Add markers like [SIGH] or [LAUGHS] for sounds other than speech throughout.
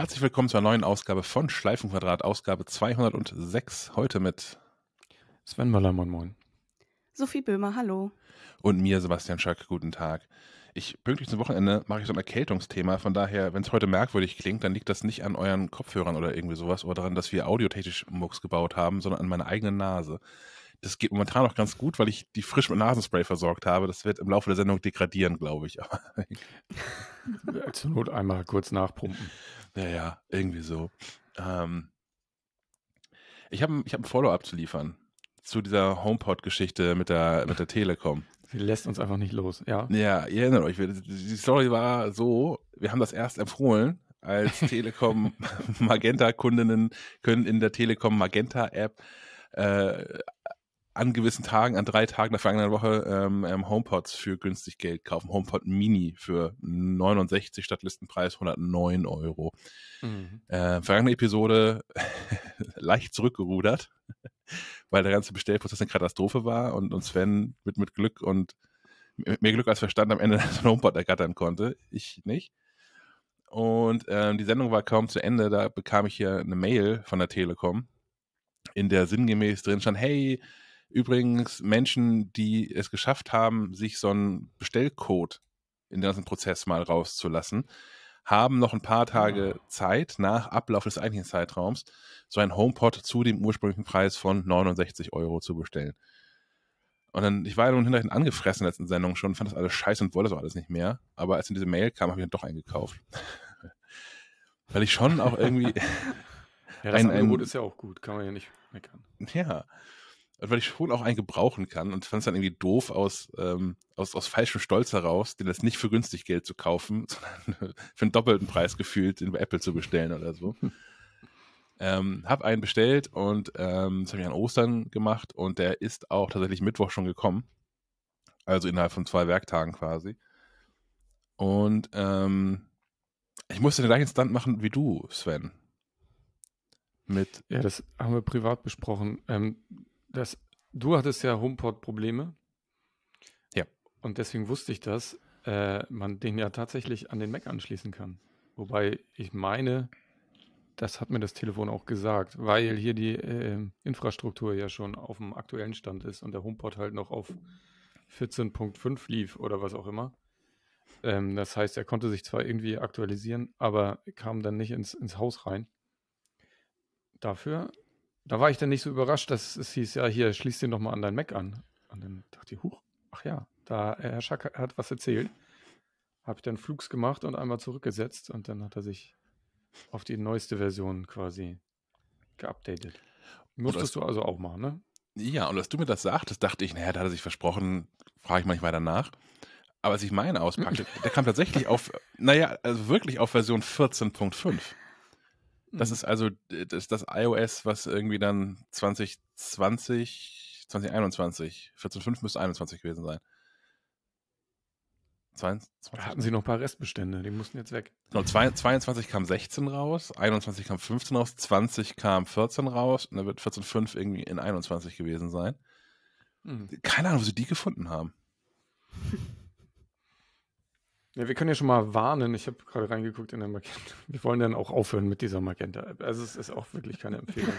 Herzlich willkommen zur neuen Ausgabe von Schleifenquadrat, Ausgabe 206. Heute mit Sven Möller, moin moin. Sophie Böhmer, hallo. Und mir, Sebastian Schöck, guten Tag. Ich pünktlich zum Wochenende mache ich so ein Erkältungsthema. Von daher, wenn es heute merkwürdig klingt, dann liegt das nicht an euren Kopfhörern oder irgendwie sowas oder daran, dass wir audiotechnisch Mucks gebaut haben, sondern an meiner eigenen Nase. Das geht momentan noch ganz gut, weil ich die frisch mit Nasenspray versorgt habe. Das wird im Laufe der Sendung degradieren, glaube ich. [LAUGHS] Zur Not einmal kurz nachpumpen. Ja, ja, irgendwie so. Ähm, ich habe ich hab ein Follow-up zu liefern zu dieser HomePod-Geschichte mit der, mit der Telekom. Sie lässt uns einfach nicht los, ja. Ja, ihr erinnert euch, die Story war so, wir haben das erst empfohlen, als [LAUGHS] Telekom Magenta-Kundinnen können in der Telekom Magenta-App äh, an gewissen Tagen, an drei Tagen der vergangenen Woche ähm, ähm, HomePods für günstig Geld kaufen. HomePod Mini für 69 statt Listenpreis 109 Euro. Mhm. Äh, vergangene Episode [LAUGHS] leicht zurückgerudert, weil der ganze Bestellprozess eine Katastrophe war und, und Sven mit, mit Glück und mit mehr Glück als Verstand am Ende [LAUGHS] den HomePod ergattern konnte. Ich nicht. Und ähm, die Sendung war kaum zu Ende. Da bekam ich hier eine Mail von der Telekom, in der sinngemäß drin stand, hey, Übrigens, Menschen, die es geschafft haben, sich so einen Bestellcode in den ganzen Prozess mal rauszulassen, haben noch ein paar Tage. Zeit nach Ablauf des eigentlichen Zeitraums, so ein HomePod zu dem ursprünglichen Preis von 69 Euro zu bestellen. Und dann, ich war ja nun hinterher angefressen in der letzten Sendung schon, fand das alles scheiße und wollte das alles nicht mehr. Aber als in diese Mail kam, habe ich dann doch eingekauft. [LAUGHS] Weil ich schon auch irgendwie. ja, das ein, Angebot ist ja auch gut, kann man ja nicht meckern. Ja weil ich schon auch einen gebrauchen kann und fand es dann irgendwie doof aus, ähm, aus, aus falschem Stolz heraus, den das nicht für günstig Geld zu kaufen, [LAUGHS] sondern für einen doppelten Preis gefühlt den bei Apple zu bestellen oder so. ähm, hab einen bestellt und ähm, das habe ich an Ostern gemacht und der ist auch tatsächlich Mittwoch schon gekommen. Also innerhalb von zwei Werktagen quasi. Und ähm, ich musste den gleichen Stand machen wie du, Sven. Mit ja, das haben wir privat besprochen. Ähm, das, du hattest ja HomePod-Probleme. Ja. Und deswegen wusste ich, dass äh, man den ja tatsächlich an den Mac anschließen kann. Wobei ich meine, das hat mir das Telefon auch gesagt, weil hier die äh, Infrastruktur ja schon auf dem aktuellen Stand ist und der HomePod halt noch auf 14.5 lief oder was auch immer. Ähm, das heißt, er konnte sich zwar irgendwie aktualisieren, aber kam dann nicht ins, ins Haus rein. Dafür da war ich dann nicht so überrascht, dass es hieß, ja, hier, schließ den doch mal an dein Mac an. Und dann dachte ich, huch, ach ja, da Herr Schack hat was erzählt. Habe ich dann Flugs gemacht und einmal zurückgesetzt und dann hat er sich auf die neueste Version quasi geupdatet. Musstest du also auch machen, ne? Ja, und als du mir das sagtest, dachte ich, naja, da hat er sich versprochen, frage ich manchmal danach. Aber als ich meinen auspackte, der kam tatsächlich auf, naja, also wirklich auf Version 14.5. Das mhm. ist also das, ist das iOS, was irgendwie dann 2020, 2021, 14.5 müsste 21 gewesen sein. 22, hatten sie noch ein paar Restbestände, die mussten jetzt weg. Genau, 22 kam 16 raus, 21 kam 15 raus, 20 kam 14 raus und dann wird 14.5 irgendwie in 21 gewesen sein. Mhm. Keine Ahnung, wo sie die gefunden haben. [LAUGHS] Ja, wir können ja schon mal warnen. Ich habe gerade reingeguckt in der Magenta. [LAUGHS] Wir wollen dann auch aufhören mit dieser Magenta-App. Also es ist auch wirklich keine Empfehlung.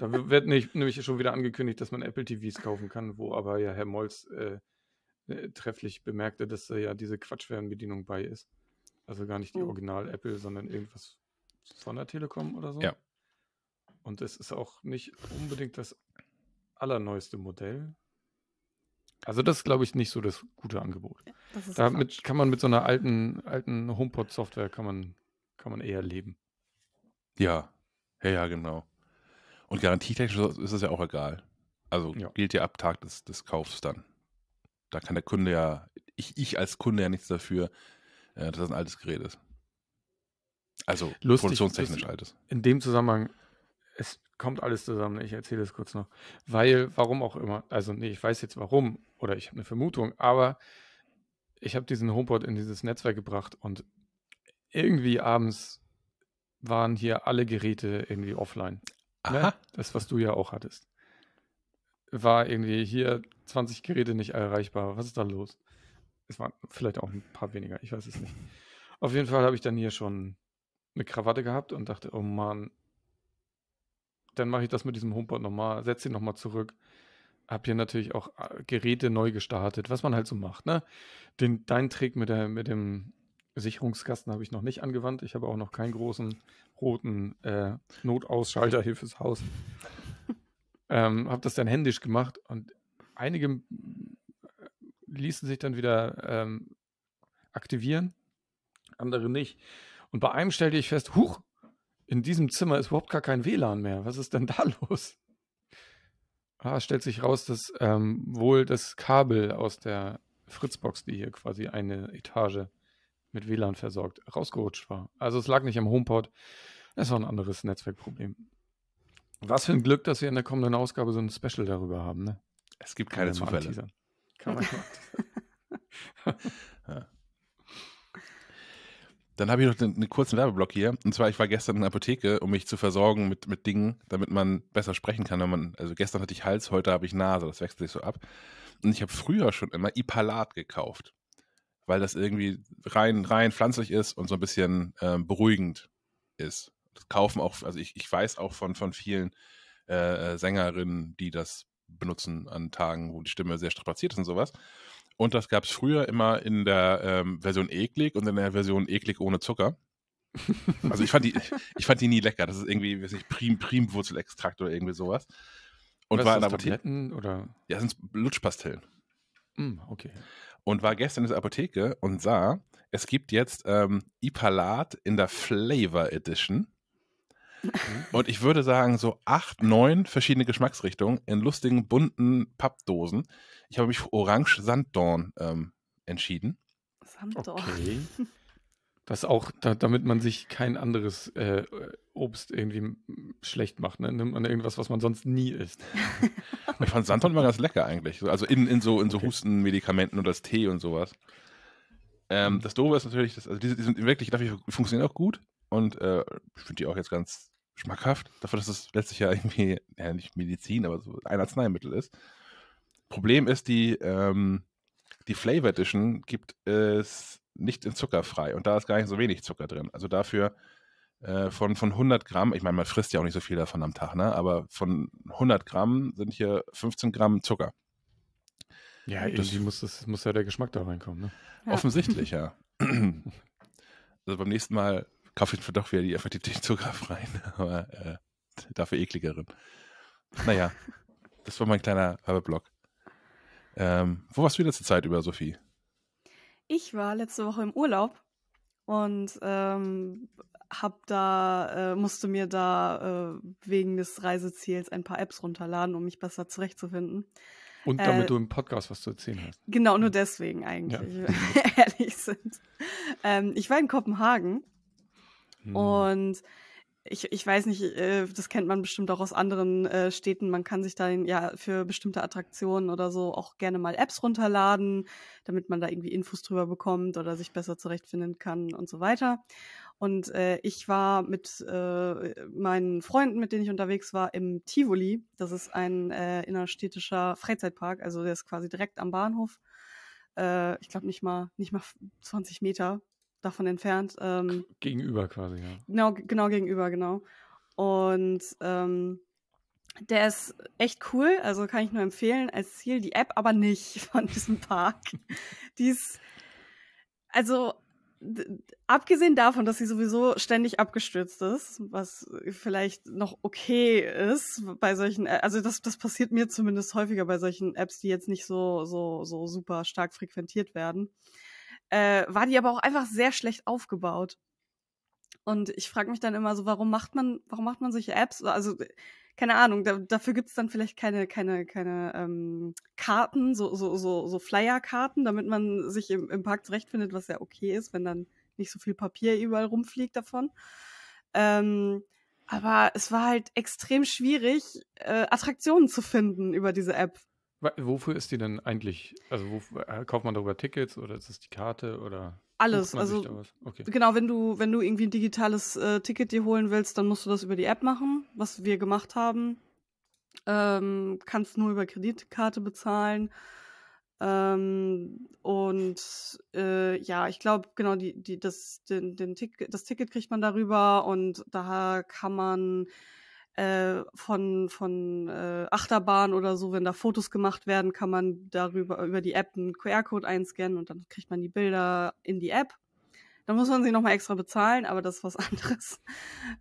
da wird nicht, nämlich schon wieder angekündigt, dass man Apple TVs kaufen kann, wo aber ja Herr Molz äh, äh, trefflich bemerkte, dass da ja diese Quatschfernbedienung bei ist. Also gar nicht die oh. Original Apple, sondern irgendwas von der Telekom oder so. Ja. Und es ist auch nicht unbedingt das allerneueste Modell. Also das ist, glaube ich, nicht so das gute Angebot. Damit Quatsch. kann man mit so einer alten, alten HomePod-Software kann man, kann man eher leben. Ja, ja, ja, genau. Und garantietechnisch ist es ja auch egal. Also ja. gilt ja ab Tag des, des Kaufs dann. Da kann der Kunde ja, ich, ich als Kunde ja nichts dafür, äh, dass das ein altes Gerät ist. Also Lustig, produktionstechnisch altes. In dem Zusammenhang, es kommt alles zusammen. Ich erzähle es kurz noch. Weil, warum auch immer, also nee, ich weiß jetzt warum oder ich habe eine Vermutung, aber ich habe diesen HomePod in dieses Netzwerk gebracht und irgendwie abends waren hier alle Geräte irgendwie offline. Ne? Das, was du ja auch hattest. War irgendwie hier 20 Geräte nicht erreichbar. Was ist da los? Es waren vielleicht auch ein paar weniger, ich weiß es nicht. Auf jeden Fall habe ich dann hier schon eine Krawatte gehabt und dachte, oh Mann, dann mache ich das mit diesem HomePod nochmal, setze ihn nochmal zurück. Hab hier natürlich auch äh, Geräte neu gestartet, was man halt so macht. Ne? Den, deinen Trick mit, der, mit dem Sicherungskasten habe ich noch nicht angewandt. Ich habe auch noch keinen großen roten äh, Notausschalter hier fürs Haus. [LAUGHS] ähm, habe das dann händisch gemacht und einige äh, ließen sich dann wieder ähm, aktivieren, andere nicht. Und bei einem stellte ich fest, huch, in diesem Zimmer ist überhaupt gar kein WLAN mehr. Was ist denn da [LAUGHS] los? Ah, stellt sich raus, dass ähm, wohl das Kabel aus der Fritzbox, die hier quasi eine Etage mit WLAN versorgt, rausgerutscht war. Also es lag nicht am HomePod, es war ein anderes Netzwerkproblem. Was für ein Glück, dass wir in der kommenden Ausgabe so ein Special darüber haben. Ne? Es gibt keine Zufälle. Kann man. [LAUGHS] Dann habe ich noch einen, kurzen Werbeblock hier. Und zwar, ich war gestern in der Apotheke, um mich zu versorgen mit, mit Dingen, damit man besser sprechen kann. Wenn man, also gestern hatte ich Hals, heute habe ich Nase. Das wechselt sich so ab. Und ich habe früher schon immer Ipalat gekauft, weil das irgendwie rein, rein pflanzlich ist und so ein bisschen ähm, beruhigend ist. Das kaufen auch, also ich, ich weiß auch von, von vielen äh, Sängerinnen, die das benutzen an Tagen, wo die Stimme sehr strapaziert ist und sowas. Und das gab es früher immer in der ähm, Version eklig und in der Version eklig ohne Zucker. Also ich fand die, ich fand die nie lecker. Das ist irgendwie, weiß nicht, Prim, Primwurzelextrakt oder irgendwie sowas. Und Was war in der Apotheke. Oder? Ja, sind Lutschpastillen. Mm, okay. Und war gestern in der Apotheke und sah, es gibt jetzt ähm, Ipalat in der Flavor Edition. Mhm. Und ich würde sagen, so acht, neun verschiedene Geschmacksrichtungen in lustigen, bunten Pappdosen. Ich habe mich für Orange Sanddorn ähm, entschieden. Sanddorn. Okay. [LAUGHS] Das auch, da, damit man sich kein anderes äh, Obst irgendwie schlecht macht. Ne? Nimmt man irgendwas, was man sonst nie isst. [LAUGHS] ich fand Sanddorn immer ganz lecker eigentlich. Also in, in so, in so okay. Hustenmedikamenten oder das Tee und sowas. Ähm, mhm. das Doofe ist natürlich, dass, also die, die, sind wirklich, dafür funktionieren auch gut. Und äh, ich finde die auch jetzt ganz schmackhaft, dafür, dass es letztlich ja irgendwie, ja nicht Medizin, aber so ein Arzneimittel ist. Problem ist, die, ähm, die Flavor Edition gibt es nicht in Zucker frei und da ist gar nicht so wenig Zucker drin. Also dafür äh, von, von 100 Gramm, ich meine, man frisst ja auch nicht so viel davon am Tag, ne? aber von 100 Gramm sind hier 15 Gramm Zucker. Ja, irgendwie muss, das, muss ja der Geschmack da reinkommen. Ne? Ja. Offensichtlich, ja. [CLEARS THROAT] Also beim nächsten Mal kaufe ich doch wieder die Effektivität zuckerfreien, [LAUGHS] aber äh, dafür ekligeren. Naja, das war mein kleiner Werbeblock. Ähm, wo warst du letzte Zeit über, Sophie? Ich war letzte Woche im Urlaub und ähm, hab da, äh, musste mir da äh, wegen des Reiseziels ein paar Apps runterladen, um mich besser zurechtzufinden. Und damit äh, du im Podcast was zu erzählen hast. Genau, nur deswegen eigentlich, ja. [LAUGHS] wenn wir ehrlich sind. Ähm, ich war in Kopenhagen hm. und ich, ich weiß nicht, äh, das kennt man bestimmt auch aus anderen äh, Städten. Man kann sich da ja für bestimmte Attraktionen oder so auch gerne mal Apps runterladen, damit man da irgendwie Infos drüber bekommt oder sich besser zurechtfinden kann und so weiter. Und äh, ich war mit äh, meinen Freunden, mit denen ich unterwegs war, im Tivoli. Das ist ein äh, innerstädtischer Freizeitpark, also der ist quasi direkt am Bahnhof. Äh, ich glaube nicht mal nicht mal 20 Meter davon entfernt. Ähm, gegenüber quasi, ja. Genau, genau gegenüber, genau. Und ähm, der ist echt cool, also kann ich nur empfehlen als Ziel. Die App aber nicht [LAUGHS] von diesem Park. Die ist, also abgesehen davon, dass sie sowieso ständig abgestürzt ist, was vielleicht noch okay ist bei solchen, also das, das passiert mir zumindest häufiger bei solchen Apps, die jetzt nicht so, so, so super stark frequentiert werden äh, war die aber auch einfach sehr schlecht aufgebaut. Und ich frage mich dann immer so, warum macht man, warum macht man solche Apps? Also keine Ahnung, da, dafür gibt es dann vielleicht keine, keine, keine ähm, Karten, so, so, so, so Flyer-Karten, damit man sich im, im Park zurechtfindet, was ja okay ist, wenn dann nicht so viel Papier überall rumfliegt davon. Ähm, aber es war halt extrem schwierig, äh, Attraktionen zu finden über diese App. Wofür ist die denn eigentlich? Also wo, äh, kauft man darüber Tickets oder ist es die Karte oder? Alles, also okay. genau, wenn du wenn du irgendwie ein digitales äh, Ticket dir holen willst, dann musst du das über die App machen, was wir gemacht haben. Ähm, kannst nur über Kreditkarte bezahlen. Ähm, und äh, ja, ich glaube, genau, die, die, das, den, den Tick, das Ticket kriegt man darüber und da kann man äh, von, von äh, Achterbahn oder so, wenn da Fotos gemacht werden, kann man darüber über die App einen QR-Code einscannen und dann kriegt man die Bilder in die App. Da muss man sie nochmal extra bezahlen, aber das ist was [LAUGHS] anderes.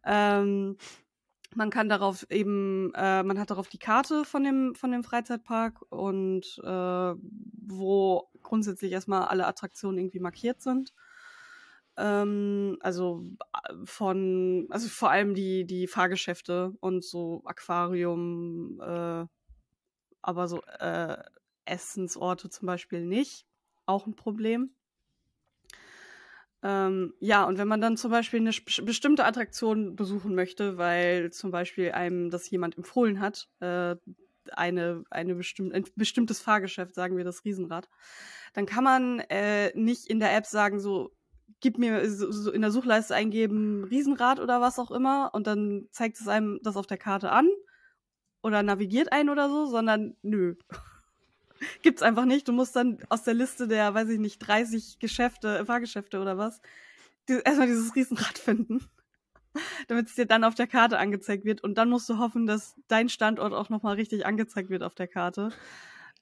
ähm, man kann darauf eben, äh, man hat darauf die Karte von dem, von dem Freizeitpark und äh, wo grundsätzlich erstmal alle Attraktionen irgendwie markiert sind. Ähm, also äh, von, also vor allem die, die Fahrgeschäfte und so Aquarium, äh, aber so äh, Essensorte zum Beispiel nicht. Auch ein Problem. Ähm, ja, und wenn man dann zum Beispiel eine bestimmte Attraktion besuchen möchte, weil zum Beispiel einem das jemand empfohlen hat, äh, eine, eine bestimm ein bestimmtes Fahrgeschäft, sagen wir das Riesenrad, dann kann man äh, nicht in der App sagen, so, gib mir so, in der Suchleiste eingeben, Riesenrad oder was auch immer, und dann zeigt es einem das auf der Karte an oder navigiert einen oder so, sondern nö. [LAUGHS] Gibt's einfach nicht. Du musst dann aus der Liste der, weiß ich nicht, 30 Geschäfte, Fahrgeschäfte oder was, die, erstmal dieses Riesenrad [LAUGHS] finden. Damit es dir dann auf der Karte angezeigt wird. Und dann musst du hoffen, dass dein Standort auch nochmal richtig angezeigt wird auf der Karte.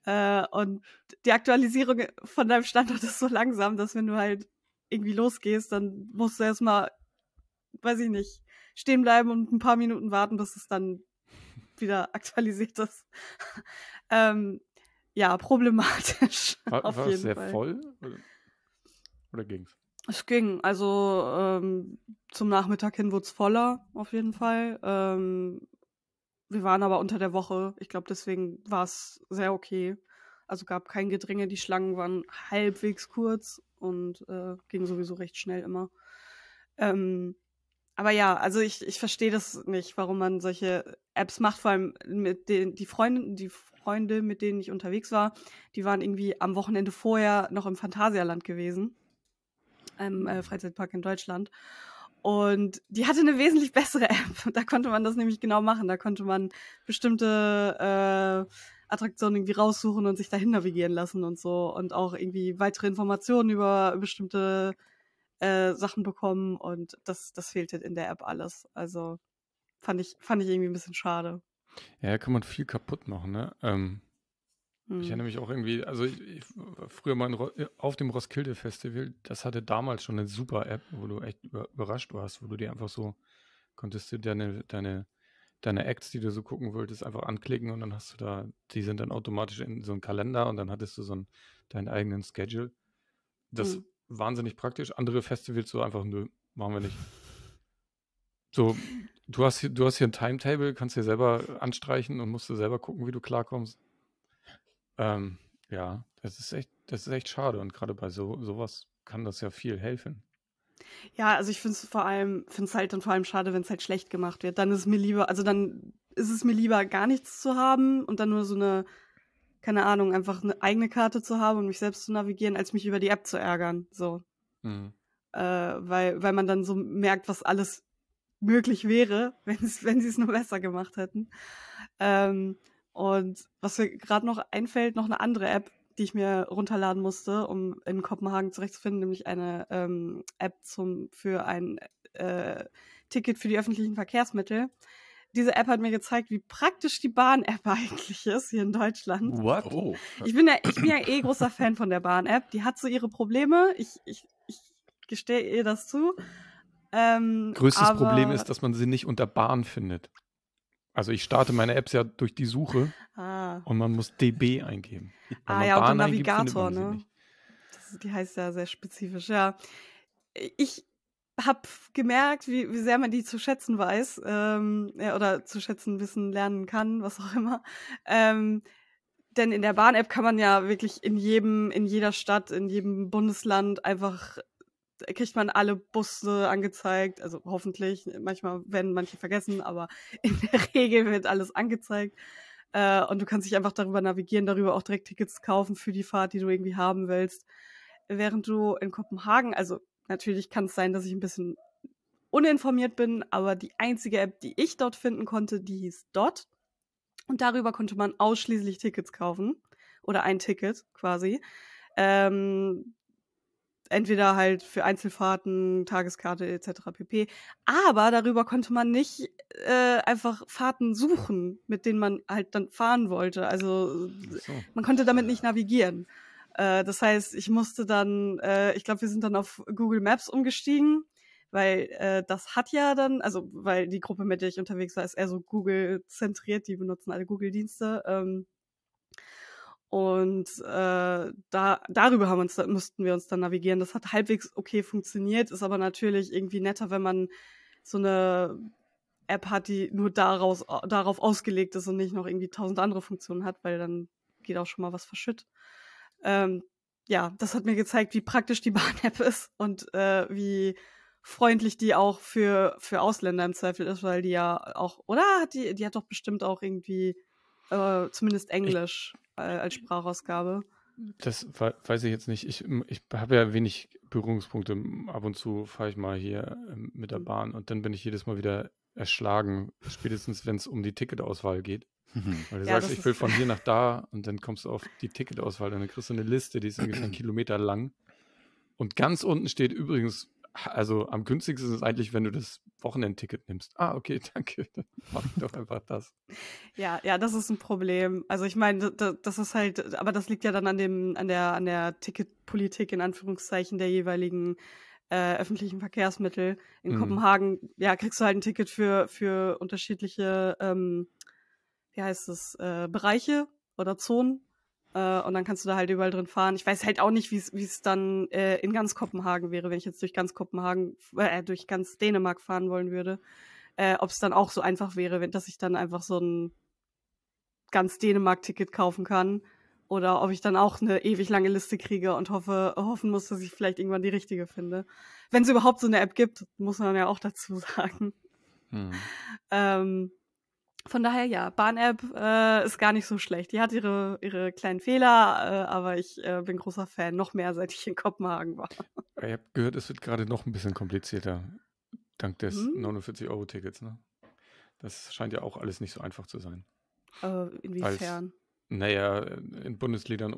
Äh, und die Aktualisierung von deinem Standort [LAUGHS] ist so langsam, dass wenn du halt irgendwie losgehst, dann musst du erstmal, weiß ich nicht, stehen bleiben und ein paar Minuten warten, bis es dann [LAUGHS] wieder aktualisiert ist. [LAUGHS] ähm, ja, problematisch. War, auf war jeden es sehr Fall. voll? Oder, oder ging's? Es ging. Also ähm, zum Nachmittag hin wurde es voller, auf jeden Fall. Ähm, wir waren aber unter der Woche. Ich glaube, deswegen war es sehr okay. Also gab kein Gedränge. Die Schlangen waren halbwegs kurz und äh, ging sowieso recht schnell immer. Ähm, aber ja, also ich, ich verstehe das nicht, warum man solche Apps macht, vor allem mit den die Freunde, die Freunde, mit denen ich unterwegs war, die waren irgendwie am Wochenende vorher noch im Phantasialand gewesen, im äh, Freizeitpark in Deutschland. Und die hatte eine wesentlich bessere [LAUGHS] App. Da konnte man das nämlich genau machen. Da konnte man bestimmte äh, Attraktionen irgendwie raussuchen und sich dahin navigieren lassen und so. Und auch irgendwie weitere Informationen über bestimmte äh, Sachen bekommen. Und das, das fehlte in der App alles. Also fand ich, fand ich irgendwie ein bisschen schade. Ja, da kann man viel kaputt machen, ne? Ähm, Ich Hm. erinnere mich auch irgendwie, also ich, ich früher mal auf dem Roskilde Festival, das hatte damals schon eine super App, wo du echt über, überrascht warst, wo du dir einfach so, konntest du deine, deine, deine Acts, die du so gucken wolltest, einfach anklicken und dann hast du da, die sind dann automatisch in so einen Kalender und dann hattest du so einen, deinen eigenen Schedule. Das Hm. wahnsinnig praktisch. Andere Festivals so einfach, nö, machen wir nicht. So, du hast hier, du hast hier ein Timetable, kannst dir selber anstreichen und musst du selber gucken, wie du klarkommst. Ähm, ja, das ist echt, das ist echt schade. Und gerade bei so sowas kann das ja viel helfen. Ja, also ich finde es vor allem, finde es halt dann vor allem schade, wenn es halt schlecht gemacht wird. Dann ist es mir lieber, also dann ist es mir lieber gar nichts zu haben und dann nur so eine, keine Ahnung, einfach eine eigene Karte zu haben und mich selbst zu navigieren, als mich über die App zu ärgern. So. Mhm. Äh, weil, weil man dann so merkt, was alles möglich wäre, [LAUGHS] wenn es, wenn sie es nur besser gemacht hätten. Ähm, und was mir gerade noch einfällt, noch eine andere App, die ich mir runterladen musste, um in Kopenhagen zurechtzufinden, nämlich eine ähm, App zum, für ein äh, Ticket für die öffentlichen Verkehrsmittel. Diese App hat mir gezeigt, wie praktisch die Bahn-App [LAUGHS] eigentlich ist hier in Deutschland. What? Oh. Ich bin ja, ich bin ja eh großer Fan von der Bahn-App. Die hat so ihre Probleme. Ich, ich, ich gestehe ihr das zu. Ähm, Größtes aber, Problem ist, dass man sie nicht unter Bahn findet. Also ich starte meine Apps ja durch die Suche Ah, und man muss DB eingeben. Wenn ah ja, und der Bahn eingibt, Navigator, ne? Das, die heißt ja sehr spezifisch, ja. Ich habe gemerkt, wie, wie sehr man die zu schätzen weiß ähm, ja, oder zu schätzen wissen lernen kann, was auch immer. Ähm, denn in der Bahn-App kann man ja wirklich in jedem, in jeder Stadt, in jedem Bundesland einfach kriegt man alle Busse angezeigt, also hoffentlich. Manchmal werden manche vergessen, aber [LAUGHS] in der Regel wird alles angezeigt. Äh, und du kannst dich einfach darüber navigieren, darüber auch direkt Tickets kaufen für die Fahrt, die du irgendwie haben willst. Während du in Kopenhagen, also natürlich kann es sein, dass ich ein bisschen uninformiert bin, aber die einzige App, die ich dort finden konnte, die hieß Dot. Und darüber konnte man ausschließlich Tickets kaufen oder ein Ticket quasi. Ähm, entweder halt für Einzelfahrten, Tageskarte etc. pp. Aber darüber konnte man nicht äh, einfach Fahrten suchen, mit denen man halt dann fahren wollte. Also so. man konnte damit nicht navigieren. Äh, das heißt, ich musste dann, äh, ich glaube, wir sind dann auf Google Maps umgestiegen, weil äh, das hat ja dann, also weil die Gruppe, mit der ich unterwegs war, ist eher so Google zentriert, die benutzen alle Google-Dienste. Ähm, und äh, da, darüber haben uns, mussten wir uns dann navigieren. Das hat halbwegs okay funktioniert, ist aber natürlich irgendwie netter, wenn man so eine App hat, die nur daraus, darauf ausgelegt ist und nicht noch irgendwie tausend andere Funktionen hat, weil dann geht auch schon mal was verschütt. Ähm, ja, das hat mir gezeigt, wie praktisch die [LAUGHS] Bahn-App ist und äh, wie freundlich die auch für, für Ausländer im Zweifel ist, weil die ja auch, oder? Hat die, die hat doch bestimmt auch irgendwie äh, zumindest Englisch äh, als Sprachausgabe. Das weiß ich jetzt nicht. Ich, ich habe ja wenig Berührungspunkte. Ab und zu fahre ich mal hier ähm, mit der mhm. Bahn und dann bin ich jedes Mal wieder erschlagen, spätestens wenn es um die Ticketauswahl geht. Mhm. Weil du ja, sagst, ich will von [LAUGHS] hier nach da und dann kommst du auf die Ticketauswahl, dann kriegst du eine Liste, die ist ungefähr einen Kilometer lang. Und ganz unten steht übrigens also am günstigsten ist es eigentlich, wenn du das Wochenendticket nimmst. Ah, okay, [LAUGHS] danke. Dann mach ich doch [LAUGHS] einfach das. Ja, ja, das ist ein Problem. Also ich meine, das, das ist halt, aber das liegt ja dann an dem, an der, an der Ticketpolitik in Anführungszeichen der jeweiligen äh, öffentlichen Verkehrsmittel. In mhm. Kopenhagen, ja, kriegst du halt ein Ticket für, für unterschiedliche, ähm, wie heißt es, äh, Bereiche oder Zonen. Äh, und dann kannst du da halt überall drin fahren. Ich weiß halt auch nicht, wie es dann äh, in ganz Kopenhagen wäre, wenn ich jetzt durch ganz Kopenhagen, äh, durch ganz Dänemark fahren wollen würde. Äh, Ob es dann auch so einfach wäre, wenn, dass ich dann einfach so ein ganz Dänemark-Ticket kaufen kann. Oder ob ich dann auch eine ewig lange Liste kriege und hoffe, hoffen muss, dass ich vielleicht irgendwann die richtige finde. Wenn es überhaupt so eine App gibt, muss man ja auch dazu [LAUGHS] sagen. Hm. Ähm, von daher ja, Bahn-App äh, ist gar nicht so schlecht. Die hat ihre, ihre kleinen Fehler, äh, aber ich äh, bin großer Fan, noch mehr seit ich in Kopenhagen war. Ich habe gehört, es wird gerade noch ein bisschen komplizierter, dank des hm? 49-Euro-Tickets. Ne? Das scheint ja auch alles nicht so einfach zu sein. Äh, inwiefern? Als, naja, in Bundesländern,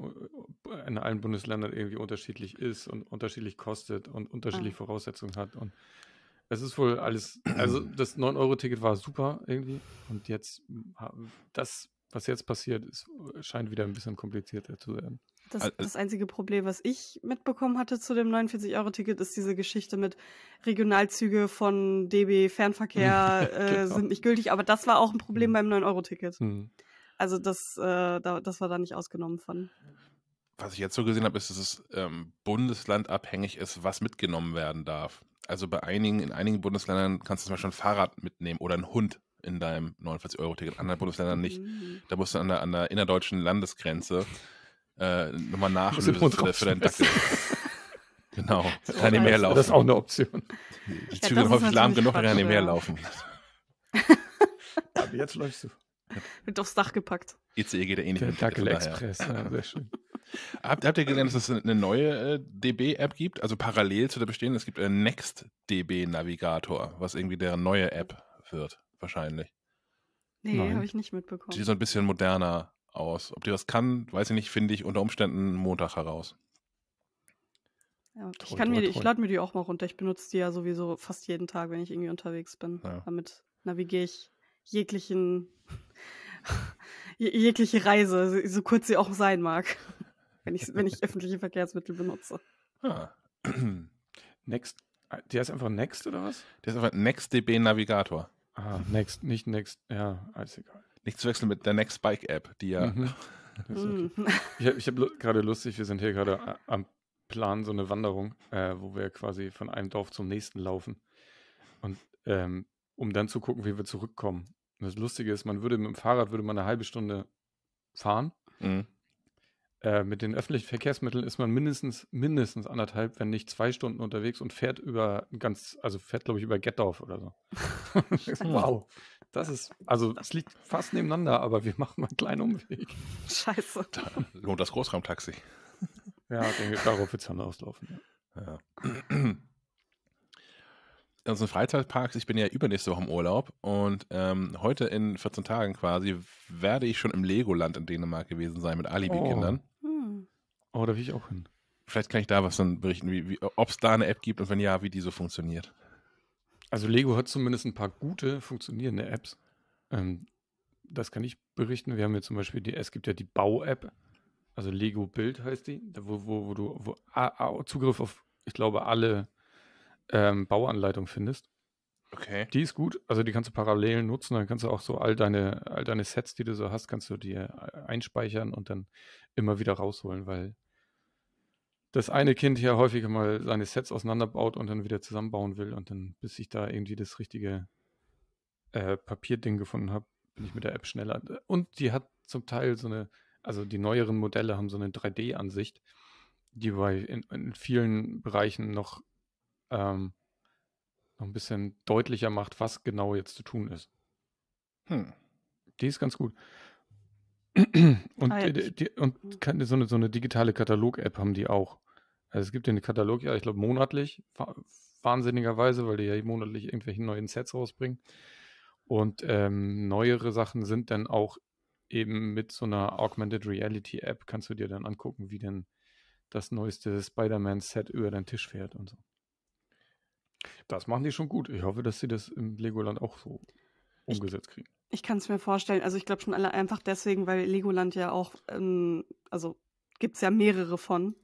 in allen Bundesländern irgendwie unterschiedlich ist und unterschiedlich kostet und unterschiedliche ah. Voraussetzungen hat und es ist wohl alles, also [CLEARS THROAT] das 9-Euro-Ticket war super irgendwie. Und jetzt, das, was jetzt passiert, ist, scheint wieder ein bisschen komplizierter zu werden. Das, das, einzige Problem, was ich mitbekommen hatte zu dem 49-Euro-Ticket, ist diese Geschichte mit Regionalzüge von DB Fernverkehr [LAUGHS] äh, genau. sind nicht gültig. Aber das war auch ein Problem mhm. beim 9-Euro-Ticket. Mhm. Also das, äh, da, das war da nicht ausgenommen von. Was ich jetzt so gesehen habe, ist, dass es ähm, bundeslandabhängig ist, was mitgenommen werden darf. Also bei einigen, in einigen Bundesländern kannst du zum Beispiel ein Fahrrad mitnehmen oder einen Hund in deinem 49-Euro-Ticket, in anderen Bundesländern nicht. Mhm. Da musst du an der, an der innerdeutschen Landesgrenze äh, nochmal nachlösen für, für deinen Dackel. [LAUGHS] genau, so kann nicht mehr laufen. Das ist auch eine Option. Die Züge ja, sind häufig lahm genug, kann nicht mehr laufen. Aber jetzt läufst du. Wird aufs Dach gepackt. ICE geht ja eh nicht Der Dackel Express, ja, sehr schön. Habt, habt ihr gesehen, dass es eine neue äh, DB-App gibt? Also parallel zu der bestehenden, es gibt einen Next-DB-Navigator, was irgendwie deren neue App wird, wahrscheinlich. Nee, habe ich nicht mitbekommen. Die sieht so ein bisschen moderner aus. Ob die was kann, weiß ich nicht, finde ich unter Umständen Montag heraus. Ja, ich kann mir, ich lade mir die auch mal runter. Ich benutze die ja sowieso fast jeden Tag, wenn ich irgendwie unterwegs bin. Ja. Damit navigiere ich jeglichen, [LAUGHS] jegliche Reise, so kurz sie auch sein mag wenn ich, wenn ich öffentliche Verkehrsmittel benutze. Ah. [CLEARS THROAT] Next, der ist einfach Next oder was? Der ist einfach NextDB Navigator. Ah, Next, nicht Next, ja, alles egal. Nicht zu wechseln mit der Next Bike App, die ja. Mhm. [LAUGHS] Okay. Ich habe hab gerade lustig, wir sind hier gerade am Plan so eine Wanderung, äh, wo wir quasi von einem Dorf zum nächsten laufen. Und ähm, um dann zu gucken, wie wir zurückkommen. Und das Lustige ist, man würde mit dem Fahrrad würde man eine halbe Stunde fahren. Mhm. Äh, mit den öffentlichen Verkehrsmitteln ist man mindestens, mindestens anderthalb, wenn nicht zwei Stunden unterwegs und fährt über ganz, also fährt, glaube ich, über Gettorf oder so. [LAUGHS] wow. Das ist, also es liegt fast nebeneinander, aber wir machen mal einen kleinen Umweg. Scheiße. Da [LAUGHS] lohnt das Großraumtaxi. Ja, denke, darauf wird es dann auslaufen. Ja. ja. Unseren Freizeitparks, ich bin ja übernächste Woche im Urlaub und ähm, heute in 14 Tagen quasi werde ich schon im Legoland in Dänemark gewesen sein mit Alibi-Kindern. Hm. Oh, da will ich auch hin. Vielleicht kann ich da was dann berichten, wie, wie, ob es da eine App gibt und wenn ja, wie die so funktioniert. Also Lego hat zumindest ein paar gute, funktionierende Apps. Ähm, das kann ich berichten. Wir haben ja zum Beispiel die, es gibt ja die Bau-App, also Lego Bild heißt die, wo, wo, wo du wo, a, a, Zugriff auf, ich glaube, alle ähm, Bauanleitungen findest. Okay. Die ist gut, also die kannst du parallel nutzen, dann kannst du auch so all deine, all deine Sets, die du so hast, kannst du dir einspeichern und dann immer wieder rausholen, weil das eine Kind ja häufiger mal seine Sets auseinanderbaut und dann wieder zusammenbauen will und dann, bis ich da irgendwie das richtige äh, Papierding gefunden habe, bin ich mit der App schneller. Und die hat zum Teil so eine, also die neueren Modelle haben so eine 3D-Ansicht, die bei in, in vielen Bereichen noch, ähm, noch ein bisschen deutlicher macht, was genau jetzt zu tun ist. Hm. Die ist ganz gut. [CLEARS THROAT] Und, Ah, ja, die, die, und keine- so, eine, so eine digitale Katalog-App haben die auch. Also es gibt den Katalog, ja, ich glaube monatlich, wa- wahnsinnigerweise, weil die ja monatlich irgendwelche neuen Sets rausbringen. Und ähm, neuere Sachen sind dann auch eben mit so einer Augmented Reality App, kannst du dir dann angucken, wie denn das neueste Spider-Man-Set über deinen Tisch fährt und so. Das machen die schon gut. Ich hoffe, dass sie das im Legoland auch so Ich- umgesetzt kriegen. Ich kann es mir vorstellen. Also ich glaube schon alle einfach deswegen, weil Legoland ja auch, ähm, also gibt es ja mehrere von.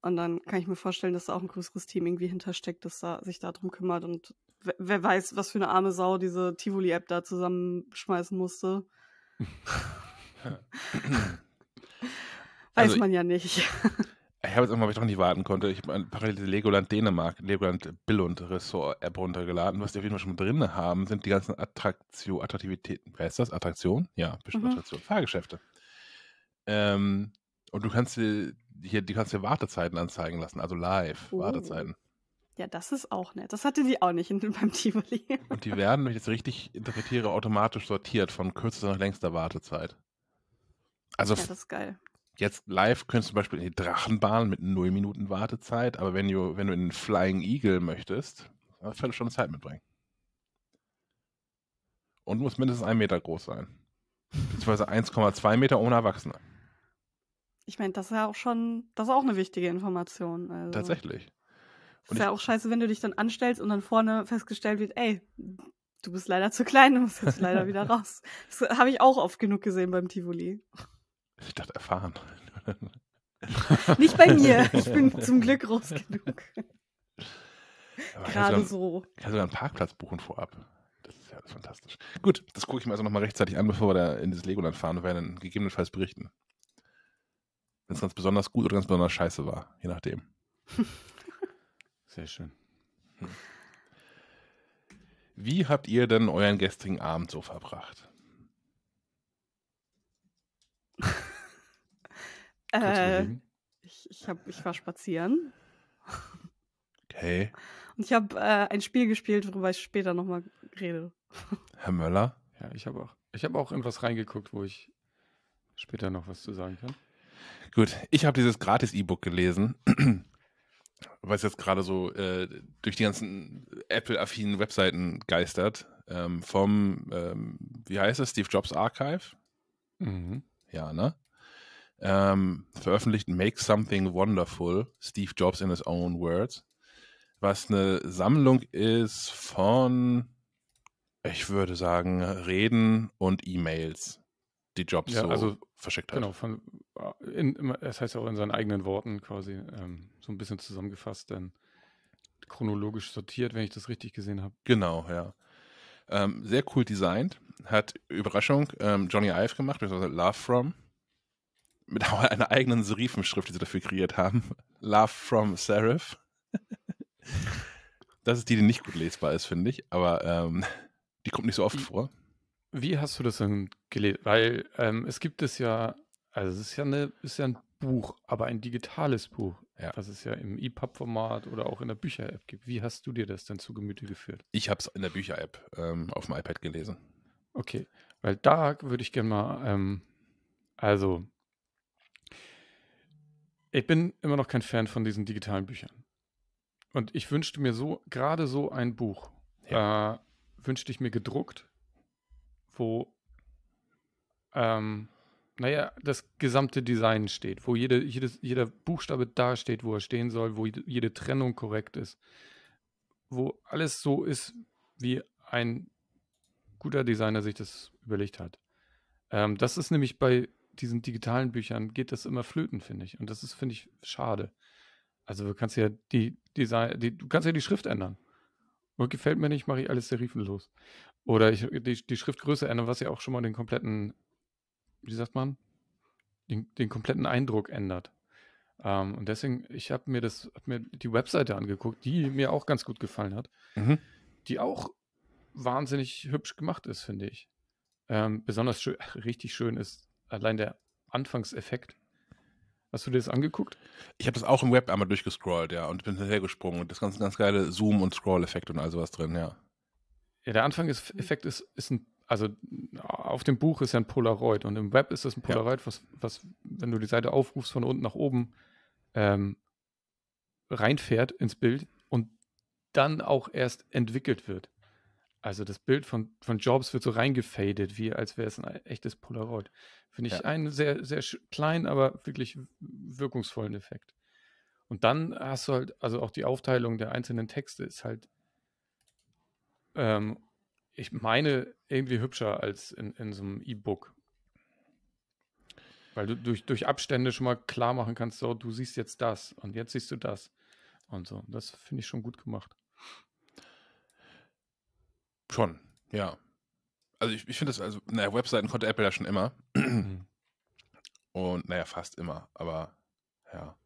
Und dann kann ich mir vorstellen, dass da auch ein größeres Team irgendwie hintersteckt, das da, sich darum kümmert. Und wer, wer weiß, was für eine arme Sau diese Tivoli-App da zusammenschmeißen musste. [LAUGHS] Weiß Also- man ja nicht. [LAUGHS] Ich habe jetzt irgendwann, weil ich doch nicht warten konnte. Ich habe ein parallel Legoland Dänemark, Legoland Billund Ressort App runtergeladen. Was die auf jeden Fall schon drin haben, sind die ganzen Attraktion, Attraktivitäten. Wer ist das? Attraktion? Ja, bestimmt Mhm. Attraktion. Fahrgeschäfte. Ähm, und du kannst dir hier, die kannst dir Wartezeiten anzeigen lassen, also live Oh. Wartezeiten. Ja, das ist auch nett. Das hatte die auch nicht in, [LAUGHS] beim Tivoli. Und die werden, wenn ich das richtig interpretiere, automatisch sortiert von kürzester nach längster Wartezeit. Also Ja, das ist geil. Jetzt live könntest du zum Beispiel in die Drachenbahn mit 0 Minuten Wartezeit, aber wenn du, wenn du in den Flying Eagle möchtest, eine Viertelstunde Zeit mitbringen. Und muss mindestens ein Meter groß sein. Beziehungsweise 1,2 Meter ohne Erwachsene. Ich meine, das ist ja auch schon, das ist auch eine wichtige Information. Also. Tatsächlich. Ist Und ja auch scheiße, wenn du dich dann anstellst und dann vorne festgestellt wird, ey, du bist leider zu klein, du musst jetzt leider [LAUGHS] wieder raus. Das habe ich auch oft genug gesehen beim Tivoli. Ich dachte, erfahren. [LAUGHS] Nicht bei mir. Ich bin [LAUGHS] zum Glück groß genug. Aber kann Gerade sogar, so. kann sogar einen Parkplatz buchen vorab. Das ist ja fantastisch. Gut, das gucke ich mir also nochmal rechtzeitig an, bevor wir da in das Legoland fahren und werden dann gegebenenfalls berichten. Wenn es ganz besonders gut oder ganz besonders scheiße war, je nachdem. [LAUGHS] Sehr schön. Wie habt ihr denn euren gestrigen Abend so verbracht? Äh, ich, ich, hab, ich war spazieren Okay. und ich habe äh, ein Spiel gespielt, worüber ich später nochmal rede. Herr Möller? Ja, ich habe auch, ich habe auch in was reingeguckt, wo ich später noch was zu sagen kann. Gut, ich habe dieses Gratis-E-Book gelesen, [CLEARS THROAT] was jetzt gerade so äh, durch die ganzen Apple-affinen Webseiten geistert, ähm, vom, ähm, wie heißt es, Steve Jobs Archive? Mhm. Ja, ne? Ähm, veröffentlicht Make Something Wonderful, Steve Jobs in his own words, was eine Sammlung ist von, ich würde sagen, Reden und E-Mails, die Jobs Ja, so also, verschickt hat. Genau, von, in, immer- es heißt auch in seinen eigenen Worten quasi ähm, so ein bisschen zusammengefasst, dann chronologisch sortiert, wenn ich das richtig gesehen habe. Genau, ja. Ähm, sehr cool designt. Hat Überraschung ähm, Johnny Ive gemacht, beziehungsweise Love From. Mit [LAUGHS] einer eigenen Serifenschrift, die sie dafür kreiert haben. Love From Serif. das ist die, die nicht gut lesbar ist, finde ich. Aber ähm, die kommt nicht so oft vor. Wie hast du das denn gelesen? Weil ähm, es gibt es ja, also es ist ja, eine, ist ja ein Buch, aber ein digitales Buch, Ja. was es ja im EPUB-Format oder auch in der Bücher-App gibt. Wie hast du dir das denn zu Gemüte geführt? Ich habe es in der Bücher-App ähm, auf dem iPad gelesen. Okay, weil da würde ich gerne mal, ähm, also, ich bin immer noch kein Fan von diesen digitalen Büchern. Und ich wünschte mir so, gerade so ein Buch, ja. äh, wünschte ich mir gedruckt, wo, ähm, naja, das gesamte Design steht, wo jede, jedes, jeder Buchstabe da steht, wo er stehen soll, wo jede Trennung korrekt ist, wo alles so ist, wie ein guter Designer sich das überlegt hat. Ähm, das ist nämlich bei diesen digitalen Büchern, geht das immer flöten, finde ich. Und das ist, finde ich, schade. Also du kannst ja die Design, die, du kannst ja die Schrift ändern. Und gefällt mir nicht, mache ich alles serifenlos. Oder ich, die, die Schriftgröße ändern, was ja auch schon mal den kompletten, wie sagt man, den, den kompletten Eindruck ändert. Ähm, und deswegen, ich habe mir das, hab mir die Webseite angeguckt, die mir auch ganz gut gefallen hat, mhm. die auch wahnsinnig hübsch gemacht ist, finde ich. Ähm, besonders schön, richtig schön ist allein der Anfangseffekt. Hast du dir das angeguckt? Ich habe das auch im Web einmal durchgescrollt, ja, und bin hinterhergesprungen. Und das ganz, ganz geile Zoom- und Scroll-Effekt und all sowas drin, ja. Ja, der Anfangseffekt ist, ist ein, also auf dem Buch ist ja ein Polaroid und im Web ist das ein Polaroid, ja. was, was, wenn du die Seite aufrufst, von unten nach oben ähm, reinfährt ins Bild und dann auch erst entwickelt wird. Also das Bild von, von Jobs wird so reingefadet, wie als wäre es ein echtes Polaroid. Finde ich ja. einen sehr, sehr kleinen, aber wirklich wirkungsvollen Effekt. Und dann hast du halt, also auch die Aufteilung der einzelnen Texte ist halt, ähm, ich meine, irgendwie hübscher als in, in so einem E-Book. Weil du durch, durch Abstände schon mal klar machen kannst, so, du siehst jetzt das und jetzt siehst du das. Und so. Das finde ich schon gut gemacht. Schon, ja. Also ich, ich finde das, also, naja, Webseiten konnte Apple ja schon immer. Mhm. Und naja, fast immer. Aber ja.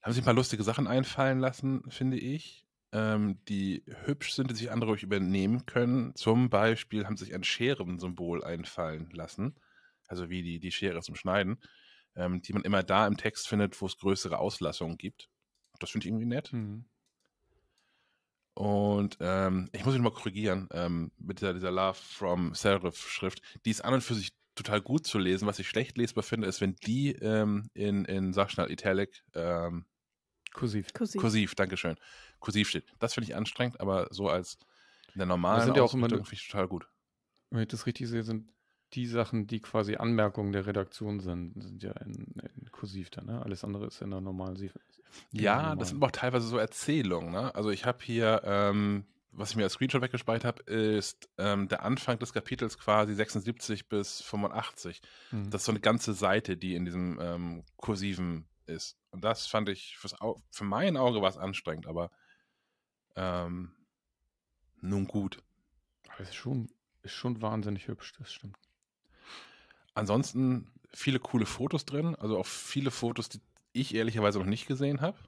Da haben sich ein paar lustige Sachen einfallen lassen, finde ich, ähm, die hübsch sind, die sich andere ruhig übernehmen können. Zum Beispiel haben sich ein Scherensymbol einfallen lassen. Also wie die, die Schere zum Schneiden, ähm, die man immer da im Text findet, wo es größere Auslassungen gibt. Das finde ich irgendwie nett. Mhm. Und ähm, ich muss mich mal korrigieren ähm, mit dieser, dieser Love from Serif-Schrift. Die ist an und für sich total gut zu lesen. Was ich schlecht lesbar finde, ist, wenn die ähm, in, in sag schnell, Italic ähm, Kursiv. Kursiv, Kursiv Dankeschön. Kursiv steht. Das finde ich anstrengend, aber so als in der normalen das sind ja auch immer total gut. Wenn ich das richtig sehe, sind die Sachen, die quasi Anmerkungen der Redaktion sind, sind ja in, in Kursiv dann, ne? Alles andere ist in der normalen Sief. Ja, normal. das sind auch teilweise so Erzählungen, ne? Also ich habe hier, ähm, was ich mir als Screenshot weggespeichert habe, ist ähm, der Anfang des Kapitels quasi 76 bis 85. Mhm. Das ist so eine ganze Seite, die in diesem ähm, Kursiven ist. Und das fand ich, fürs Au für mein Auge war es anstrengend, aber ähm, nun gut. Aber es ist schon, ist schon wahnsinnig hübsch, das stimmt. Ansonsten viele coole Fotos drin, also auch viele Fotos, die ich ehrlicherweise noch nicht gesehen habe.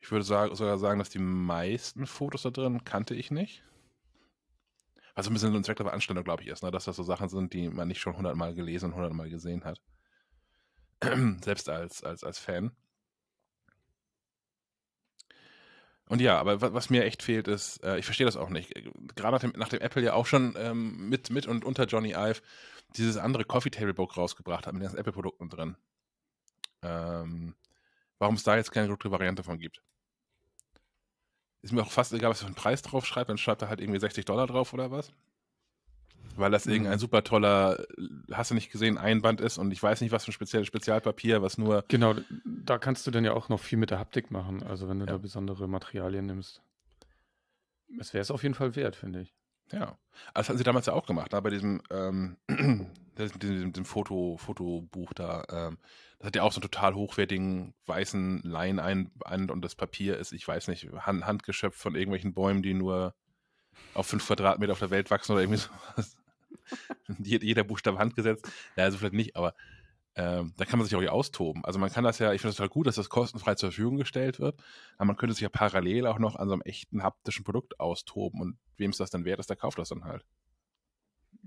Ich würde sagen, sogar sagen, dass die meisten Fotos da drin kannte ich nicht. Was ein bisschen ein Zweck der Anstellung, glaube ich, ist, ne? dass das so Sachen sind, die man nicht schon hundertmal gelesen und hundertmal gesehen hat. [CLEARS THROAT] Selbst als, als, als Fan. Und ja, aber was mir echt fehlt, ist, äh, ich verstehe das auch nicht. Gerade nachdem, nachdem Apple ja auch schon ähm, mit, mit und unter Johnny Ive dieses andere Coffee Table Book rausgebracht hat mit den Apple-Produkten drin. Ähm, warum es da jetzt keine gedruckte Variante von gibt. Ist mir auch fast egal, was für einen Preis drauf schreibt, dann schreibt er halt irgendwie 60 Dollar drauf oder was. Weil das mhm. irgendein super toller, hast du nicht gesehen, Einband ist und ich weiß nicht, was für ein spezielles Spezialpapier, was nur. Genau, da kannst du dann ja auch noch viel mit der Haptik machen, also wenn du ja. da besondere Materialien nimmst. Es wäre es auf jeden Fall wert, finde ich. Ja, das hatten sie damals ja auch gemacht, ne? bei diesem, ähm, [CLEARS THROAT] diesem, diesem Foto, Fotobuch da. Ähm, das hat ja auch so einen total hochwertigen weißen Lein ein, ein und das Papier ist, ich weiß nicht, Hand, handgeschöpft von irgendwelchen Bäumen, die nur auf fünf Quadratmeter auf der Welt wachsen oder irgendwie [LAUGHS] sowas. Jeder Buchstabe handgesetzt. Ja, also vielleicht nicht, aber ähm, da kann man sich auch austoben. Also man kann das ja, ich finde es total gut, dass das kostenfrei zur Verfügung gestellt wird, aber man könnte sich ja parallel auch noch an so einem echten haptischen Produkt austoben und wem es das dann wert ist, der kauft das dann halt.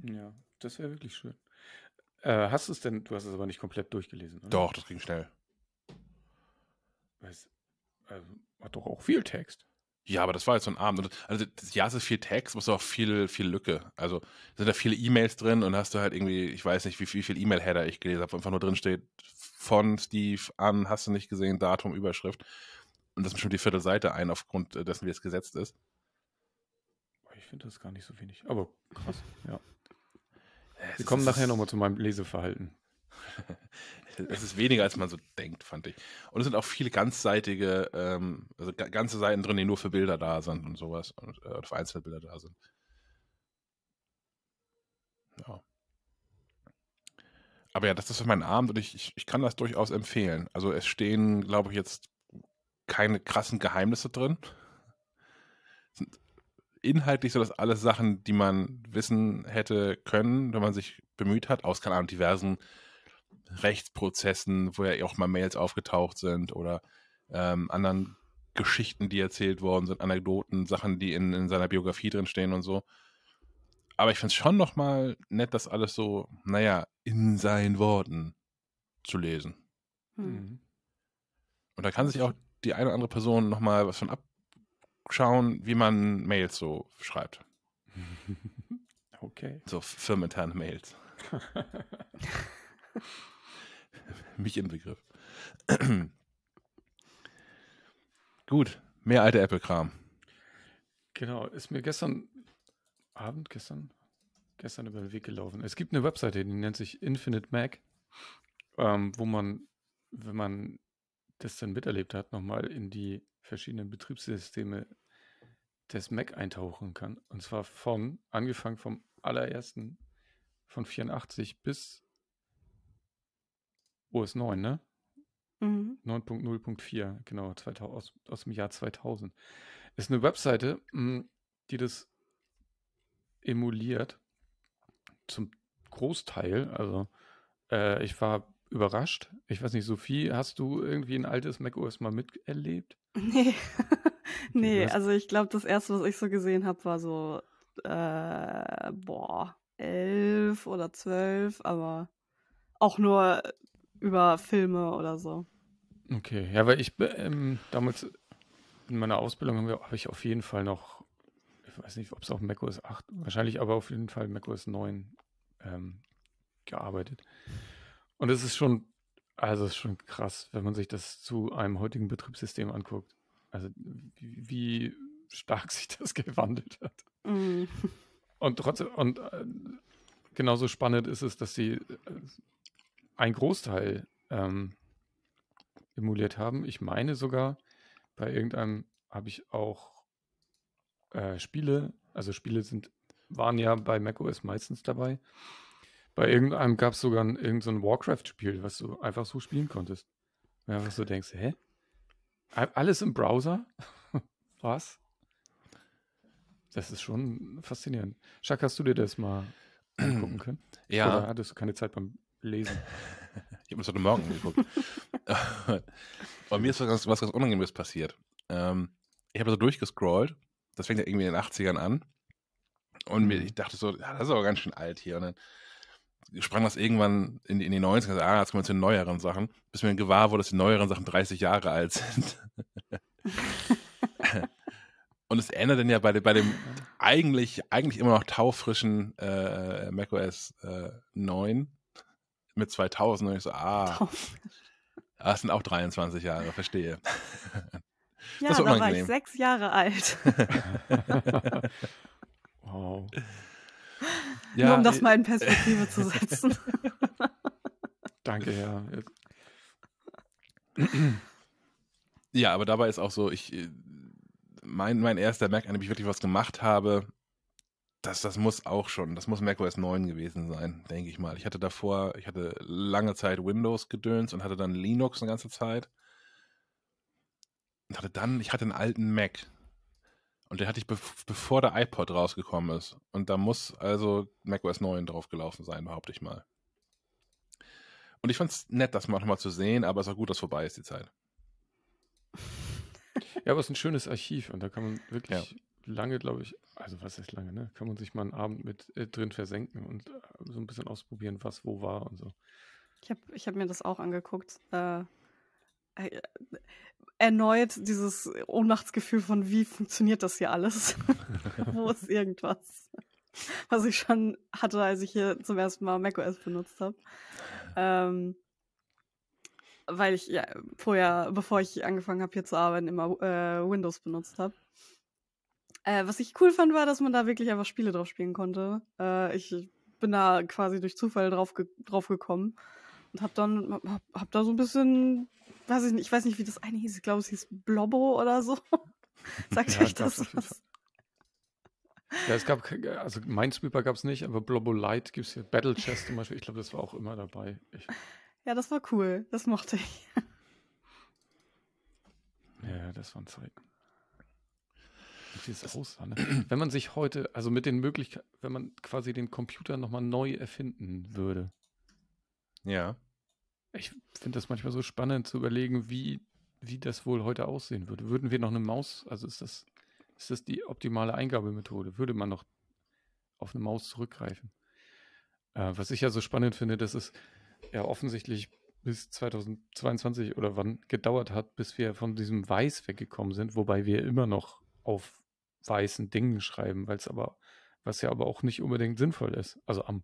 Ja, das wäre wirklich schön. Äh, hast du es denn, du hast es aber nicht komplett durchgelesen, oder? Doch, das ging schnell. Weiß, also, hat doch auch viel Text. Ja, aber das war jetzt so ein Abend. Also ja, es ist viel Text, aber es ist auch viel, viel Lücke. Also sind da viele E-Mails drin und hast du halt irgendwie, ich weiß nicht, wie, wie viel E-Mail-Header ich gelesen habe, wo einfach nur drin steht, von Steve an, hast du nicht gesehen, Datum, Überschrift. und das ist schon die Viertelseite ein, aufgrund dessen, wie es gesetzt ist. Ich finde das gar nicht so wenig. Aber krass, ja. Wir kommen nachher nochmal zu meinem Leseverhalten. [LAUGHS] Es ist weniger, als man so denkt, fand ich. Und es sind auch viele ganzseitige, ähm, also ganze Seiten drin, die nur für Bilder da sind und sowas. Und, äh, für Einzelbilder da sind. Ja. Aber ja, das ist für meinen Abend und ich, ich, ich kann das durchaus empfehlen. Also es stehen, glaube ich, jetzt keine krassen Geheimnisse drin. Es sind inhaltlich so das alles Sachen, die man wissen hätte können, wenn man sich bemüht hat, aus, keine Ahnung, diversen Rechtsprozessen, wo ja auch mal Mails aufgetaucht sind oder ähm, anderen Geschichten, die erzählt worden sind, Anekdoten, Sachen, die in, in seiner Biografie drin stehen und so. Aber ich finde es schon nochmal nett, das alles so, naja, in seinen Worten zu lesen. Hm. Mhm. Und da kann sich auch die eine oder andere Person nochmal was von abschauen, wie man Mails so schreibt. [LAUGHS] Okay. So firmeninterne Mails. [LAUGHS] [LAUGHS] Mich im Begriff. [CLEARS THROAT] Gut, mehr alte Apple-Kram. Genau, ist mir gestern Abend, gestern, gestern über den Weg gelaufen. Es gibt eine Webseite, die nennt sich Infinite Mac, ähm, wo man, wenn man das dann miterlebt hat, nochmal in die verschiedenen Betriebssysteme des Mac eintauchen kann. Und zwar von, angefangen vom allerersten, von 84 bis OS 9, ne? Mhm. 9.0.4, genau, 2000, aus, aus dem Jahr 2000. Ist eine Webseite, hm, die das emuliert. Zum Großteil. Also, äh, ich war überrascht. Ich weiß nicht, Sophie, hast du irgendwie ein altes macOS mal miterlebt? [LAUGHS] Nee. nee, also ich glaube, das erste, was ich so gesehen habe, war so, äh, boah, elf oder zwölf, aber auch nur über Filme oder so. Okay, ja, weil ich ähm, damals in meiner Ausbildung habe hab ich auf jeden Fall noch ich weiß nicht, ob es auf macOS 8, wahrscheinlich aber auf jeden Fall macOS 9 ähm, gearbeitet. Und es ist schon, also es ist schon krass, wenn man sich das zu einem heutigen Betriebssystem anguckt. Also wie, wie stark [LAUGHS] sich das gewandelt hat. Mm. Und trotzdem, und äh, genauso spannend ist es, dass sie äh, einen Großteil ähm, emuliert haben. Ich meine sogar, bei irgendeinem habe ich auch äh, Spiele, also Spiele sind, waren ja bei macOS meistens dabei. Bei irgendeinem gab es sogar ein, irgendein so Warcraft-Spiel, was du einfach so spielen konntest. Ja, was du denkst, hä? Alles im Browser? [LAUGHS] was? Das ist schon faszinierend. Schack, hast du dir das mal angucken [CLEARS THROAT] können? Ja. Oder hattest du keine Zeit beim Lesen? [LAUGHS] ich habe mir das heute Morgen angeguckt. [LAUGHS] Bei mir ist was ganz, was ganz Unangenehmes passiert. Ähm, ich habe so durchgescrollt das fängt ja irgendwie in den 80ern an. Und mir, mhm. ich dachte so, ja, das ist aber ganz schön alt hier. Und dann sprang das irgendwann in, in die 90er, also, ah, jetzt kommen wir zu den neueren Sachen, bis mir gewahr wurde, dass die neueren Sachen 30 Jahre alt sind. [LAUGHS] Und es ändert dann ja bei, bei dem eigentlich, eigentlich immer noch taufrischen äh, macOS äh, 9 mit 2000. Und ich so, ah, das sind auch 23 Jahre, verstehe. [LAUGHS] Ja, das da war ich sechs Jahre alt. [LAUGHS] wow. Ja, Nur um das mal in Perspektive zu setzen. [LAUGHS] Danke, ja. Ja, aber dabei ist auch so, ich, äh, mein, mein erster Mac, an dem ich wirklich was gemacht habe, das, das muss auch schon, das muss macOS 9 gewesen sein, denke ich mal. Ich hatte davor, ich hatte lange Zeit Windows gedöns und hatte dann Linux eine ganze Zeit. Und hatte dann, ich hatte einen alten Mac. Und den hatte ich be bevor der iPod rausgekommen ist. Und da muss also macOS 9 drauf gelaufen sein, behaupte ich mal. Und ich fand es nett, das manchmal zu sehen, aber es ist auch gut, dass vorbei ist, die Zeit. [LAUGHS] Ja, aber es ist ein schönes Archiv und da kann man wirklich ja. Lange, glaube ich, also was ist lange, ne? Kann man sich mal einen Abend mit äh, drin versenken und äh, so ein bisschen ausprobieren, was wo war und so. Ich habe ich hab mir das auch angeguckt. Äh, äh erneut dieses Ohnmachtsgefühl von, wie funktioniert das hier alles? [LAUGHS] Wo ist irgendwas? Was ich schon hatte, als ich hier zum ersten Mal macOS benutzt habe. Ähm, weil ich ja vorher, bevor ich angefangen habe hier zu arbeiten, immer äh, Windows benutzt habe. Äh, was ich cool fand, war, dass man da wirklich einfach Spiele drauf spielen konnte. Äh, ich bin da quasi durch Zufall drauf, ge drauf gekommen und hab dann hab, hab da so ein bisschen, weiß ich nicht, ich weiß nicht, wie das eine hieß. Ich glaube, es hieß Blobbo oder so. [LAUGHS] Sagt Ja, euch das was? Ja, es gab, also Minesweeper gab es nicht, aber Blobo Light gibt es hier. Battle Chess zum Beispiel, ich glaube, das war auch immer dabei. Ich, Ja, das war cool. Das mochte ich. ja, das waren Zeiten. Und dieses Aussah, ne? Wenn man sich heute, also mit den Möglichkeiten, wenn man quasi den Computer nochmal neu erfinden würde. Ja. Ich finde das manchmal so spannend zu überlegen, wie, wie das wohl heute aussehen würde. Würden wir noch eine Maus, also ist das, ist das die optimale Eingabemethode? Würde man noch auf eine Maus zurückgreifen? Äh, was ich ja so spannend finde, dass es ja offensichtlich bis 2022 oder wann gedauert hat, bis wir von diesem Weiß weggekommen sind, wobei wir immer noch auf weißen Dingen schreiben, weil es aber, was ja aber auch nicht unbedingt sinnvoll ist. Also am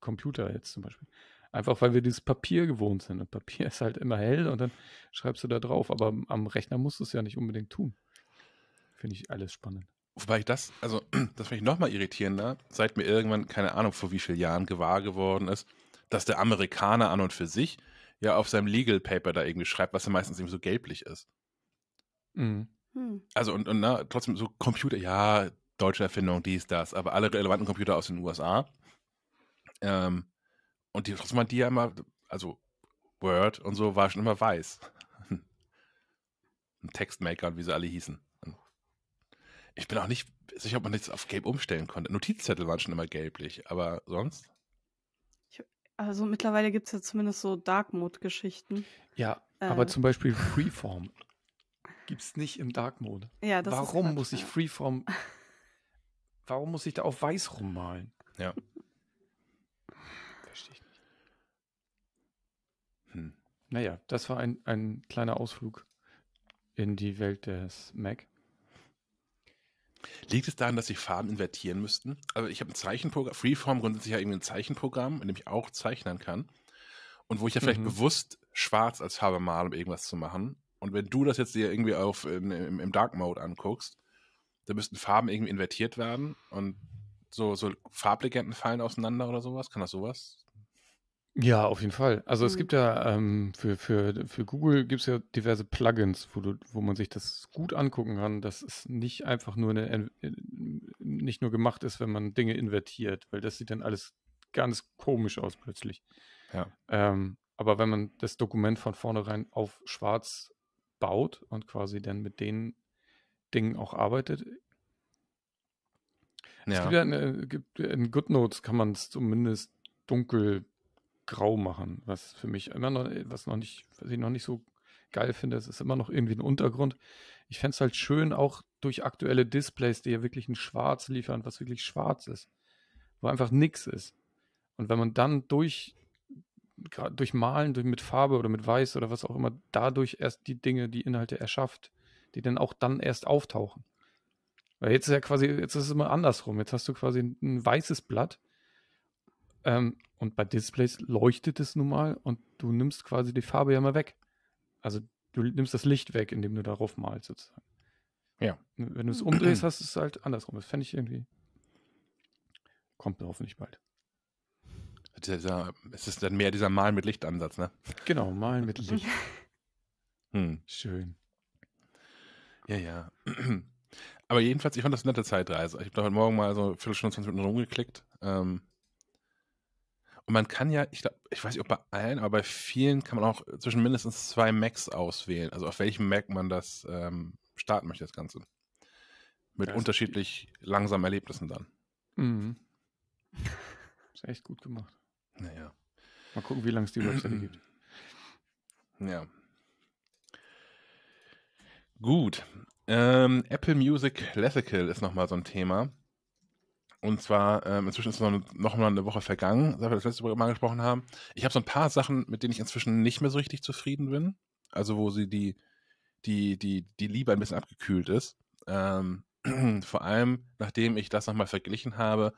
Computer jetzt zum Beispiel. Einfach weil wir dieses Papier gewohnt sind. Und Papier [LAUGHS] ist halt immer hell und dann schreibst du da drauf. Aber am- Rechner musst du es ja nicht unbedingt tun. Finde ich alles spannend. Wobei ich das, also [CLEARS THROAT] das finde ich nochmal irritierender, seit mir irgendwann, keine Ahnung vor wie vielen Jahren gewahr geworden ist, dass der Amerikaner an und für sich ja auf seinem Legal Paper da irgendwie schreibt, was ja meistens irgendwie so gelblich ist. Mhm. Hm. Also und, und na, trotzdem so Computer, ja, deutsche Erfindung, dies, das, aber alle relevanten Computer aus den USA. Ähm, und die trotzdem waren die ja immer, also Word und so war schon immer weiß. [LAUGHS] Ein Textmaker und wie sie alle hießen. Ich bin auch nicht sicher, ob man das auf gelb umstellen konnte. Notizzettel waren schon immer gelblich, aber sonst? Also mittlerweile gibt es ja zumindest so Dark Mode-Geschichten. Ja, Äh. aber zum Beispiel Freeform gibt es nicht im Dark Mode. Ja, das ist warum Quatsch, muss ich. Freeform, warum muss ich da auf weiß rummalen? Ja. Verstehe ich nicht. Hm. Naja, das war ein, ein kleiner Ausflug in die Welt des Mac. Liegt es daran, dass sich Farben invertieren müssten? Also ich habe ein Zeichenprogramm, Freeform grundsätzlich ja irgendwie ein Zeichenprogramm, in dem ich auch zeichnen kann. Und wo ich ja vielleicht Mhm. bewusst schwarz als Farbe male, um irgendwas zu machen. Und wenn du das jetzt dir irgendwie auf in, im, im Dark Mode anguckst, dann müssten Farben irgendwie invertiert werden und so, so Farblegenden fallen auseinander oder sowas. Kann das sowas? Ja, auf jeden Fall. Also es Mhm. gibt ja ähm, für, für, für Google gibt es ja diverse Plugins, wo, du, wo man sich das gut angucken kann, dass es nicht einfach nur eine, äh, nicht nur gemacht ist, wenn man Dinge invertiert, weil das sieht dann alles ganz komisch aus plötzlich. Ja. Ähm, aber wenn man das Dokument von vornherein auf schwarz baut und quasi dann mit den Dingen auch arbeitet, es gibt ja eine, gibt, in GoodNotes kann man es zumindest dunkelgrau machen, was für mich immer noch, was noch nicht, was ich noch nicht so geil finde, es ist immer noch irgendwie ein Untergrund. Ich fände es halt schön, auch durch aktuelle Displays, die ja wirklich ein Schwarz liefern, was wirklich schwarz ist, wo einfach nichts ist. Und wenn man dann durch, durch Malen, durch, mit Farbe oder mit Weiß oder was auch immer, dadurch erst die Dinge, die Inhalte erschafft, die dann auch dann erst auftauchen. Weil jetzt ist ja quasi, jetzt ist es immer andersrum. Jetzt hast du quasi ein, ein weißes Blatt ähm, und bei Displays leuchtet es nun mal und du nimmst quasi die Farbe ja mal weg. Also du nimmst das Licht weg, indem du darauf malst sozusagen. Ja. Wenn du es umdrehst, hast du es halt andersrum. Das fände ich irgendwie. Kommt hoffentlich bald. Dieser, es ist dann mehr dieser Mal mit Lichtansatz, ne? Genau, malen mit Licht. [LAUGHS] Hm. Schön. Ja, ja. [CLEARS THROAT] Aber jedenfalls, ich fand das eine nette Zeitreise. Ich habe da heute Morgen mal so eine Viertelstunde, 20 Minuten rumgeklickt. Ähm, und man kann ja, ich glaube, ich weiß nicht, ob bei allen, aber bei vielen kann man auch zwischen mindestens zwei Macs auswählen. Also auf welchem Mac man das ähm, starten möchte, das Ganze. Mit Das- unterschiedlich langsamen Erlebnissen dann. Mhm. [LAUGHS] Ist echt gut gemacht. Naja. Mal gucken, wie lange es die Webseite [CLEARS THROAT] gibt. Ja. Gut. Ähm, Apple Music Classical ist nochmal so ein Thema. Und zwar, ähm, inzwischen ist noch, noch mal eine Woche vergangen, seit wir das letzte Mal gesprochen haben. Ich habe so ein paar Sachen, mit denen ich inzwischen nicht mehr so richtig zufrieden bin. Also wo sie die, die, die, die Liebe ein bisschen abgekühlt ist. Ähm, [CLEARS THROAT] vor allem, nachdem ich das nochmal verglichen habe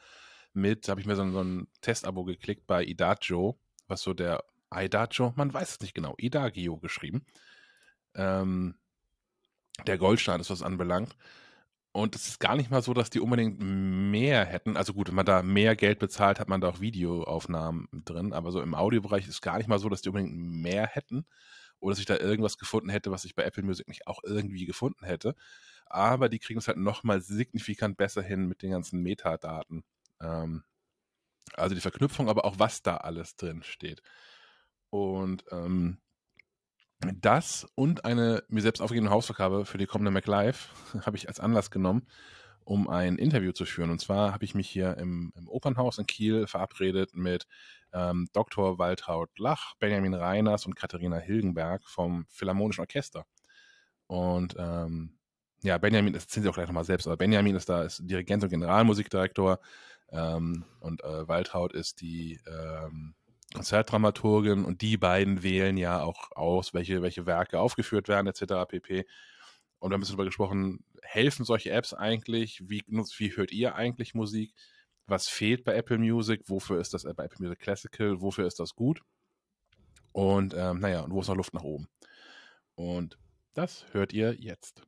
mit, habe ich mir so, ein- so ein Testabo geklickt bei Idagio, was so der Idacho, man weiß es nicht genau, Idagio geschrieben. Ähm, der Goldstandard ist, was anbelangt. Und es ist gar nicht mal so, dass die unbedingt mehr hätten. Also gut, wenn man da mehr Geld bezahlt, hat man da auch Videoaufnahmen drin. Aber so im Audiobereich ist es gar nicht mal so, dass die unbedingt mehr hätten. Oder dass ich da irgendwas gefunden hätte, was ich bei Apple Music nicht auch irgendwie gefunden hätte. Aber die kriegen es halt nochmal signifikant besser hin mit den ganzen Metadaten. Ähm, also die Verknüpfung, aber auch was da alles drin steht. Und ähm, das und eine mir selbst aufgegebene Hausvergabe für die kommende MacLive [LAUGHS] habe ich als Anlass genommen, um ein Interview zu führen. Und zwar habe ich mich hier im, im Opernhaus in Kiel verabredet mit ähm, Dr. Waltraud Lach, Benjamin Reiners und Katharina Hilgenberg vom Philharmonischen Orchester. Und ähm, ja, Benjamin, das sind sie auch gleich nochmal selbst, aber Benjamin ist da, ist Dirigent und Generalmusikdirektor ähm, und äh, Waltraud ist die ähm, Konzertdramaturgin und die beiden wählen ja auch aus, welche, welche Werke aufgeführt werden, etc. pp. Und wir haben ein bisschen darüber gesprochen, helfen solche Apps eigentlich? Wie, wie hört ihr eigentlich Musik? Was fehlt bei Apple Music? Wofür ist das bei Apple Music Classical? Wofür ist das gut? Und ähm, naja, und wo ist noch Luft nach oben? Und das hört ihr jetzt.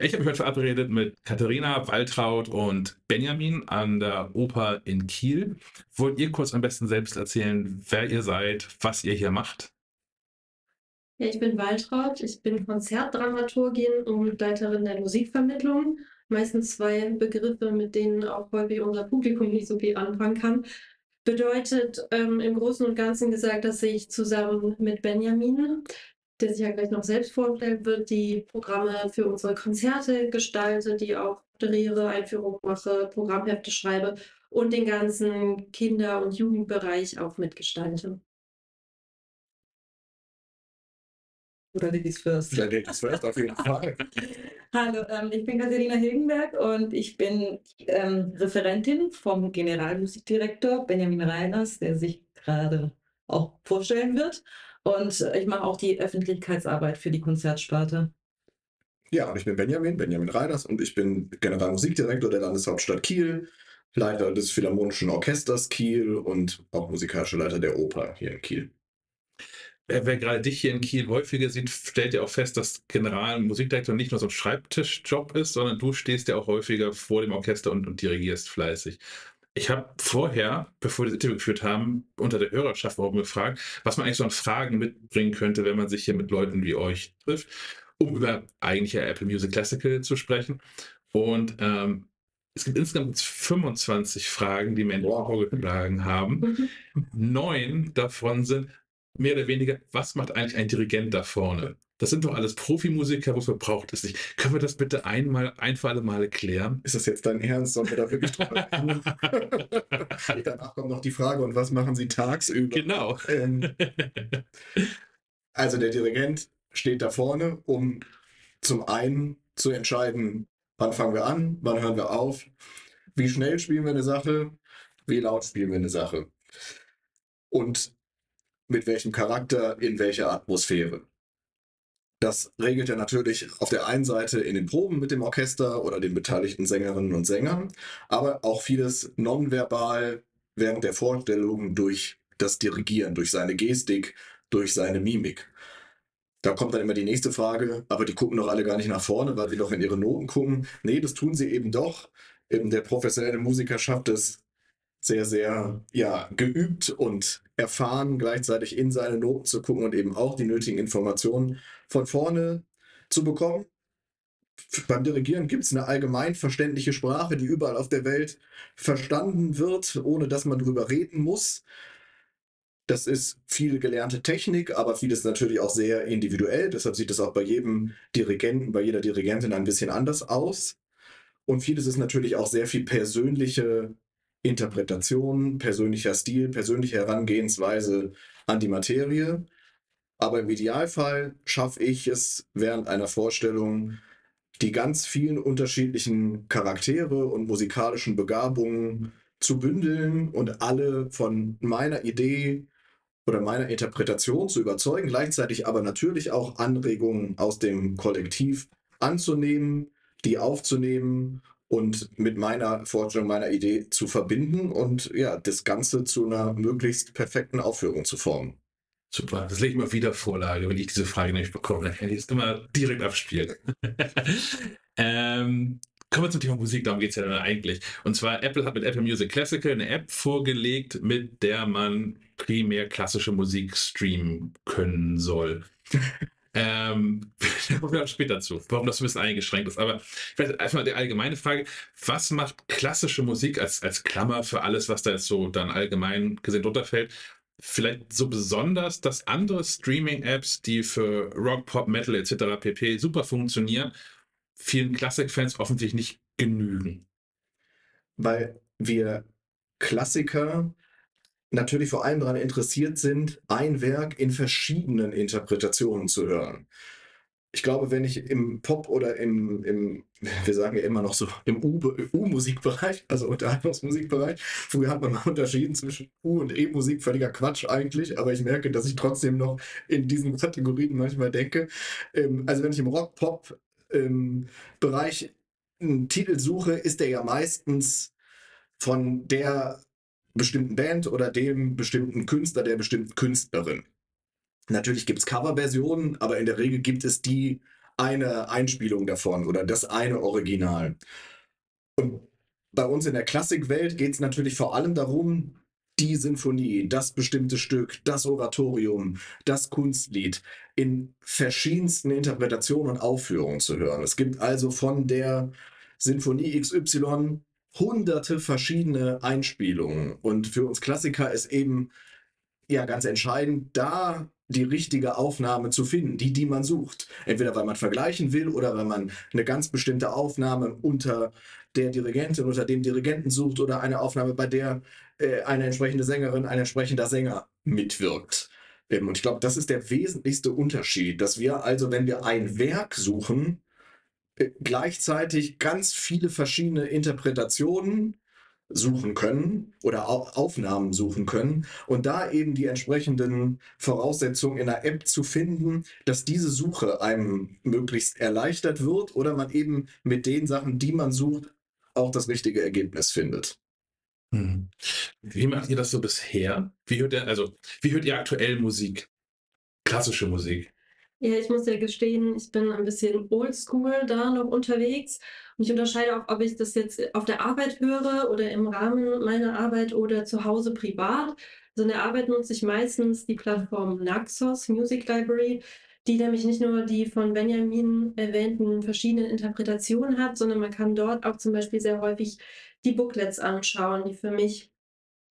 Ich habe mich heute verabredet mit Katharina, Waltraud und Benjamin an der Oper in Kiel. Wollt ihr kurz am besten selbst erzählen, wer ihr seid, was ihr hier macht? Ja, ich bin Waltraud, ich bin Konzertdramaturgin und Leiterin der Musikvermittlung. Meistens zwei Begriffe, mit denen auch häufig unser Publikum nicht so viel anfangen kann. Bedeutet ähm, im Großen und Ganzen gesagt, dass ich zusammen mit Benjamin der sich ja gleich noch selbst vorstellen wird, die Programme für unsere Konzerte gestalte, die auch moderiere, Einführung mache, Programmhefte schreibe und den ganzen Kinder- und Jugendbereich auch mitgestalte. Oder Ladies First? Ja, Ladies First, auf jeden Fall. [LAUGHS] Hallo, ähm, ich bin Katharina Hilgenberg und ich bin ähm, Referentin vom Generalmusikdirektor Benjamin Reiners, der sich gerade auch vorstellen wird. Und ich mache auch die Öffentlichkeitsarbeit für die Konzertsparte. Ja, und ich bin Benjamin, Benjamin Reiders und ich bin Generalmusikdirektor der Landeshauptstadt Kiel, Leiter des Philharmonischen Orchesters Kiel und auch musikalischer Leiter der Oper hier in Kiel. Wer, wer, gerade dich hier in Kiel häufiger sieht, stellt ja auch fest, dass Generalmusikdirektor nicht nur so ein Schreibtischjob ist, sondern du stehst ja auch häufiger vor dem Orchester und, und dirigierst fleißig. Ich habe vorher, bevor wir das Interview geführt haben, unter der Hörerschaft warum gefragt, was man eigentlich so an Fragen mitbringen könnte, wenn man sich hier mit Leuten wie euch trifft, um über eigentliche Apple Music Classical zu sprechen. Und ähm, es gibt insgesamt 25 Fragen, die Menschen vorgeschlagen haben. Mhm. Neun davon sind mehr oder weniger, was macht eigentlich ein Dirigent da vorne? Das sind doch alles Profimusiker, wofür braucht es nicht? Können wir das bitte einmal, ein für alle Male klären? Ist das jetzt dein Ernst? Sollen wir da wirklich drüber [LAUGHS] [LAUGHS] Danach kommt noch die Frage, und was machen Sie tagsüber? Genau. Ähm, also der Dirigent steht da vorne, um zum einen zu entscheiden, wann fangen wir an, wann hören wir auf, wie schnell spielen wir eine Sache, wie laut spielen wir eine Sache. Und mit welchem Charakter, in welcher Atmosphäre. Das regelt er natürlich auf der einen Seite in den Proben mit dem Orchester oder den beteiligten Sängerinnen und Sängern, aber auch vieles nonverbal während der Vorstellung durch das Dirigieren, durch seine Gestik, durch seine Mimik. Da kommt dann immer die nächste Frage, aber die gucken doch alle gar nicht nach vorne, weil sie doch in ihre Noten gucken. Nee, das tun sie eben doch. Der professionelle Musiker schafft es sehr, sehr ja, geübt und erfahren, gleichzeitig in seine Noten zu gucken und eben auch die nötigen Informationen von vorne zu bekommen. Beim Dirigieren gibt es eine allgemein verständliche Sprache, die überall auf der Welt verstanden wird, ohne dass man darüber reden muss. Das ist viel gelernte Technik, aber vieles natürlich auch sehr individuell. Deshalb sieht es auch bei jedem Dirigenten, bei jeder Dirigentin ein bisschen anders aus. Und vieles ist natürlich auch sehr viel persönliche Interpretation, persönlicher Stil, persönliche Herangehensweise an die Materie. Aber im Idealfall schaffe ich es während einer Vorstellung, die ganz vielen unterschiedlichen Charaktere und musikalischen Begabungen zu bündeln und alle von meiner Idee oder meiner Interpretation zu überzeugen, gleichzeitig aber natürlich auch Anregungen aus dem Kollektiv anzunehmen, die aufzunehmen und mit meiner Vorstellung, meiner Idee zu verbinden und ja, das Ganze zu einer möglichst perfekten Aufführung zu formen. Super, das lege ich mal wieder Vorlage, wenn ich diese Frage nämlich bekomme. Dann kann ich es immer direkt abspielen. [LAUGHS] ähm, kommen wir zum Thema Musik, darum geht es ja dann eigentlich. Und zwar, Apple hat mit Apple Music Classical eine App vorgelegt, mit der man primär klassische Musik streamen können soll. Ähm, [LAUGHS] da kommen wir auch später zu, warum das ein bisschen eingeschränkt ist. Aber vielleicht erstmal die allgemeine Frage, was macht klassische Musik als, als Klammer für alles, was da jetzt so dann allgemein gesehen drunter vielleicht so besonders, dass andere Streaming-Apps, die für Rock, Pop, Metal etc. pp. super funktionieren, vielen Klassikfans offensichtlich nicht genügen. Weil wir Klassiker natürlich vor allem daran interessiert sind, ein Werk in verschiedenen Interpretationen zu hören. Ich glaube, wenn ich im Pop oder im, im [LAUGHS] wir sagen ja immer noch so, im U-Musikbereich, also Unterhaltungsmusikbereich, früher hat man mal unterschieden zwischen U- und E-Musik, völliger Quatsch eigentlich, aber ich merke, dass ich trotzdem noch in diesen Kategorien manchmal denke. Ähm, also wenn ich im Rock-Pop ähm, einen Titel suche, ist der ja meistens von der bestimmten Band oder dem bestimmten Künstler, der bestimmten Künstlerin. Natürlich gibt es Coverversionen, aber in der Regel gibt es die eine Einspielung davon oder das eine Original. Und bei uns in der Klassikwelt geht es natürlich vor allem darum, die Sinfonie, das bestimmte Stück, das Oratorium, das Kunstlied in verschiedensten Interpretationen und Aufführungen zu hören. Es gibt also von der Sinfonie XY hunderte verschiedene Einspielungen. Und für uns Klassiker ist eben ja ganz entscheidend, da die richtige Aufnahme zu finden, die, die man sucht. Entweder weil man vergleichen will oder weil man eine ganz bestimmte Aufnahme unter der Dirigentin, unter dem Dirigenten sucht oder eine Aufnahme, bei der äh, eine entsprechende Sängerin, ein entsprechender Sänger mitwirkt. Ähm, und ich glaube, das ist der wesentlichste Unterschied, dass wir also, wenn wir ein Werk suchen, gleichzeitig ganz viele verschiedene Interpretationen suchen können oder Aufnahmen suchen können und da eben die entsprechenden Voraussetzungen in der App zu finden, dass diese Suche einem möglichst erleichtert wird oder man eben mit den Sachen, die man sucht, auch das richtige Ergebnis findet. Hm. Wie macht ihr das so bisher? Wie hört ihr, also, wie hört ihr aktuell Musik? Klassische Musik? Ja, ich muss ja gestehen, ich bin ein bisschen oldschool da noch unterwegs. Und ich unterscheide auch, ob ich das jetzt auf der Arbeit höre oder im Rahmen meiner Arbeit oder zu Hause privat. Also in der Arbeit nutze ich meistens die Plattform Naxos Music Library, die nämlich nicht nur die von Benjamin erwähnten verschiedenen Interpretationen hat, sondern man kann dort auch zum Beispiel sehr häufig die Booklets anschauen, die für mich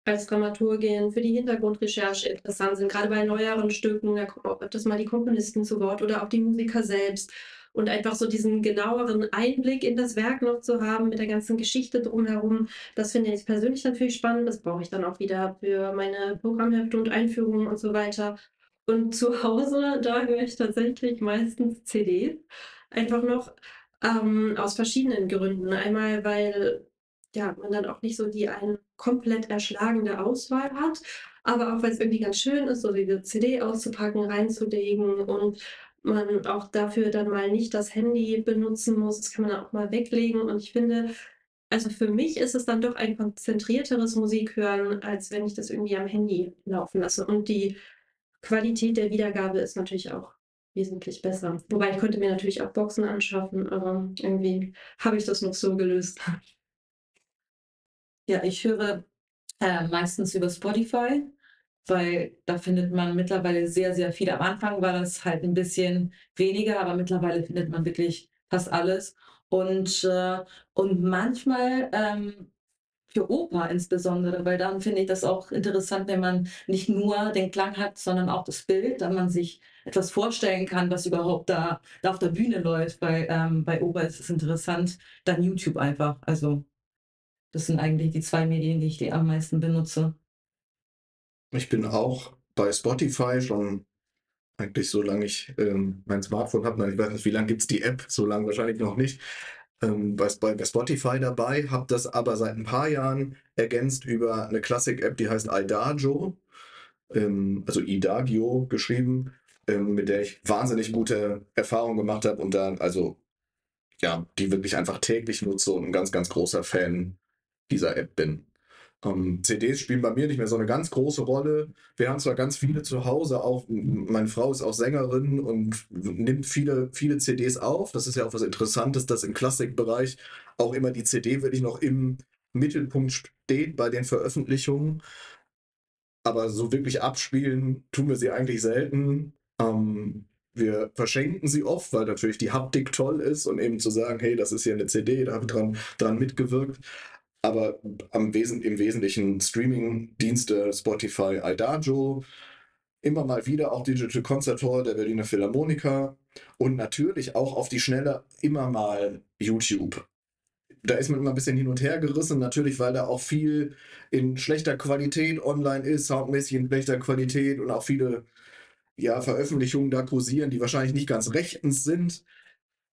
als Dramaturgin für die Hintergrundrecherche interessant sind. Gerade bei neueren Stücken, da kommen öfters mal die Komponisten zu Wort oder auch die Musiker selbst. Und einfach so diesen genaueren Einblick in das Werk noch zu haben mit der ganzen Geschichte drumherum, das finde ich persönlich natürlich spannend. Das brauche ich dann auch wieder für meine Programmhefte und Einführungen und so weiter. Und zu Hause, da höre ich tatsächlich meistens CDs. Einfach noch ähm, aus verschiedenen Gründen. Einmal, weil ja, man dann auch nicht so die eine komplett erschlagende Auswahl hat, aber auch weil es irgendwie ganz schön ist, so diese CD auszupacken, reinzulegen und man auch dafür dann mal nicht das Handy benutzen muss. Das kann man auch mal weglegen. Und ich finde, also für mich ist es dann doch ein konzentrierteres Musikhören, als wenn ich das irgendwie am Handy laufen lasse. Und die Qualität der Wiedergabe ist natürlich auch wesentlich besser. Wobei ich könnte mir natürlich auch Boxen anschaffen, aber irgendwie habe ich das noch so gelöst. Ja, ich höre äh, meistens über Spotify, weil da findet man mittlerweile sehr, sehr viel. Am Anfang war das halt ein bisschen weniger, aber mittlerweile findet man wirklich fast alles. Und, äh, und manchmal ähm, für Oper insbesondere, weil dann finde ich das auch interessant, wenn man nicht nur den Klang hat, sondern auch das Bild, da man sich etwas vorstellen kann, was überhaupt da, da auf der Bühne läuft. Bei, ähm, bei Oper ist es interessant, dann YouTube einfach. Also das sind eigentlich die zwei Medien, die ich die am meisten benutze. Ich bin auch bei Spotify schon eigentlich so lange ich ähm, mein Smartphone habe. Ich weiß nicht, wie lange gibt es die App, so lange wahrscheinlich noch nicht. Ähm, bei, bei Spotify dabei, habe das aber seit ein paar Jahren ergänzt über eine Klassik-App, die heißt Idagio, ähm, also Idagio geschrieben, ähm, mit der ich wahnsinnig gute Erfahrungen gemacht habe und dann, also ja, die wirklich einfach täglich nutze und ein ganz, ganz großer Fan dieser App bin. Ähm, CDs spielen bei mir nicht mehr so eine ganz große Rolle. Wir haben zwar ganz viele zu Hause, auch meine Frau ist auch Sängerin und nimmt viele, viele CDs auf. Das ist ja auch was Interessantes, dass im Klassikbereich auch immer die CD wirklich noch im Mittelpunkt steht bei den Veröffentlichungen. Aber so wirklich abspielen tun wir sie eigentlich selten. Ähm, wir verschenken sie oft, weil natürlich die Haptik toll ist und eben zu sagen, hey, das ist hier eine CD, da habe ich dran, dran mitgewirkt. Aber am Wesen, im Wesentlichen Streaming-Dienste Spotify, Idagio, immer mal wieder auch Digital Concert Hall der Berliner Philharmoniker und natürlich auch auf die Schnelle immer mal YouTube. Da ist man immer ein bisschen hin und her gerissen, natürlich, weil da auch viel in schlechter Qualität online ist, soundmäßig in schlechter Qualität und auch viele ja, Veröffentlichungen da kursieren, die wahrscheinlich nicht ganz rechtens sind.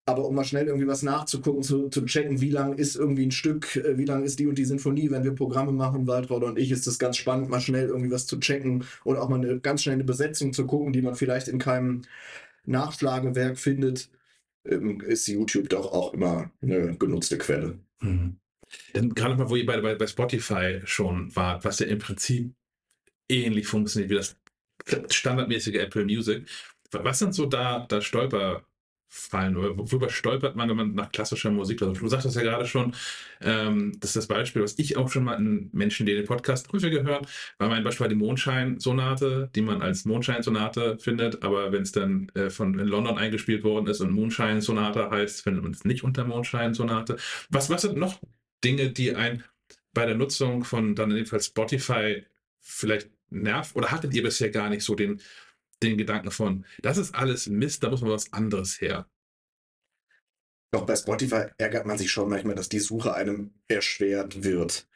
Aber um mal schnell irgendwie was nachzugucken, zu, zu checken, wie lang ist irgendwie ein Stück, äh, wie lang ist die und die Sinfonie, wenn wir Programme machen, Waltraud und ich, ist das ganz spannend, mal schnell irgendwie was zu checken und auch mal eine ganz schnelle Besetzung zu gucken, die man vielleicht in keinem Nachschlagewerk findet, ähm, ist YouTube doch auch immer eine genutzte Quelle. Mhm. Dann gerade mal, wo ihr bei, bei, bei Spotify schon wart, was ja im Prinzip ähnlich funktioniert wie das standardmäßige Apple Music. Was sind so da, da Stolperfallen oder worüber stolpert man, wenn man nach klassischer Musik hört? Du sagtest ja gerade schon, ähm, das ist das Beispiel, was ich auch schon mal in Menschen, die den Podcast prüfe, gehört, war mein Beispiel die Mondschein-Sonate, die man als Mondschein-Sonate findet, aber wenn es dann äh, von in London eingespielt worden ist und Mondschein-Sonate heißt, findet man es nicht unter Mondschein-Sonate. Was, was sind noch Dinge, die ein bei der Nutzung von dann in dem Fall Spotify vielleicht nervt? Oder hattet ihr bisher gar nicht so den, den Gedanken von, das ist alles Mist, da muss man was anderes her? Doch bei Spotify ärgert man sich schon manchmal, dass die Suche einem erschwert wird.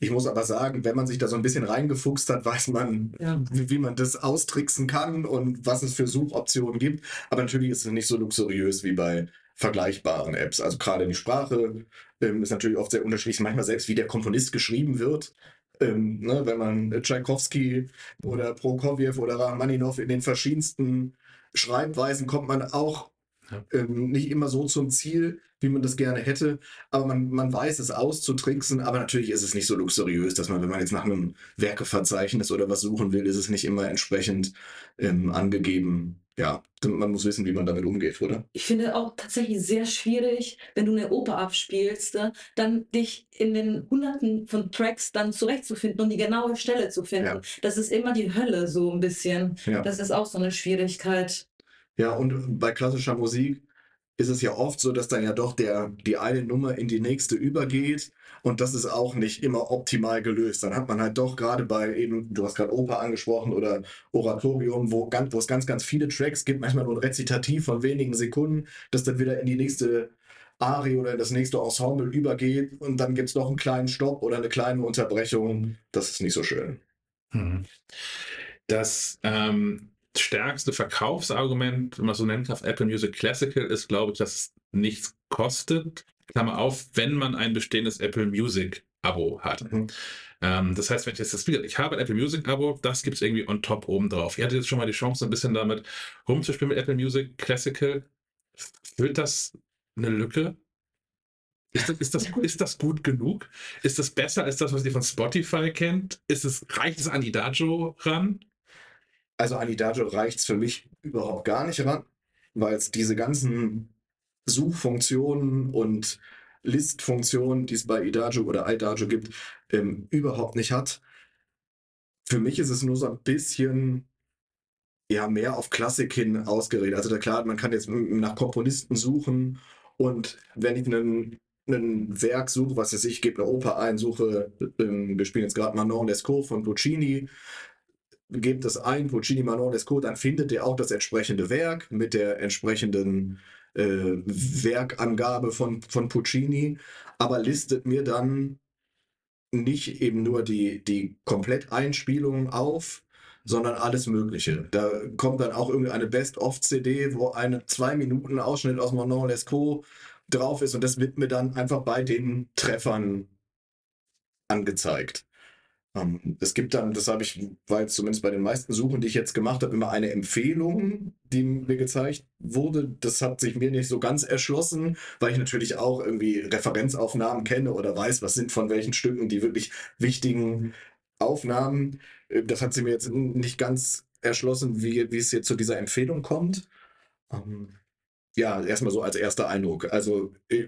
Ich muss aber sagen, wenn man sich da so ein bisschen reingefuchst hat, weiß man, ja. wie, wie, man das austricksen kann und was es für Suchoptionen gibt. Aber natürlich ist es nicht so luxuriös wie bei vergleichbaren Apps. Also gerade die Sprache ähm, ist natürlich oft sehr unterschiedlich. Manchmal selbst, wie der Komponist geschrieben wird, ähm, ne, wenn man Tchaikovsky oder Prokofjew oder Rachmaninov in den verschiedensten Schreibweisen kommt man auch ja. ähm, nicht immer so zum Ziel, wie man das gerne hätte, aber man, man weiß es auszutricksen, aber natürlich ist es nicht so luxuriös, dass man, wenn man jetzt nach einem Werkeverzeichnis oder was suchen will, ist es nicht immer entsprechend ähm, angegeben. Ja, man muss wissen, wie man damit umgeht, oder? Ich finde auch tatsächlich sehr schwierig, wenn du eine Oper abspielst, äh, dann dich in den hunderten von Tracks dann zurechtzufinden und die genaue Stelle zu finden. Ja. Das ist immer die Hölle so ein bisschen. Ja. Das ist auch so eine Schwierigkeit. Ja, und bei klassischer Musik ist es ja oft so, dass dann ja doch der, die eine Nummer in die nächste übergeht. Und das ist auch nicht immer optimal gelöst. Dann hat man halt doch gerade bei eben, du hast gerade Oper angesprochen oder Oratorium, wo, ganz, wo es ganz, ganz viele Tracks gibt, manchmal nur ein Rezitativ von wenigen Sekunden, das dann wieder in die nächste Ari oder in das nächste Ensemble übergeht und dann gibt es noch einen kleinen Stopp oder eine kleine Unterbrechung. Das ist nicht so schön. Hm. Das ähm, stärkste Verkaufsargument, wenn man so nennen kann, auf Apple Music Classical ist, glaube ich, dass es nichts kostet. Klammer auf, wenn man ein bestehendes Apple Music Abo hat. Mhm. Ähm, das heißt, wenn ich jetzt das ich habe ein Apple Music Abo, das gibt es irgendwie on top oben drauf. Ihr hattet jetzt schon mal die Chance, ein bisschen damit rumzuspielen mit Apple Music Classical. Füllt das eine Lücke? Ist das, ist, das, ist das gut genug? Ist das besser als das, was ihr von Spotify kennt? Ist es, reicht es an die Dajo ran? Also an Adagio reicht es für mich überhaupt gar nicht ran, weil es diese ganzen Suchfunktionen und Listfunktionen, die es bei Idagio oder Idagio gibt, ähm, überhaupt nicht hat. Für mich ist es nur so ein bisschen ja, mehr auf Klassik hin ausgeredet. Also da klar, man kann jetzt nach Komponisten suchen und wenn ich einen, ein Werk suche, was ich, ich gebe eine Oper ein, suche, ähm, wir spielen jetzt gerade Manon Lescaut von Puccini, gebt es ein, Puccini Manon Lescaut, dann findet ihr auch das entsprechende Werk mit der entsprechenden äh, Werkangabe von, von Puccini, aber listet mir dann nicht eben nur die, die Kompletteinspielung auf, sondern alles Mögliche. Da kommt dann auch irgendeine Best-of-CD, wo eine zwei Minuten Ausschnitt aus Manon Lescaut drauf ist und das wird mir dann einfach bei den Treffern angezeigt. Ähm, es gibt dann, das habe ich, jetzt zumindest bei den meisten Suchen, die ich jetzt gemacht habe, immer eine Empfehlung, die mir gezeigt wurde. Das hat sich mir nicht so ganz erschlossen, weil ich natürlich auch irgendwie Referenzaufnahmen kenne oder weiß, was sind von welchen Stücken die wirklich wichtigen Aufnahmen. Äh, das hat sich mir jetzt nicht ganz erschlossen, wie, wie es jetzt zu dieser Empfehlung kommt. Ähm, ja, erstmal so als erster Eindruck. Also äh,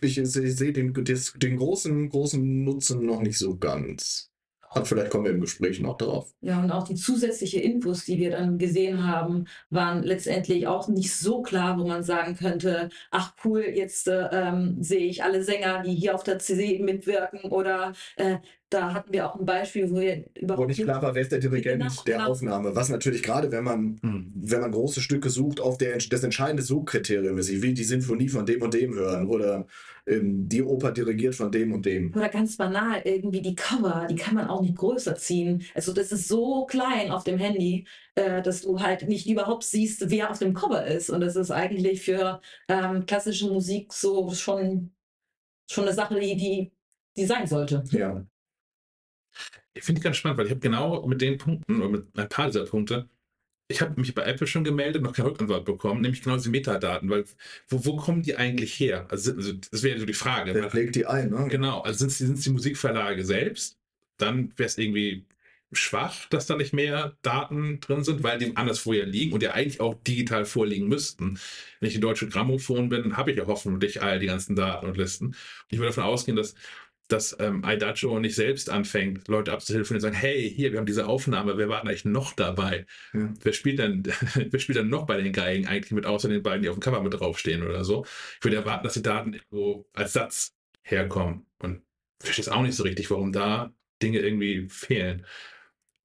ich, ich sehe den, den großen, großen Nutzen noch nicht so ganz. Und vielleicht kommen wir im Gespräch noch drauf. Ja, und auch die zusätzliche Infos, die wir dann gesehen haben, waren letztendlich auch nicht so klar, wo man sagen könnte, ach cool, jetzt äh, ähm, sehe ich alle Sänger, die hier auf der CD mitwirken oder äh, da hatten wir auch ein Beispiel, wo wir überhaupt. Wo nicht klar war, wer ist der Dirigent genau, der genau. Aufnahme. Was natürlich gerade, wenn man, hm. wenn man große Stücke sucht, auf der, das entscheidende Suchkriterium ist. Ich will die Sinfonie von dem und dem hören oder ähm, die Oper dirigiert von dem und dem. Oder ganz banal, irgendwie die Cover, die kann man auch nicht größer ziehen. Also das ist so klein auf dem Handy, äh, dass du halt nicht überhaupt siehst, wer auf dem Cover ist. Und das ist eigentlich für ähm, klassische Musik so schon, schon eine Sache, die, die, die sein sollte. Ja. Ich finde ich ganz spannend, weil ich habe genau mit den Punkten oder mit ein paar dieser Punkte, ich habe mich bei Apple schon gemeldet, noch keine Rückantwort bekommen, nämlich genau diese Metadaten, weil wo, wo kommen die eigentlich her? Also, also das wäre so die Frage. Wer pflegt die ein? Ne? Genau, also sind es die Musikverlage selbst? Dann wäre es irgendwie schwach, dass da nicht mehr Daten drin sind, weil die anderswo ja liegen und ja eigentlich auch digital vorliegen müssten. Wenn ich die deutsche Grammophon bin, habe ich ja hoffentlich all die ganzen Daten und Listen. ich würde davon ausgehen, dass dass ähm, Idacho nicht selbst anfängt, Leute abzutelefonieren und sagen, hey, hier, wir haben diese Aufnahme, wer war denn eigentlich noch dabei? Ja. Wer spielt denn, [LAUGHS] wer spielt denn noch bei den Geigen eigentlich mit, außer den beiden, die auf dem Cover mit draufstehen oder so? Ich würde erwarten, dass die Daten irgendwo als Satz herkommen. Und ich verstehe es auch nicht so richtig, warum da Dinge irgendwie fehlen.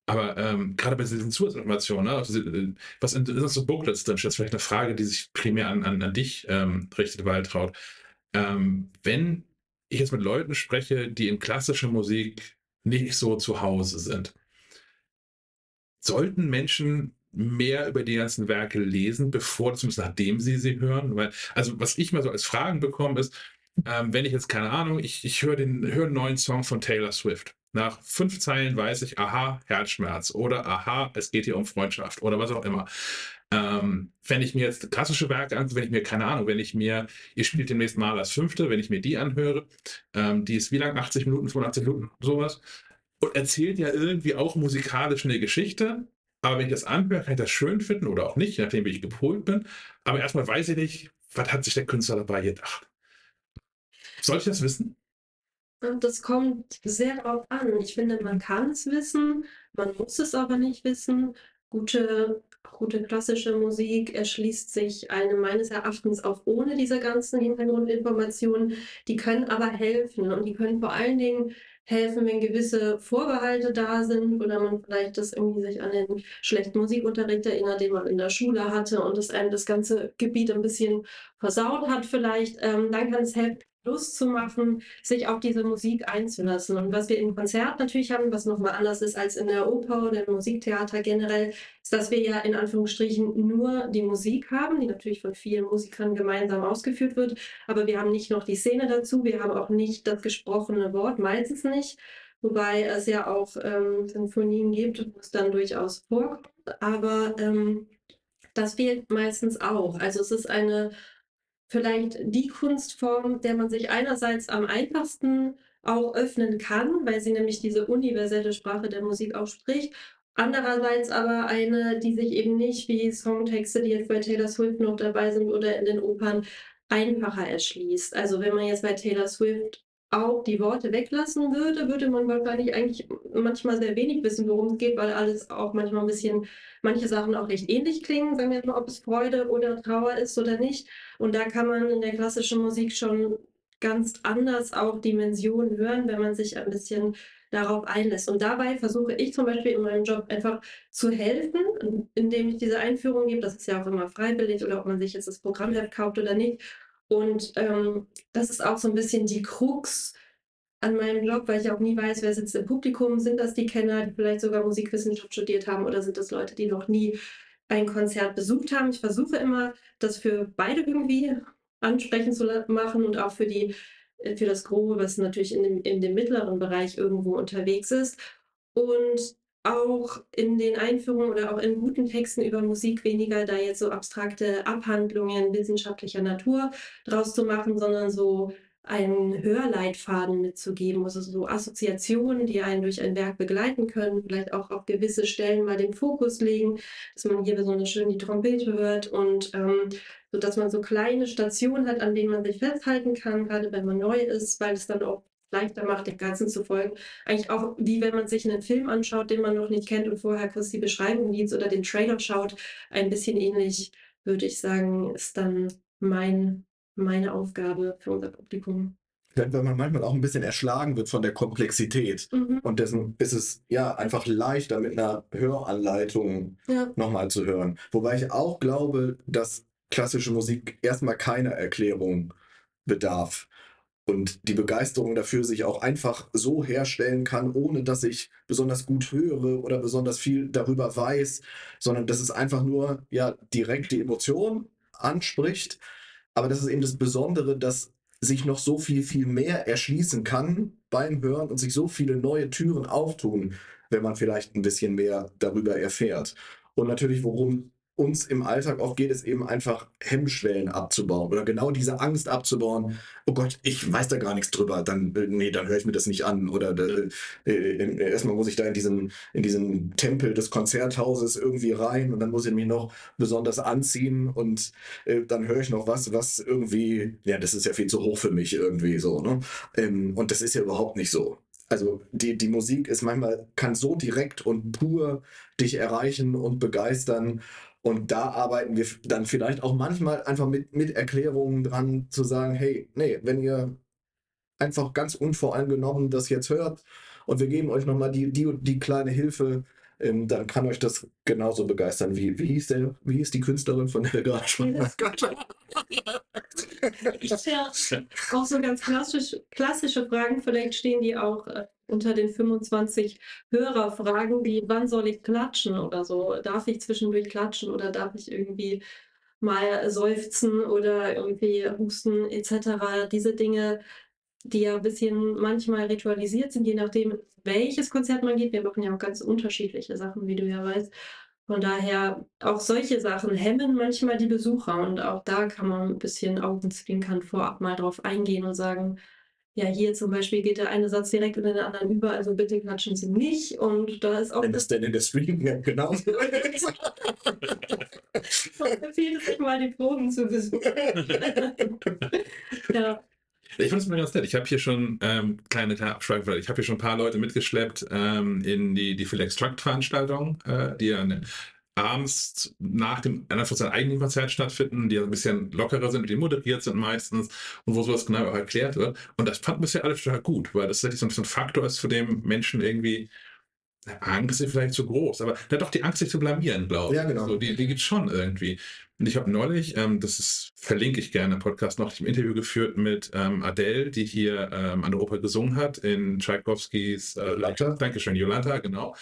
Aber ähm, gerade bei diesen Zusatzinformationen, ne, also, äh, was in, in so Booklets drin steht, ist vielleicht eine Frage, die sich primär an, an, an dich ähm, richtet, Waltraud. Ähm, wenn ich jetzt mit Leuten spreche, die in klassischer Musik nicht so zu Hause sind. Sollten Menschen mehr über die ganzen Werke lesen, bevor, zumindest nachdem sie sie hören? Weil, also was ich mal so als Fragen bekomme, ist, ähm, wenn ich jetzt, keine Ahnung, ich, ich höre den hör einen neuen Song von Taylor Swift. Nach fünf Zeilen weiß ich, aha, Herzschmerz oder aha, es geht hier um Freundschaft oder was auch immer. Ähm, wenn ich mir jetzt klassische Werke angucke, wenn ich mir, keine Ahnung, wenn ich mir, ihr spielt demnächst mal als Fünfte, wenn ich mir die anhöre, ähm, die ist wie lang? 80 Minuten, 85 Minuten, sowas. Und erzählt ja irgendwie auch musikalisch eine Geschichte. Aber wenn ich das anhöre, kann ich das schön finden oder auch nicht, nachdem, ich gepolt bin. Aber erstmal weiß ich nicht, was hat sich der Künstler dabei gedacht. Soll ich das wissen? Das kommt sehr darauf an. Ich finde, man kann es wissen, man muss es aber nicht wissen. Gute gute klassische Musik erschließt sich einem meines Erachtens auch ohne diese ganzen Hintergrundinformationen. Die können aber helfen und die können vor allen Dingen helfen, wenn gewisse Vorbehalte da sind oder man vielleicht das irgendwie sich an den schlechten Musikunterricht erinnert, den man in der Schule hatte und es einem das ganze Gebiet ein bisschen versaut hat vielleicht, ähm, dann kann es helfen, Lust zu machen, sich auf diese Musik einzulassen. Und was wir im Konzert natürlich haben, was nochmal anders ist als in der Oper oder im Musiktheater generell, ist, dass wir ja in Anführungsstrichen nur die Musik haben, die natürlich von vielen Musikern gemeinsam ausgeführt wird. Aber wir haben nicht noch die Szene dazu, wir haben auch nicht das gesprochene Wort, meistens nicht. Wobei es ja auch ähm, Sinfonien gibt, wo es dann durchaus vorkommt. Aber ähm, das fehlt meistens auch. Also es ist eine vielleicht die Kunstform, der man sich einerseits am einfachsten auch öffnen kann, weil sie nämlich diese universelle Sprache der Musik auch spricht. Andererseits aber eine, die sich eben nicht wie Songtexte, die jetzt bei Taylor Swift noch dabei sind oder in den Opern, einfacher erschließt. Also wenn man jetzt bei Taylor Swift auch die Worte weglassen würde, würde man wahrscheinlich eigentlich manchmal sehr wenig wissen, worum es geht, weil alles auch manchmal ein bisschen, manche Sachen auch recht ähnlich klingen, sagen wir mal, ob es Freude oder Trauer ist oder nicht. Und da kann man in der klassischen Musik schon ganz anders auch Dimensionen hören, wenn man sich ein bisschen darauf einlässt. Und dabei versuche ich zum Beispiel in meinem Job einfach zu helfen, indem ich diese Einführung gebe. Das ist ja auch immer freiwillig oder ob man sich jetzt das Programmheft kauft oder nicht. Und ähm, das ist auch so ein bisschen die Krux an meinem Job, weil ich auch nie weiß, wer sitzt im Publikum. Sind das die Kenner, die vielleicht sogar Musikwissenschaft studiert haben oder sind das Leute, die noch nie ein Konzert besucht haben? Ich versuche immer, das für beide irgendwie ansprechend zu machen und auch für die äh, für das Grobe, was natürlich in dem, in dem mittleren Bereich irgendwo unterwegs ist. Und auch in den Einführungen oder auch in guten Texten über Musik weniger da jetzt so abstrakte Abhandlungen wissenschaftlicher Natur draus zu machen, sondern so einen Hörleitfaden mitzugeben, also so Assoziationen, die einen durch ein Werk begleiten können, vielleicht auch auf gewisse Stellen mal den Fokus legen, dass man hier besonders schön die Trompete hört und ähm, so dass man so kleine Stationen hat, an denen man sich festhalten kann, gerade wenn man neu ist, weil es dann auch leichter macht, dem Ganzen zu folgen. Eigentlich auch wie wenn man sich einen Film anschaut, den man noch nicht kennt und vorher kurz die Beschreibung liest oder den Trailer schaut. Ein bisschen ähnlich, würde ich sagen, ist dann mein meine Aufgabe für unser Publikum. Wenn man manchmal auch ein bisschen erschlagen wird von der Komplexität. Mhm. Und dessen ist es ja einfach leichter mit einer Höranleitung Ja. nochmal zu hören. Wobei ich auch glaube, dass klassische Musik erstmal keiner Erklärung bedarf. Und die Begeisterung dafür sich auch einfach so herstellen kann, ohne dass ich besonders gut höre oder besonders viel darüber weiß, sondern dass es einfach nur ja direkt die Emotion anspricht. Aber das ist eben das Besondere, dass sich noch so viel, viel mehr erschließen kann beim Hören und sich so viele neue Türen auftun, wenn man vielleicht ein bisschen mehr darüber erfährt. Und natürlich, worum uns im Alltag oft geht, ist eben einfach Hemmschwellen abzubauen oder genau diese Angst abzubauen. Oh Gott, ich weiß da gar nichts drüber, dann, äh, nee, dann höre ich mir das nicht an. Oder äh, äh, erstmal muss ich da in diesen, in diesen Tempel des Konzerthauses irgendwie rein und dann muss ich mich noch besonders anziehen und äh, dann höre ich noch was, was irgendwie, ja, das ist ja viel zu hoch für mich irgendwie so, ne? Ähm, und das ist ja überhaupt nicht so. Also die, die Musik ist manchmal, kann so direkt und pur dich erreichen und begeistern. Und da arbeiten wir dann vielleicht auch manchmal einfach mit, mit Erklärungen dran, zu sagen, hey, nee, wenn ihr einfach ganz unvoreingenommen das jetzt hört und wir geben euch nochmal die, die, die kleine Hilfe, ähm, dann kann euch das genauso begeistern. Wie, wie, hieß der, wie hieß die Künstlerin, von der wir gerade sprachen? [LAUGHS] Ja, auch so ganz klassisch, klassische Fragen, vielleicht stehen die auch äh, unter den 25 Hörerfragen, wie wann soll ich klatschen oder so. Darf ich zwischendurch klatschen oder darf ich irgendwie mal seufzen oder irgendwie husten etc. Diese Dinge, die ja ein bisschen manchmal ritualisiert sind, je nachdem, welches Konzert man geht. Wir machen ja auch ganz unterschiedliche Sachen, wie du ja weißt. Von daher, auch solche Sachen hemmen manchmal die Besucher und auch da kann man ein bisschen Augenzwinkern vorab mal drauf eingehen und sagen, ja, hier zum Beispiel geht der eine Satz direkt in den anderen über, also bitte klatschen Sie nicht. Und da ist auch Wenn das denn in der Streaming genau so [LAUGHS] ist. empfiehlt es sich mal, die Proben zu besuchen. [LAUGHS] ja, Ich fand es mal ganz nett. Ich habe hier schon ähm, kleine, kleine Abschweifung. Ich habe hier schon ein paar Leute mitgeschleppt ähm, in die, die Phil Extract-Veranstaltung, äh, die ja ne, abends nach dem von seinen eigenen Konzert stattfinden, die ja ein bisschen lockerer sind, die moderiert sind meistens und wo sowas genau erklärt wird. Und das fanden bisher alle total gut, weil das tatsächlich so ein bisschen Faktor ist, für den Menschen irgendwie Angst ist vielleicht zu groß, aber na doch die Angst, sich zu blamieren, glaube ich. Ja, genau. So, die, die gibt es schon irgendwie. Und ich habe neulich, ähm, das ist, verlinke ich gerne im Podcast noch, ein Interview geführt mit ähm, Adele, die hier ähm, an der Oper gesungen hat, in Tchaikovskis äh, Jolanta. Dankeschön, Jolanta, genau.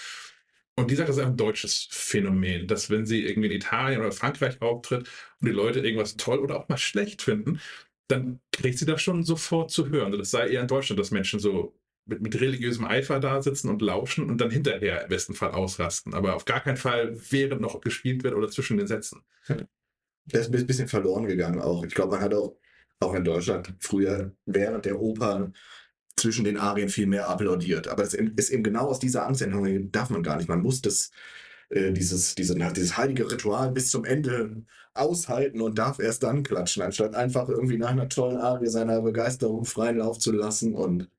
Und die sagt, das ist ein deutsches Phänomen, dass wenn sie irgendwie in Italien oder Frankreich auftritt und die Leute irgendwas toll oder auch mal schlecht finden, dann kriegt sie das schon sofort zu hören. Also das sei eher in Deutschland, dass Menschen so mit, mit religiösem Eifer da sitzen und lauschen und dann hinterher im besten Fall ausrasten. Aber auf gar keinen Fall, während noch gespielt wird oder zwischen den Sätzen. Der ist ein bisschen verloren gegangen auch. Ich glaube, man hat auch, auch in Deutschland früher während der Opern zwischen den Arien viel mehr applaudiert. Aber das ist eben genau aus dieser Angst entstanden, darf man gar nicht. Man muss das, äh, dieses, diese, dieses heilige Ritual bis zum Ende aushalten und darf erst dann klatschen, anstatt einfach irgendwie nach einer tollen Arie seiner Begeisterung freien Lauf zu lassen und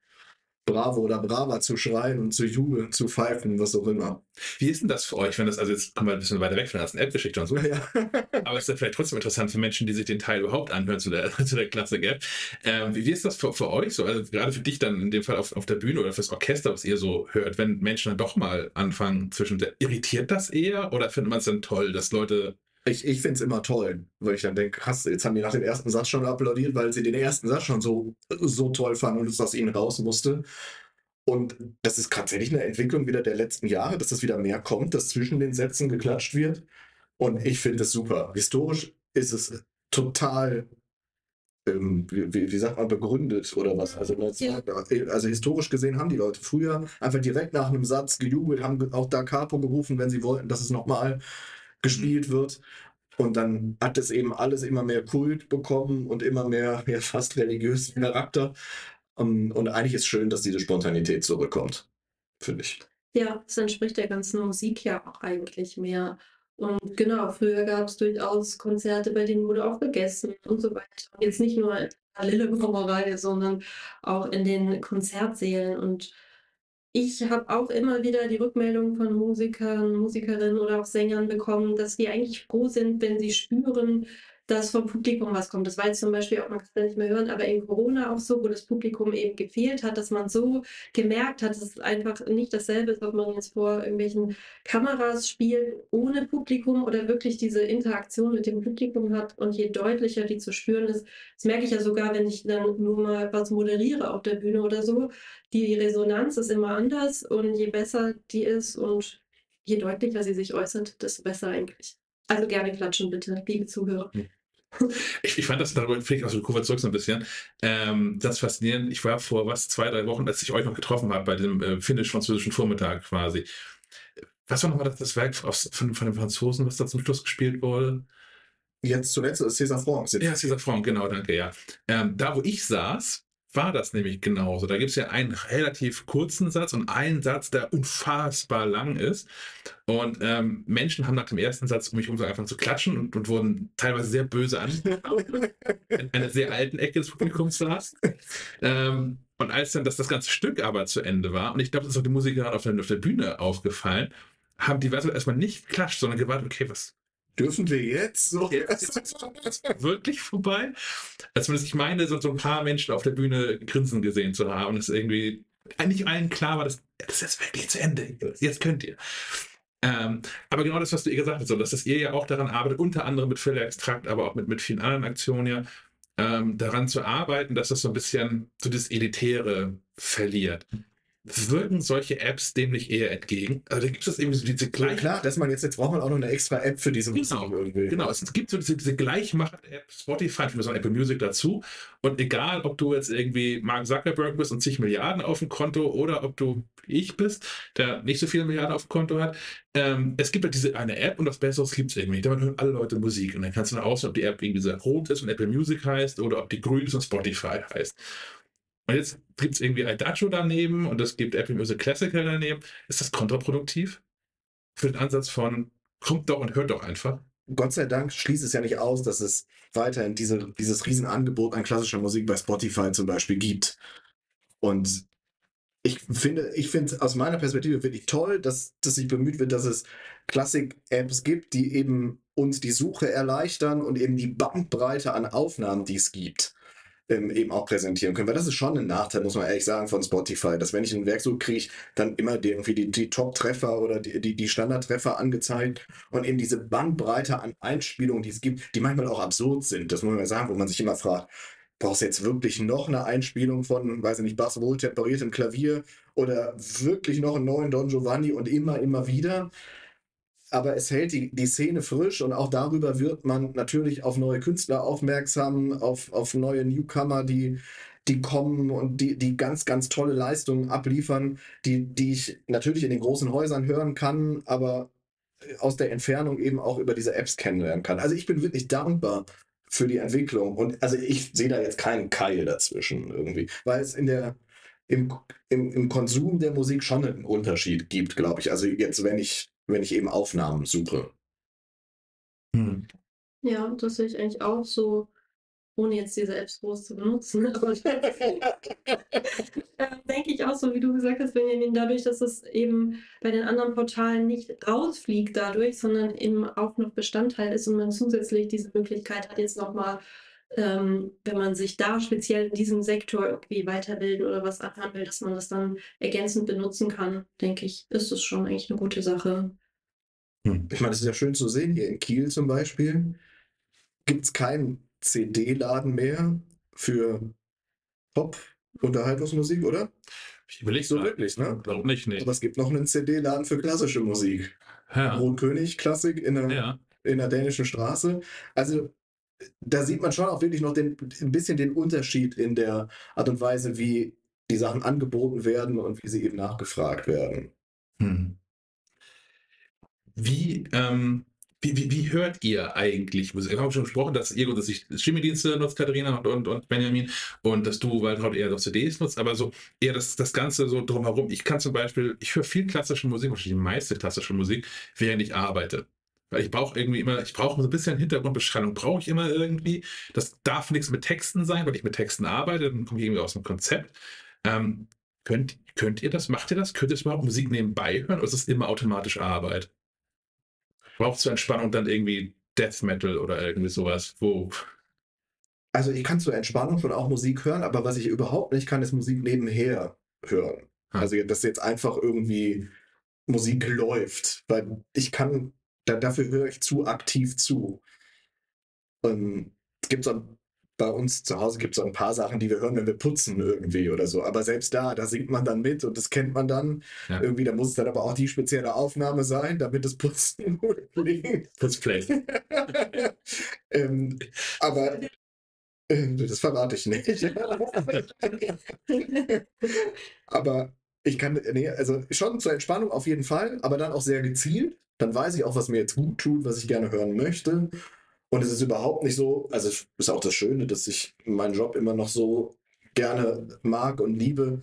Bravo oder Brava zu schreien und zu jubeln, zu pfeifen, was auch immer. Wie ist denn das für euch, wenn das, also jetzt kommen wir ein bisschen weiter weg von der ganzen App-Geschichte und so, Ja. [LAUGHS] aber es ist ja vielleicht trotzdem interessant für Menschen, die sich den Teil überhaupt anhören zu der, [LAUGHS] zu der Klassik-App. Ähm, wie, wie ist das für, für euch so? Also gerade für dich dann in dem Fall auf, auf der Bühne oder fürs Orchester, was ihr so hört, wenn Menschen dann doch mal anfangen zwischen, der, irritiert das eher oder findet man es dann toll, dass Leute Ich, ich finde es immer toll, weil ich dann denke, krass, jetzt haben die nach dem ersten Satz schon applaudiert, weil sie den ersten Satz schon so, so toll fanden und es aus ihnen raus musste. Und das ist tatsächlich eine Entwicklung wieder der letzten Jahre, dass das wieder mehr kommt, dass zwischen den Sätzen geklatscht wird. Und ich finde es super. Historisch ist es total ähm, wie, wie, sagt man, begründet oder was. Also, Ja. also historisch gesehen haben die Leute früher einfach direkt nach einem Satz gejubelt, haben auch da Capo gerufen, wenn sie wollten, dass es nochmal gespielt wird. Und dann hat es eben alles immer mehr Kult bekommen und immer mehr, [LAUGHS] mehr fast religiösen Charakter. Ähm, Und eigentlich ist schön, dass diese Spontanität zurückkommt, finde ich. Ja, es entspricht der ganzen Musik ja auch eigentlich mehr. Und genau, früher gab es durchaus Konzerte, bei denen wurde auch gegessen und so weiter. Jetzt nicht nur in der Lille-Brauerei, sondern auch in den Konzertsälen. Und ich habe auch immer wieder die Rückmeldung von Musikern, Musikerinnen oder auch Sängern bekommen, dass die eigentlich froh sind, wenn sie spüren, dass vom Publikum was kommt. Das war jetzt zum Beispiel auch, man kann es nicht mehr hören, aber in Corona auch so, wo das Publikum eben gefehlt hat, dass man so gemerkt hat, dass es einfach nicht dasselbe ist, ob man jetzt vor irgendwelchen Kameras spielt ohne Publikum oder wirklich diese Interaktion mit dem Publikum hat. Und je deutlicher die zu spüren ist, das merke ich ja sogar, wenn ich dann nur mal was moderiere auf der Bühne oder so, die Resonanz ist immer anders und je besser die ist und je deutlicher sie sich äußert, desto besser eigentlich. Also gerne klatschen bitte, liebe Zuhörer. Ich, ich fand das darüber, vielleicht auch so Kurve zurück so ein bisschen, ähm, das faszinierend. Ich war vor was, zwei, drei Wochen, als ich euch noch getroffen habe, bei dem äh, finnisch-französischen Vormittag quasi. Was war nochmal das, das Werk aus, von, von den Franzosen, was da zum Schluss gespielt wurde? Jetzt zuletzt ist César France. Ja, César Franck, genau, danke, ja. Ähm, da, wo ich saß, war das nämlich genauso. Da gibt es ja einen relativ kurzen Satz und einen Satz, der unfassbar lang ist. Und ähm, Menschen haben nach dem ersten Satz um mich herum so angefangen zu klatschen und, und wurden teilweise sehr böse angeschaut. in einer sehr alten Ecke des Publikums saß. Ähm, und als dann das, das ganze Stück aber zu Ende war, und ich glaube, das ist auch den Musikern auf der, auf der Bühne aufgefallen, haben die Weise erstmal nicht geklatscht, sondern gewartet, okay, was, Dürfen wir jetzt so? Jetzt ist [LAUGHS] wirklich vorbei. Also zumindest ich meine, so, so ein paar Menschen auf der Bühne grinsen gesehen zu haben. Und es irgendwie nicht allen klar war, dass das ist jetzt wirklich zu Ende. Jetzt könnt ihr. Ähm, aber genau das, was du ihr gesagt hast, so, dass das ihr ja auch daran arbeitet, unter anderem mit Filler Extrakt, aber auch mit, mit vielen anderen Aktionen ja, ähm, daran zu arbeiten, dass das so ein bisschen so das Elitäre verliert. Wirken solche Apps dem nicht eher entgegen? Also da gibt es irgendwie so diese Ja, gleichen klar, dass man jetzt, jetzt braucht man auch noch eine extra App für diese Genau, Musik irgendwie. Genau, es gibt so diese, diese Gleichmacher-App, Spotify, für so Apple Music dazu. Und egal, ob du jetzt irgendwie Mark Zuckerberg bist und zig Milliarden auf dem Konto oder ob du ich bist, der nicht so viele Milliarden auf dem Konto hat, ähm, es gibt halt diese eine App und was Besseres gibt es irgendwie. Damit hören alle Leute Musik. Und dann kannst du dann auswählen, ob die App irgendwie so rot ist und Apple Music heißt oder ob die grün ist und Spotify heißt. Und jetzt gibt es irgendwie Idacho daneben und es gibt Apple Music Classical daneben. Ist das kontraproduktiv? Für den Ansatz von kommt doch und hört doch einfach. Gott sei Dank schließt es ja nicht aus, dass es weiterhin diese, dieses Riesenangebot an klassischer Musik bei Spotify zum Beispiel gibt. Und ich finde, ich finde aus meiner Perspektive wirklich toll, dass, dass sich bemüht wird, dass es Klassik-Apps gibt, die eben uns die Suche erleichtern und eben die Bandbreite an Aufnahmen, die es gibt, ähm, eben auch präsentieren können. Weil das ist schon ein Nachteil, muss man ehrlich sagen, von Spotify, dass wenn ich ein Werk suche, kriege dann immer die, irgendwie die, die Top-Treffer oder die, die, die Standardtreffer angezeigt und eben diese Bandbreite an Einspielungen, die es gibt, die manchmal auch absurd sind, das muss man sagen, wo man sich immer fragt, brauchst du jetzt wirklich noch eine Einspielung von, weiß ich nicht, Bass wohl temperiertem Klavier oder wirklich noch einen neuen Don Giovanni und immer, immer wieder? Aber es hält die, die Szene frisch und auch darüber wird man natürlich auf neue Künstler aufmerksam, auf, auf neue Newcomer, die, die kommen und die, die ganz, ganz tolle Leistungen abliefern, die, die ich natürlich in den großen Häusern hören kann, aber aus der Entfernung eben auch über diese Apps kennenlernen kann. Also ich bin wirklich dankbar für die Entwicklung und also ich sehe da jetzt keinen Keil dazwischen irgendwie, weil es in der im, im, im Konsum der Musik schon einen Unterschied gibt, glaube ich. Also jetzt, wenn ich wenn ich eben Aufnahmen suche. Hm. Ja, das sehe ich eigentlich auch so, ohne jetzt diese Apps groß zu benutzen. [LAUGHS] Aber [LAUGHS] äh, denke ich auch so, wie du gesagt hast, Benjamin, dadurch, dass es eben bei den anderen Portalen nicht rausfliegt dadurch, sondern eben auch noch Bestandteil ist und man zusätzlich diese Möglichkeit hat, jetzt nochmal, ähm, wenn man sich da speziell in diesem Sektor irgendwie weiterbilden oder was anhören will, dass man das dann ergänzend benutzen kann, denke ich, ist es schon eigentlich eine gute Sache. Hm. Ich meine, es ist ja schön zu sehen, hier in Kiel zum Beispiel gibt es keinen CD-Laden mehr für Pop-Unterhaltungsmusik, oder? Ich überlege So wirklich, ne? Glaub nicht, nee. Aber es gibt noch einen CD-Laden für klassische Musik. Ja. Rotkönig Klassik in der, ja. in der dänischen Straße. Also da sieht man schon auch wirklich noch den, ein bisschen den Unterschied in der Art und Weise, wie die Sachen angeboten werden und wie sie eben nachgefragt werden. Hm. Wie, ähm, wie, wie, wie hört ihr eigentlich Musik? Wir haben schon gesprochen, dass ihr dass ich Streamingdienste nutzt, Katharina und, und, und Benjamin, und dass du Waltraud eher noch CDs nutzt, aber so eher das, das Ganze so drumherum. Ich kann zum Beispiel, ich höre viel klassische Musik, wahrscheinlich die meiste klassische Musik, während ich arbeite. Weil ich brauche irgendwie immer, ich brauche so ein bisschen Hintergrundbeschreibung, brauche ich immer irgendwie. Das darf nichts mit Texten sein, weil ich mit Texten arbeite, dann komme ich irgendwie aus dem Konzept. Ähm, könnt, könnt ihr das, macht ihr das? Könnt ihr das überhaupt Musik nebenbei hören oder ist es immer automatisch Arbeit? Braucht zur Entspannung dann irgendwie Death Metal oder irgendwie sowas, wo. Also ich kann zur Entspannung schon auch Musik hören, aber was ich überhaupt nicht kann, ist Musik nebenher hören. Hm. Also dass jetzt einfach irgendwie Musik läuft, weil ich kann, da, dafür höre ich zu aktiv zu. Ähm, es gibt so bei uns zu Hause gibt es so ein paar Sachen, die wir hören, wenn wir putzen irgendwie oder so. Aber selbst da, da singt man dann mit und das kennt man dann. Ja. Irgendwie, da muss es dann aber auch die spezielle Aufnahme sein, damit das Putzen [LAUGHS] gut klingt. Putzplay. [LAUGHS] ähm, aber äh, das verrate ich nicht. [LAUGHS] aber ich kann, nee, also schon zur Entspannung auf jeden Fall, aber dann auch sehr gezielt. Dann weiß ich auch, was mir jetzt gut tut, was ich gerne hören möchte. Und es ist überhaupt nicht so, also es ist auch das Schöne, dass ich meinen Job immer noch so gerne mag und liebe,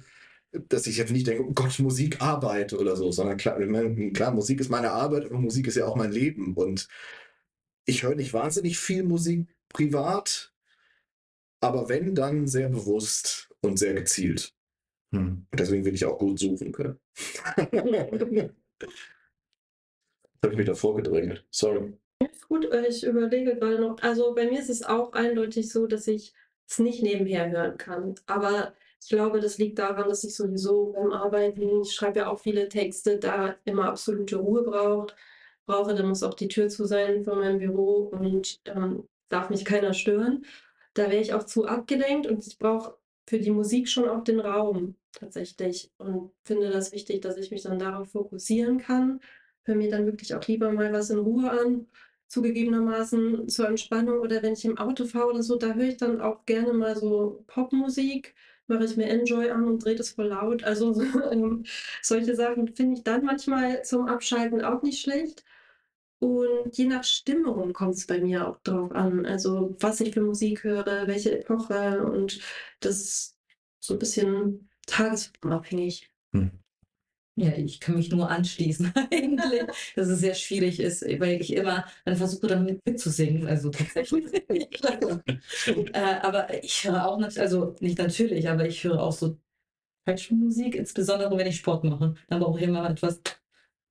dass ich jetzt nicht denke, oh Gott, Musik arbeite oder so, sondern klar, klar, Musik ist meine Arbeit, aber Musik ist ja auch mein Leben. Und ich höre nicht wahnsinnig viel Musik privat, aber wenn, dann sehr bewusst und sehr gezielt. Hm. Und deswegen will ich auch gut suchen können. [LAUGHS] Habe ich mich davor gedrängelt. Sorry. Gut, äh, ich überlege gerade noch. Also bei mir ist es auch eindeutig so, dass ich es nicht nebenher hören kann. Aber ich glaube, das liegt daran, dass ich sowieso beim Arbeiten, ich schreibe ja auch viele Texte, da immer absolute Ruhe braucht, brauche. Da muss auch die Tür zu sein von meinem Büro und ähm, darf mich keiner stören. Da wäre ich auch zu abgelenkt und ich brauche für die Musik schon auch den Raum tatsächlich und finde das wichtig, dass ich mich dann darauf fokussieren kann. Höre mir dann wirklich auch lieber mal was in Ruhe an zugegebenermaßen zur Entspannung oder wenn ich im Auto fahre oder so, da höre ich dann auch gerne mal so Popmusik, mache ich mir Enjoy an und drehe das voll laut. Also so, [LAUGHS] ähm, solche Sachen finde ich dann manchmal zum Abschalten auch nicht schlecht. Und je nach Stimmung kommt es bei mir auch drauf an. Also was ich für Musik höre, welche Epoche und das ist so ein bisschen tagesformabhängig. Hm. Ja, ich kann mich nur anschließen [LAUGHS] eigentlich, dass es sehr schwierig ist, weil ich immer dann versuche, damit mitzusingen, also tatsächlich. [LAUGHS] äh, aber ich höre auch, nat- also nicht natürlich, aber ich höre auch so Musik, insbesondere wenn ich Sport mache. Dann brauche ich immer etwas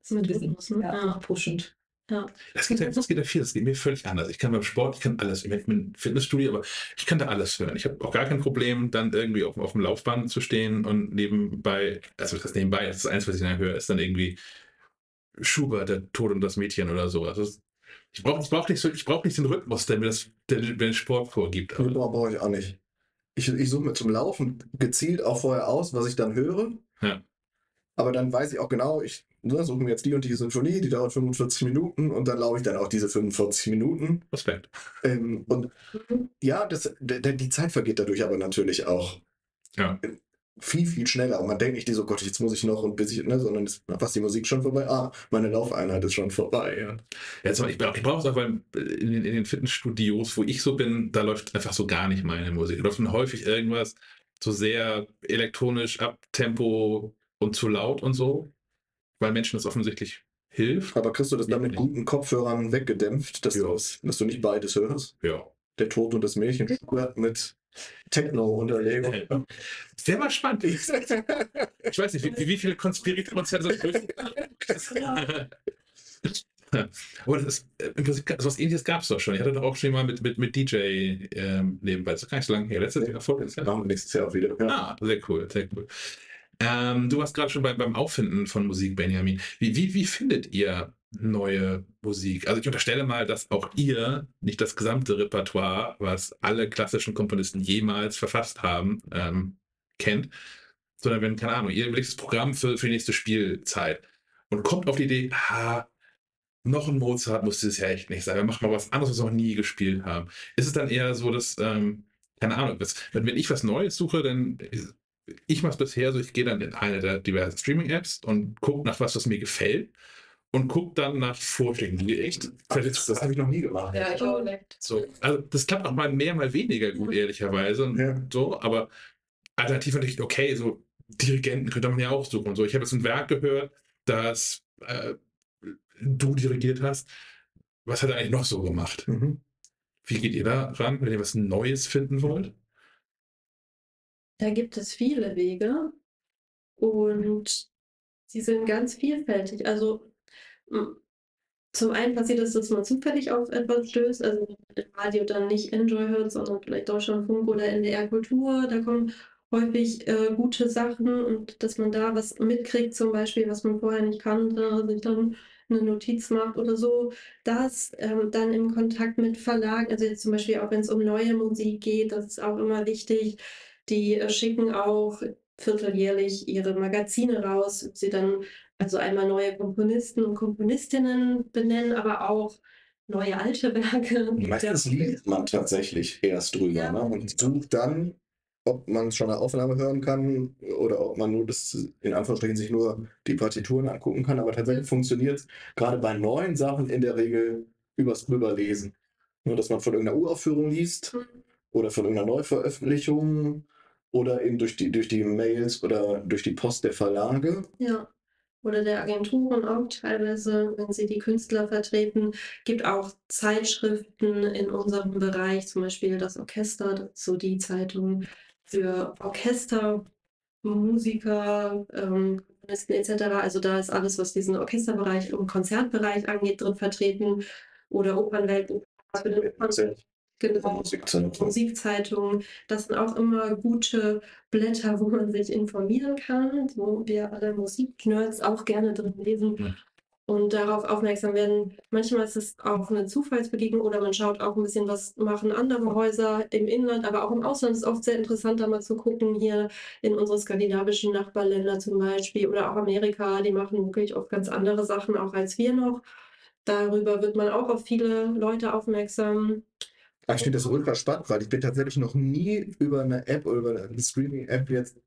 so ein bisschen Rhythmus, ne? ja, Ja. pushend. Das geht, ja, das geht ja viel, das geht mir völlig anders. Ich kann beim Sport, ich kann alles. Ich bin im Fitnessstudio, aber ich kann da alles hören. Ich habe auch gar kein Problem, dann irgendwie auf, auf dem Laufband zu stehen und nebenbei, also das nebenbei, das ist eins, was ich dann höre, ist dann irgendwie Schubert, der Tod und das Mädchen oder sowas. Das, ich brauche ich brauch nicht, so, ich brauch nicht den Rhythmus, der mir, das, der, der den Sport vorgibt. Nee, Aber, brauche brauch ich auch nicht. Ich, ich suche mir zum Laufen gezielt auch vorher aus, was ich dann höre. Ja. Aber dann weiß ich auch genau, ich ne, suche mir jetzt die und die Symphonie, die dauert 45 Minuten und dann laufe ich dann auch diese 45 Minuten. Respekt. Ähm, und ja, das, die Zeit vergeht dadurch aber natürlich auch Ja. viel, viel schneller. Und man denkt nicht, so Gott, jetzt muss ich noch und bis ich, ne, sondern ist fast die Musik schon vorbei. Ah, meine Laufeinheit ist schon vorbei. Ja. Also ich brauche ich brauche es auch, weil in den, in den Fitnessstudios, wo ich so bin, da läuft einfach so gar nicht meine Musik. Da läuft häufig irgendwas so sehr elektronisch, Abtempo und zu laut und so, weil Menschen das offensichtlich hilft. Aber kriegst du das dann mit guten Kopfhörern weggedämpft, dass, Ja. du, dass du nicht beides hörst? Ja. Der Tod und das Mädchen mit Techno-Unterlegung. [LAUGHS] Wäre mal spannend. Ich weiß nicht, wie, wie viele konspirierte Konzerte das [LAUGHS] Aber das ist, äh, im Prinzip, so was ähnliches gab es doch schon. Ich hatte doch auch schon mal mit, mit, mit DJ ähm, nebenbei. Das ist gar nicht so lange her. Letztes Jahr, vorletztes Jahr. Machen wir nächstes Jahr auch wieder. Ja. Ah, sehr cool, sehr cool. Ähm, du warst gerade schon beim, beim Auffinden von Musik, Benjamin. Wie, wie, wie findet ihr neue Musik? Also ich unterstelle mal, dass auch ihr nicht das gesamte Repertoire, was alle klassischen Komponisten jemals verfasst haben, ähm, kennt, sondern wenn, keine Ahnung, ihr überlegt das Programm für, für die nächste Spielzeit und kommt auf die Idee, ah, noch ein Mozart muss es ja echt nicht sein. Wir machen mal was anderes, was wir noch nie gespielt haben. Ist es dann eher so, dass, ähm, keine Ahnung, wenn ich was Neues suche, dann ich mache es bisher so, ich gehe dann in eine der diversen Streaming-Apps und gucke nach was, was mir gefällt und gucke dann nach Vorschlägen, die echt. Das das habe ich noch nie gemacht. Ja, ich auch nicht. So, also das klappt auch mal mehr, mal weniger gut, ehrlicherweise. Und Ja. so, aber alternativ natürlich, okay, so Dirigenten könnte man ja auch suchen. So, ich habe jetzt ein Werk gehört, das äh, du dirigiert hast. Was hat er eigentlich noch so gemacht? Mhm. Wie geht ihr da ran, wenn ihr was Neues finden wollt? Da gibt es viele Wege und sie sind ganz vielfältig. Also zum einen passiert es, dass man zufällig auf etwas stößt, also im Radio dann nicht Enjoy hört, sondern vielleicht Deutschlandfunk oder NDR Kultur. Da kommen häufig äh, gute Sachen und dass man da was mitkriegt, zum Beispiel, was man vorher nicht kannte, sich dann eine Notiz macht oder so. Das ähm, dann im Kontakt mit Verlagen, also jetzt zum Beispiel auch wenn es um neue Musik geht, das ist auch immer wichtig. Die äh, schicken auch vierteljährlich ihre Magazine raus, sie dann also einmal neue Komponisten und Komponistinnen benennen, aber auch neue alte Werke. [LAUGHS] Meistens liest man tatsächlich erst drüber Ja. ne? und sucht dann, ob man schon eine Aufnahme hören kann oder ob man nur das, in Anführungsstrichen, sich nur die Partituren angucken kann. Aber tatsächlich funktioniert es gerade bei neuen Sachen in der Regel übers Drüberlesen. Nur, dass man von irgendeiner Uraufführung liest Mhm. oder von irgendeiner Neuveröffentlichung oder eben durch die, durch die Mails oder durch die Post der Verlage. Ja. Oder der Agenturen auch teilweise, wenn sie die Künstler vertreten. Gibt auch Zeitschriften in unserem Bereich, zum Beispiel das Orchester, das so die Zeitung für Orchester, Musiker, ähm, Komponisten etc. Also da ist alles, was diesen Orchesterbereich und Konzertbereich angeht, drin vertreten. Oder Opernwelt, für den Opern, genau. Musikzentrum. Musikzeitungen, das sind auch immer gute Blätter, wo man sich informieren kann, wo wir alle Musiknerds auch gerne drin lesen Ja. und darauf aufmerksam werden. Manchmal ist es auch eine Zufallsbegegnung oder man schaut auch ein bisschen, was machen andere Häuser im Inland, aber auch im Ausland ist oft sehr interessant, da mal zu gucken, hier in unsere skandinavischen Nachbarländer zum Beispiel oder auch Amerika, die machen wirklich oft ganz andere Sachen auch als wir noch. Darüber wird man auch auf viele Leute aufmerksam. Ich finde das ultra spannend, weil ich bin tatsächlich noch nie über eine App oder über eine Streaming-App jetzt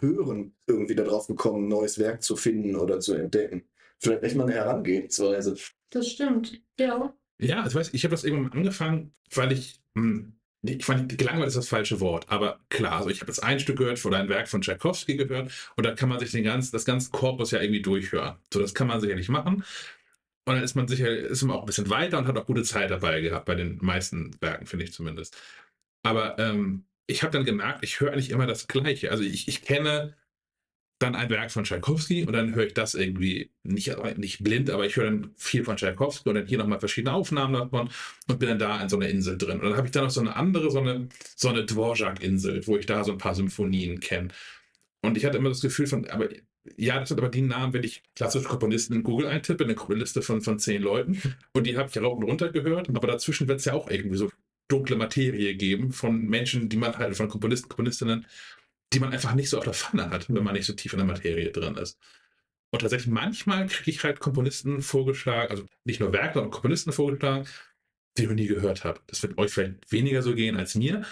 hören irgendwie darauf gekommen, ein neues Werk zu finden oder zu entdecken. Vielleicht echt mal eine Herangehensweise. Das stimmt, ja. Ja, also weiß, ich habe das irgendwann angefangen, weil ich, hm, ich fand, gelangweilt ist das falsche Wort, aber klar, also ich habe jetzt ein Stück gehört oder ein Werk von Tchaikovsky gehört und da kann man sich den ganzen, das ganze Korpus ja irgendwie durchhören. So, das kann man sicherlich machen. Und dann ist man sicher, ist man auch ein bisschen weiter und hat auch gute Zeit dabei gehabt, bei den meisten Werken, finde ich zumindest. Aber ähm, ich habe dann gemerkt, ich höre eigentlich immer das Gleiche. Also ich, ich kenne dann ein Werk von Tchaikovsky und dann höre ich das irgendwie nicht, nicht blind, aber ich höre dann viel von Tchaikovsky und dann hier nochmal verschiedene Aufnahmen davon und bin dann da in so einer Insel drin. Und dann habe ich da noch so eine andere, so eine, so eine Dvorak-Insel, wo ich da so ein paar Symphonien kenne. Und ich hatte immer das Gefühl von, aber ja, das sind aber die Namen, wenn ich klassische Komponisten in Google eintippe, eine Liste von, von zehn Leuten und die habe ich rauf und runter gehört, aber dazwischen wird es ja auch irgendwie so dunkle Materie geben von Menschen, die man halt, von Komponisten, Komponistinnen, die man einfach nicht so auf der Pfanne hat, wenn man nicht so tief in der Materie drin ist. Und tatsächlich manchmal kriege ich halt Komponisten vorgeschlagen, also nicht nur Werke, sondern Komponisten vorgeschlagen, die ich noch nie gehört habe. Das wird euch vielleicht weniger so gehen als mir,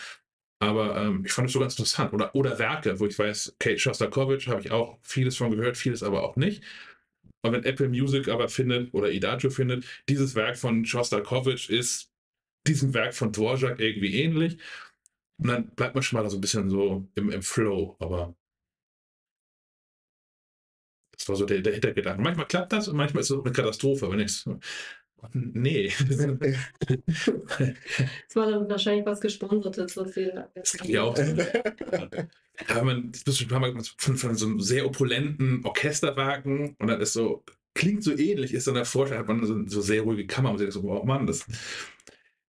aber ähm, ich fand es so ganz interessant. Oder, oder Werke, wo ich weiß, okay, Shostakovich habe ich auch vieles von gehört, vieles aber auch nicht. Und wenn Apple Music aber findet oder Idagio findet, dieses Werk von Shostakovich ist diesem Werk von Dvorak irgendwie ähnlich, und dann bleibt man schon mal so ein bisschen so im, im Flow, aber das war so der, der Hintergedanke. Manchmal klappt das und manchmal ist es auch eine Katastrophe, wenn ich so, nee. [LAUGHS] Es war dann wahrscheinlich was Gesponsertes, was sie Das kann auch. Ja, man, das ist schon ein paar Mal von, von so einem sehr opulenten Orchesterwagen und dann ist so, klingt so ähnlich, ist dann der Vorteil, hat man so, so sehr ruhige Kammer und denkt so, oh Mann, das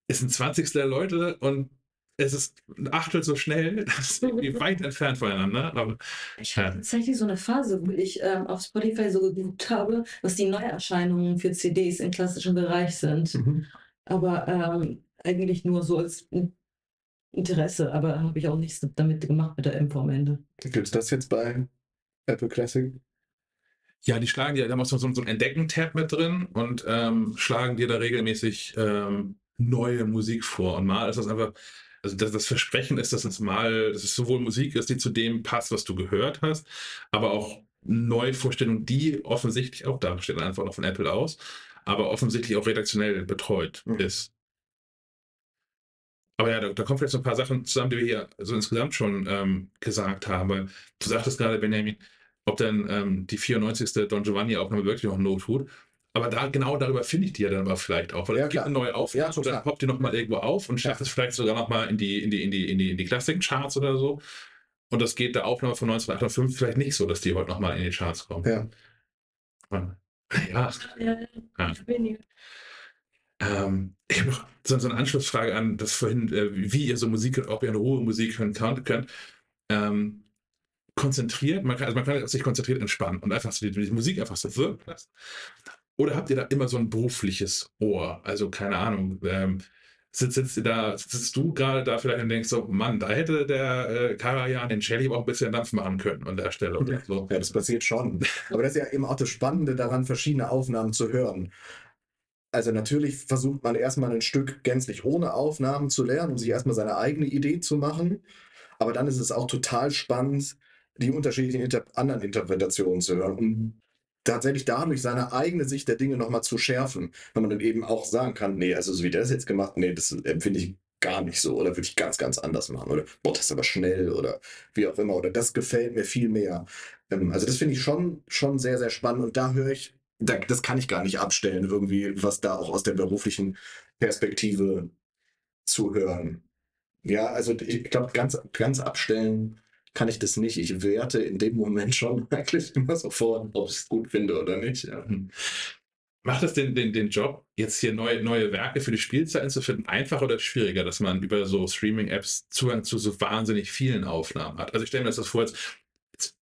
ist ein Zwanzigstel der Leute und es ist ein Achtel so schnell, [LAUGHS] das ist irgendwie [LAUGHS] weit entfernt voneinander. Aber, Ich Ja. hatte tatsächlich so eine Phase, wo ich ähm, auf Spotify so geguckt habe, was die Neuerscheinungen für CDs im klassischen Bereich sind. Mhm. Aber ähm, eigentlich nur so als In- Interesse, aber habe ich auch nichts damit gemacht mit der Info am Ende. Gibt es das jetzt bei Apple Classic? Ja, die schlagen dir, da hast du so, so einen Entdecken-Tab mit drin und ähm, schlagen dir da regelmäßig ähm, neue Musik vor. Und mal ist das einfach, also das, das Versprechen ist, dass es mal, dass es sowohl Musik ist, die zu dem passt, was du gehört hast, aber auch Neuvorstellungen, die offensichtlich auch, da steht einfach noch von Apple aus, aber offensichtlich auch redaktionell betreut Mhm. ist. Aber ja, da, da kommen vielleicht so ein paar Sachen zusammen, die wir hier so insgesamt schon ähm, gesagt haben. Weil Du sagtest gerade, Benjamin, ob dann ähm, die 94. Don Giovanni-Aufnahme wirklich noch Not tut. Aber da, genau darüber finde ich die ja dann aber vielleicht auch. Weil Ja, es gibt klar. eine neue Aufnahme, Ja, total. dann poppt die nochmal irgendwo auf und schafft es vielleicht sogar nochmal in die, in die, in die, in die, in die Klassik-Charts oder so. Und das geht der Aufnahme von 1958 vielleicht nicht so, dass die heute nochmal in die Charts kommt. Ja. Und, ja, Ja, Ja. ähm, ich habe noch so, so eine Anschlussfrage an das vorhin, äh, wie ihr so Musik, ob ihr eine Ruhe Musik hören könnt. könnt. Ähm, konzentriert, man kann, also man kann sich konzentriert entspannen und einfach so die, die Musik einfach so wirken lassen. Oder habt ihr da immer so ein berufliches Ohr? Also keine Ahnung, ähm, sitzt, sitzt da, sitzt du gerade da vielleicht und denkst so, Mann, da hätte der äh, Karajan den Shelly auch ein bisschen Dampf machen können an der Stelle oder so. Ja, das passiert schon. Aber das ist ja eben auch das Spannende daran, verschiedene Aufnahmen zu hören. Also natürlich versucht man erstmal ein Stück gänzlich ohne Aufnahmen zu lernen, um sich erstmal seine eigene Idee zu machen. Aber dann ist es auch total spannend, die unterschiedlichen Inter anderen Interpretationen zu hören, um tatsächlich dadurch seine eigene Sicht der Dinge nochmal zu schärfen. Wenn man dann eben auch sagen kann, nee, also so wie der das jetzt gemacht, nee, das empfinde ich gar nicht so oder würde ich ganz, ganz anders machen oder boah, das ist aber schnell oder wie auch immer oder das gefällt mir viel mehr. Ähm, Also das finde ich schon, schon sehr, sehr spannend und da höre ich, da, das kann ich gar nicht abstellen, irgendwie, was da auch aus der beruflichen Perspektive zu hören. Ja, also ich glaube, ganz, ganz abstellen kann ich das nicht. Ich werte in dem Moment schon [LAUGHS] eigentlich immer sofort, ob ich es gut finde oder nicht. Ja. Hm. Macht es den, den, den Job, jetzt hier neue, neue Werke für die Spielzeiten zu finden, einfacher oder schwieriger, dass man über so Streaming-Apps Zugang zu so wahnsinnig vielen Aufnahmen hat? Also ich stelle mir das vor, jetzt, jetzt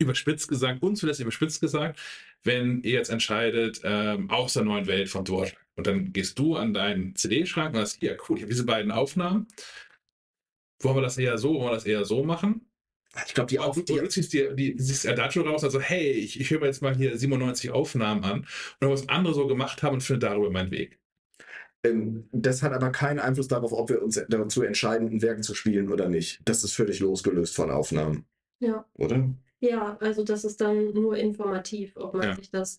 überspitzt gesagt, unzulässig überspitzt gesagt, wenn ihr jetzt entscheidet, ähm, aus der neuen Welt von Dvorak, und dann gehst du an deinen CD-Schrank und sagst, ja cool, ich habe diese beiden Aufnahmen. Wollen wir das eher so, wollen wir das eher so machen? Ich glaube, die, Auf, du, die, du ziehst dir die, dieses Adagio raus, also hey, ich, ich höre mir jetzt mal hier 97 Aufnahmen an und was andere so gemacht haben und finde darüber meinen Weg. ähm, das hat aber keinen Einfluss darauf, ob wir uns dazu entscheiden, ein Werk zu spielen oder nicht. Das ist völlig losgelöst von Aufnahmen, Ja. oder? Ja, also das ist dann nur informativ, ob man Ja. sich das,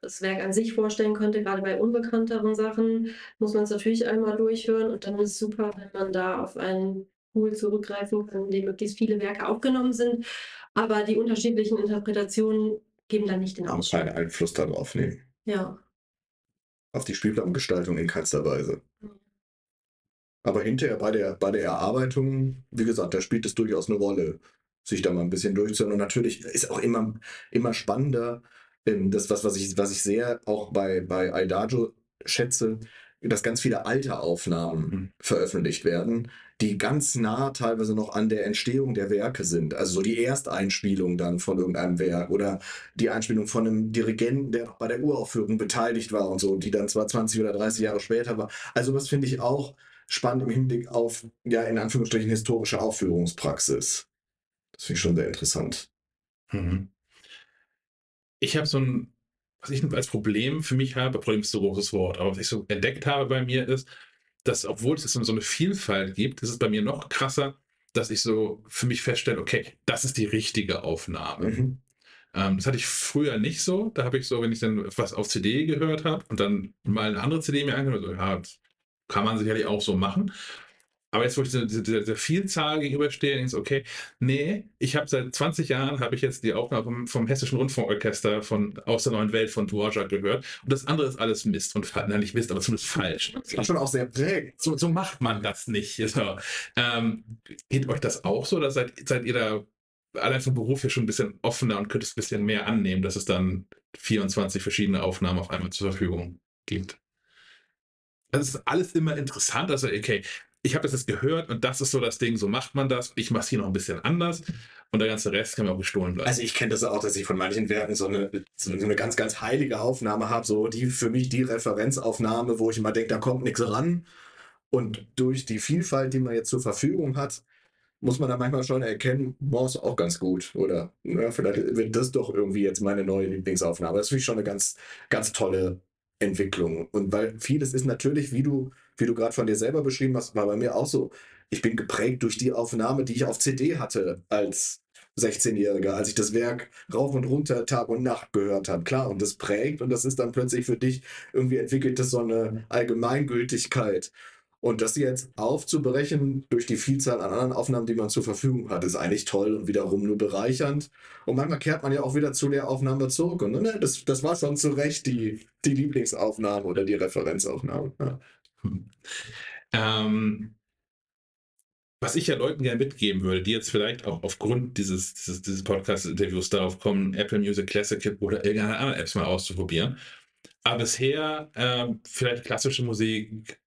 das Werk an sich vorstellen könnte. Gerade bei unbekannteren Sachen muss man es natürlich einmal durchhören und dann ist es super, wenn man da auf einen Pool zurückgreifen kann, in dem möglichst viele Werke aufgenommen sind. Aber die unterschiedlichen Interpretationen geben dann nicht den Ausschlag. keinen Einfluss darauf nehmen. Ja. Auf die Spielplangestaltung in keinster Weise. Aber hinterher bei der, bei der Erarbeitung, wie gesagt, da spielt es durchaus eine Rolle, sich da mal ein bisschen durchzuhören. Und natürlich ist auch immer, immer spannender, ähm, das, was, was, ich, was ich sehr auch bei, bei Aldagio schätze, dass ganz viele alte Aufnahmen Mhm. veröffentlicht werden, die ganz nah teilweise noch an der Entstehung der Werke sind. Also so die Ersteinspielung dann von irgendeinem Werk oder die Einspielung von einem Dirigenten, der bei der Uraufführung beteiligt war und so, die dann zwar 20 oder 30 Jahre später war. Also was finde ich auch spannend im Hinblick auf, ja, in Anführungsstrichen historische Aufführungspraxis. Das finde ich schon sehr interessant. Mhm. Ich habe so ein, was ich als Problem für mich habe, Problem ist so ein großes Wort, aber was ich so entdeckt habe bei mir ist, dass obwohl es so eine Vielfalt gibt, ist es bei mir noch krasser, dass ich so für mich feststelle, okay, das ist die richtige Aufnahme. Mhm. Ähm, das hatte ich früher nicht so. Da habe ich so, wenn ich dann was auf CD gehört habe und dann mal eine andere CD mir angehört, so, ja, kann man sicherlich auch so machen. Aber jetzt, wo ich dieser, dieser Vielzahl gegenüberstehe, denke ich so, okay, nee, ich habe seit 20 Jahren, habe ich jetzt die Aufnahme vom, vom Hessischen Rundfunkorchester von Aus der Neuen Welt von Dvorak gehört. Und das andere ist alles Mist und nein, nicht Mist, aber zumindest falsch. Das war schon auch sehr prägend. So, so macht man das nicht. So. Ähm, geht euch das auch so oder seid, seid ihr da allein vom Beruf her schon ein bisschen offener und könnt es ein bisschen mehr annehmen, dass es dann 24 verschiedene Aufnahmen auf einmal zur Verfügung gibt? Das ist alles immer interessant. Also, okay, ich habe das jetzt gehört und das ist so das Ding, so macht man das. Ich mache es hier noch ein bisschen anders und der ganze Rest kann mir auch gestohlen bleiben. Also ich kenne das auch, dass ich von manchen Werken so eine, so eine ganz, ganz heilige Aufnahme habe, so die für mich die Referenzaufnahme, wo ich immer denke, da kommt nichts ran. Und durch die Vielfalt, die man jetzt zur Verfügung hat, muss man da manchmal schon erkennen, boah, ist auch ganz gut. Oder ja, vielleicht wird das doch irgendwie jetzt meine neue Lieblingsaufnahme. Das finde ich schon eine ganz, ganz tolle Entwicklung. Und weil vieles ist natürlich, wie du, wie du gerade von dir selber beschrieben hast, war bei mir auch so. Ich bin geprägt durch die Aufnahme, die ich auf CD hatte als 16-Jähriger, als ich das Werk rauf und runter Tag und Nacht gehört habe. Klar, und das prägt und das ist dann plötzlich für dich irgendwie entwickelt das so eine Allgemeingültigkeit. Und das jetzt aufzubrechen durch die Vielzahl an anderen Aufnahmen, die man zur Verfügung hat, ist eigentlich toll und wiederum nur bereichernd. Und manchmal kehrt man ja auch wieder zu der Aufnahme zurück. Und ne, das, das war schon zu Recht die, die Lieblingsaufnahme oder die Referenzaufnahme. Ja. Ähm, was ich ja Leuten gerne mitgeben würde, die jetzt vielleicht auch aufgrund dieses, dieses, dieses Podcast-Interviews darauf kommen, Apple Music Classic oder irgendeine andere Apps mal auszuprobieren. Aber bisher äh, vielleicht klassische Musik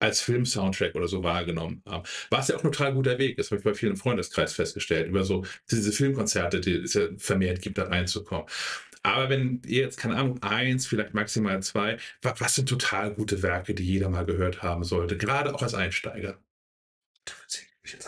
als Film-Soundtrack oder so wahrgenommen haben. Was ja auch ein total guter Weg ist, habe ich bei vielen Freundeskreis festgestellt, über so diese Filmkonzerte, die es ja vermehrt gibt, da reinzukommen. Aber wenn ihr jetzt, keine Ahnung, eins, vielleicht maximal zwei, was, was sind total gute Werke, die jeder mal gehört haben sollte, gerade auch als Einsteiger?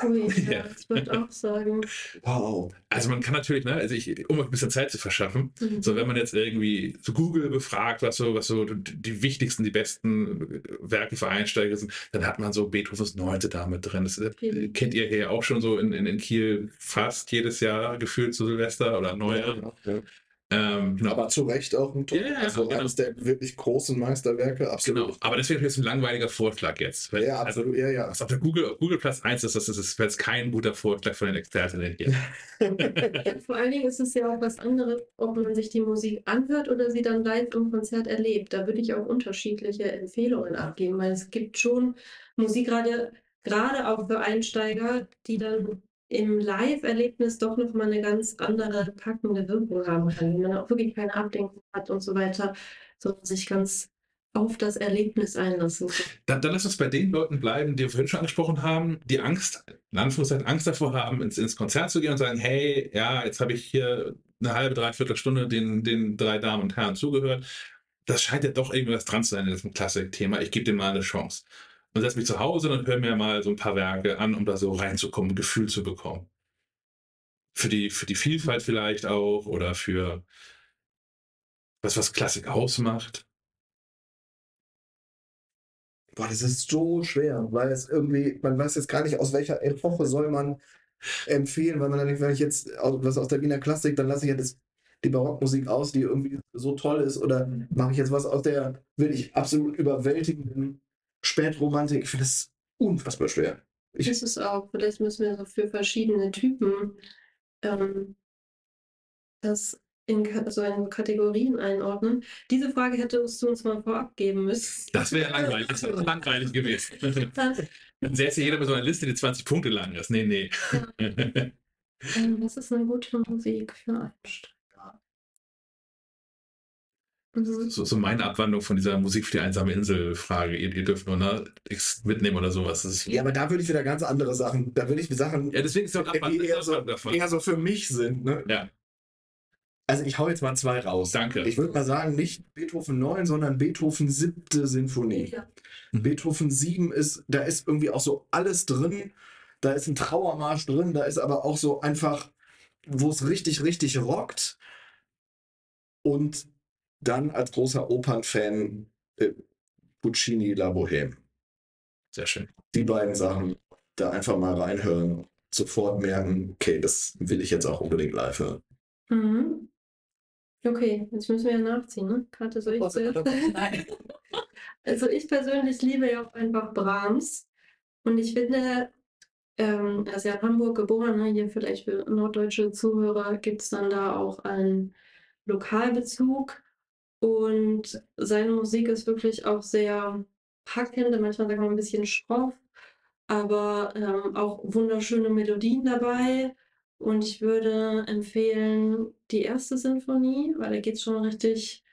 Ui, [LAUGHS] ja, ich würde auch sagen. Wow. Also man kann natürlich, ne, also ich, um ein bisschen Zeit zu verschaffen, Mhm. so wenn man jetzt irgendwie zu Google befragt, was so, was so die wichtigsten, die besten Werke für Einsteiger sind, dann hat man so Beethovens Neunte da mit drin. Das äh, kennt ihr hier auch schon so in, in, in Kiel fast jedes Jahr gefühlt zu Silvester oder Neujahr. Ja, ja. Ähm, genau. Aber zu Recht auch ein Ja, ja, also genau. eines der wirklich großen Meisterwerke, absolut. Genau, aber deswegen ist ein langweiliger Vorschlag jetzt. Weil, Ja, also, absolut. Ja, ja. was auf der Google, Google Platz 1 ist, das ist, ist jetzt kein guter Vorschlag von den Expertinnen hier. Vor allen Dingen ist es ja auch was anderes, ob man sich die Musik anhört oder sie dann live im Konzert erlebt. Da würde ich auch unterschiedliche Empfehlungen abgeben, weil es gibt schon Musik gerade, gerade auch für Einsteiger, die dann im Live-Erlebnis doch nochmal eine ganz andere packende Wirkung haben kann, wenn man auch wirklich keine Ablenkung hat und so weiter, sondern sich ganz auf das Erlebnis einlassen kann. Dann, dann lass uns bei den Leuten bleiben, die wir vorhin schon angesprochen haben, die Angst, in Anführungszeichen Angst davor haben, ins, ins Konzert zu gehen und sagen, hey, ja, jetzt habe ich hier eine halbe, dreiviertel Stunde den, den drei Damen und Herren zugehört. Das scheint ja doch irgendwas dran zu sein in diesem Klassik-Thema. Ich gebe dem mal eine Chance. Und setze mich zu Hause und höre mir mal so ein paar Werke an, um da so reinzukommen, ein Gefühl zu bekommen. Für die, für die Vielfalt vielleicht auch oder für was, was Klassik ausmacht. Boah, das ist so schwer, weil es irgendwie, man weiß jetzt gar nicht, aus welcher Epoche soll man empfehlen, weil man dann denkt, wenn ich jetzt was aus der Wiener Klassik, dann lasse ich ja das, die Barockmusik aus, die irgendwie so toll ist, oder mache ich jetzt was aus der wirklich absolut überwältigenden Spätromantik? Ich finde das unfassbar schwer. Ich, ist es auch. Vielleicht müssen wir so für verschiedene Typen ähm, das in, so in Kategorien einordnen. Diese Frage hättest du uns mal vorab geben müssen. Das wäre [LAUGHS] langweilig, das wäre langweilig gewesen. [LAUGHS] Dann säße jeder mit so einer Liste, die 20 Punkte lang ist. Nee, nee. [LAUGHS] Ähm, was ist eine gute Musik für Einsteiger? Mhm. So, so meine Abwandlung von dieser Musik für die einsame Insel-Frage. Ihr, ihr dürft nur ne, nichts mitnehmen oder sowas. Das ist, ja, aber da würde ich wieder ganz andere Sachen, da würde ich Sachen, ja, deswegen ist auch die eher so, davon. eher so für mich sind. Ne? Ja, Also ich hau jetzt mal zwei raus. danke. Ich würde mal sagen, nicht Beethoven 9, sondern Beethoven 7. Sinfonie. Ja. Beethoven 7 ist, da ist irgendwie auch so alles drin. Da ist ein Trauermarsch drin, da ist aber auch so einfach, wo es richtig, richtig rockt. Und dann als großer Opernfan äh, Puccini La Bohème. Sehr schön. Die beiden Sachen da einfach mal reinhören. Sofort merken, okay, das will ich jetzt auch unbedingt live hören. Mhm. Okay, jetzt müssen wir ja nachziehen, ne? Karte soll ich zuerst? [LAUGHS] nein. Also ich persönlich liebe ja auch einfach Brahms. Und ich finde, ähm, er ist ja in Hamburg geboren, ne? hier vielleicht für norddeutsche Zuhörer gibt es dann da auch einen Lokalbezug. Und seine Musik ist wirklich auch sehr packend, manchmal sagt man ein bisschen schroff, aber ähm, auch wunderschöne Melodien dabei. Und ich würde empfehlen die erste Sinfonie, weil da geht es schon richtig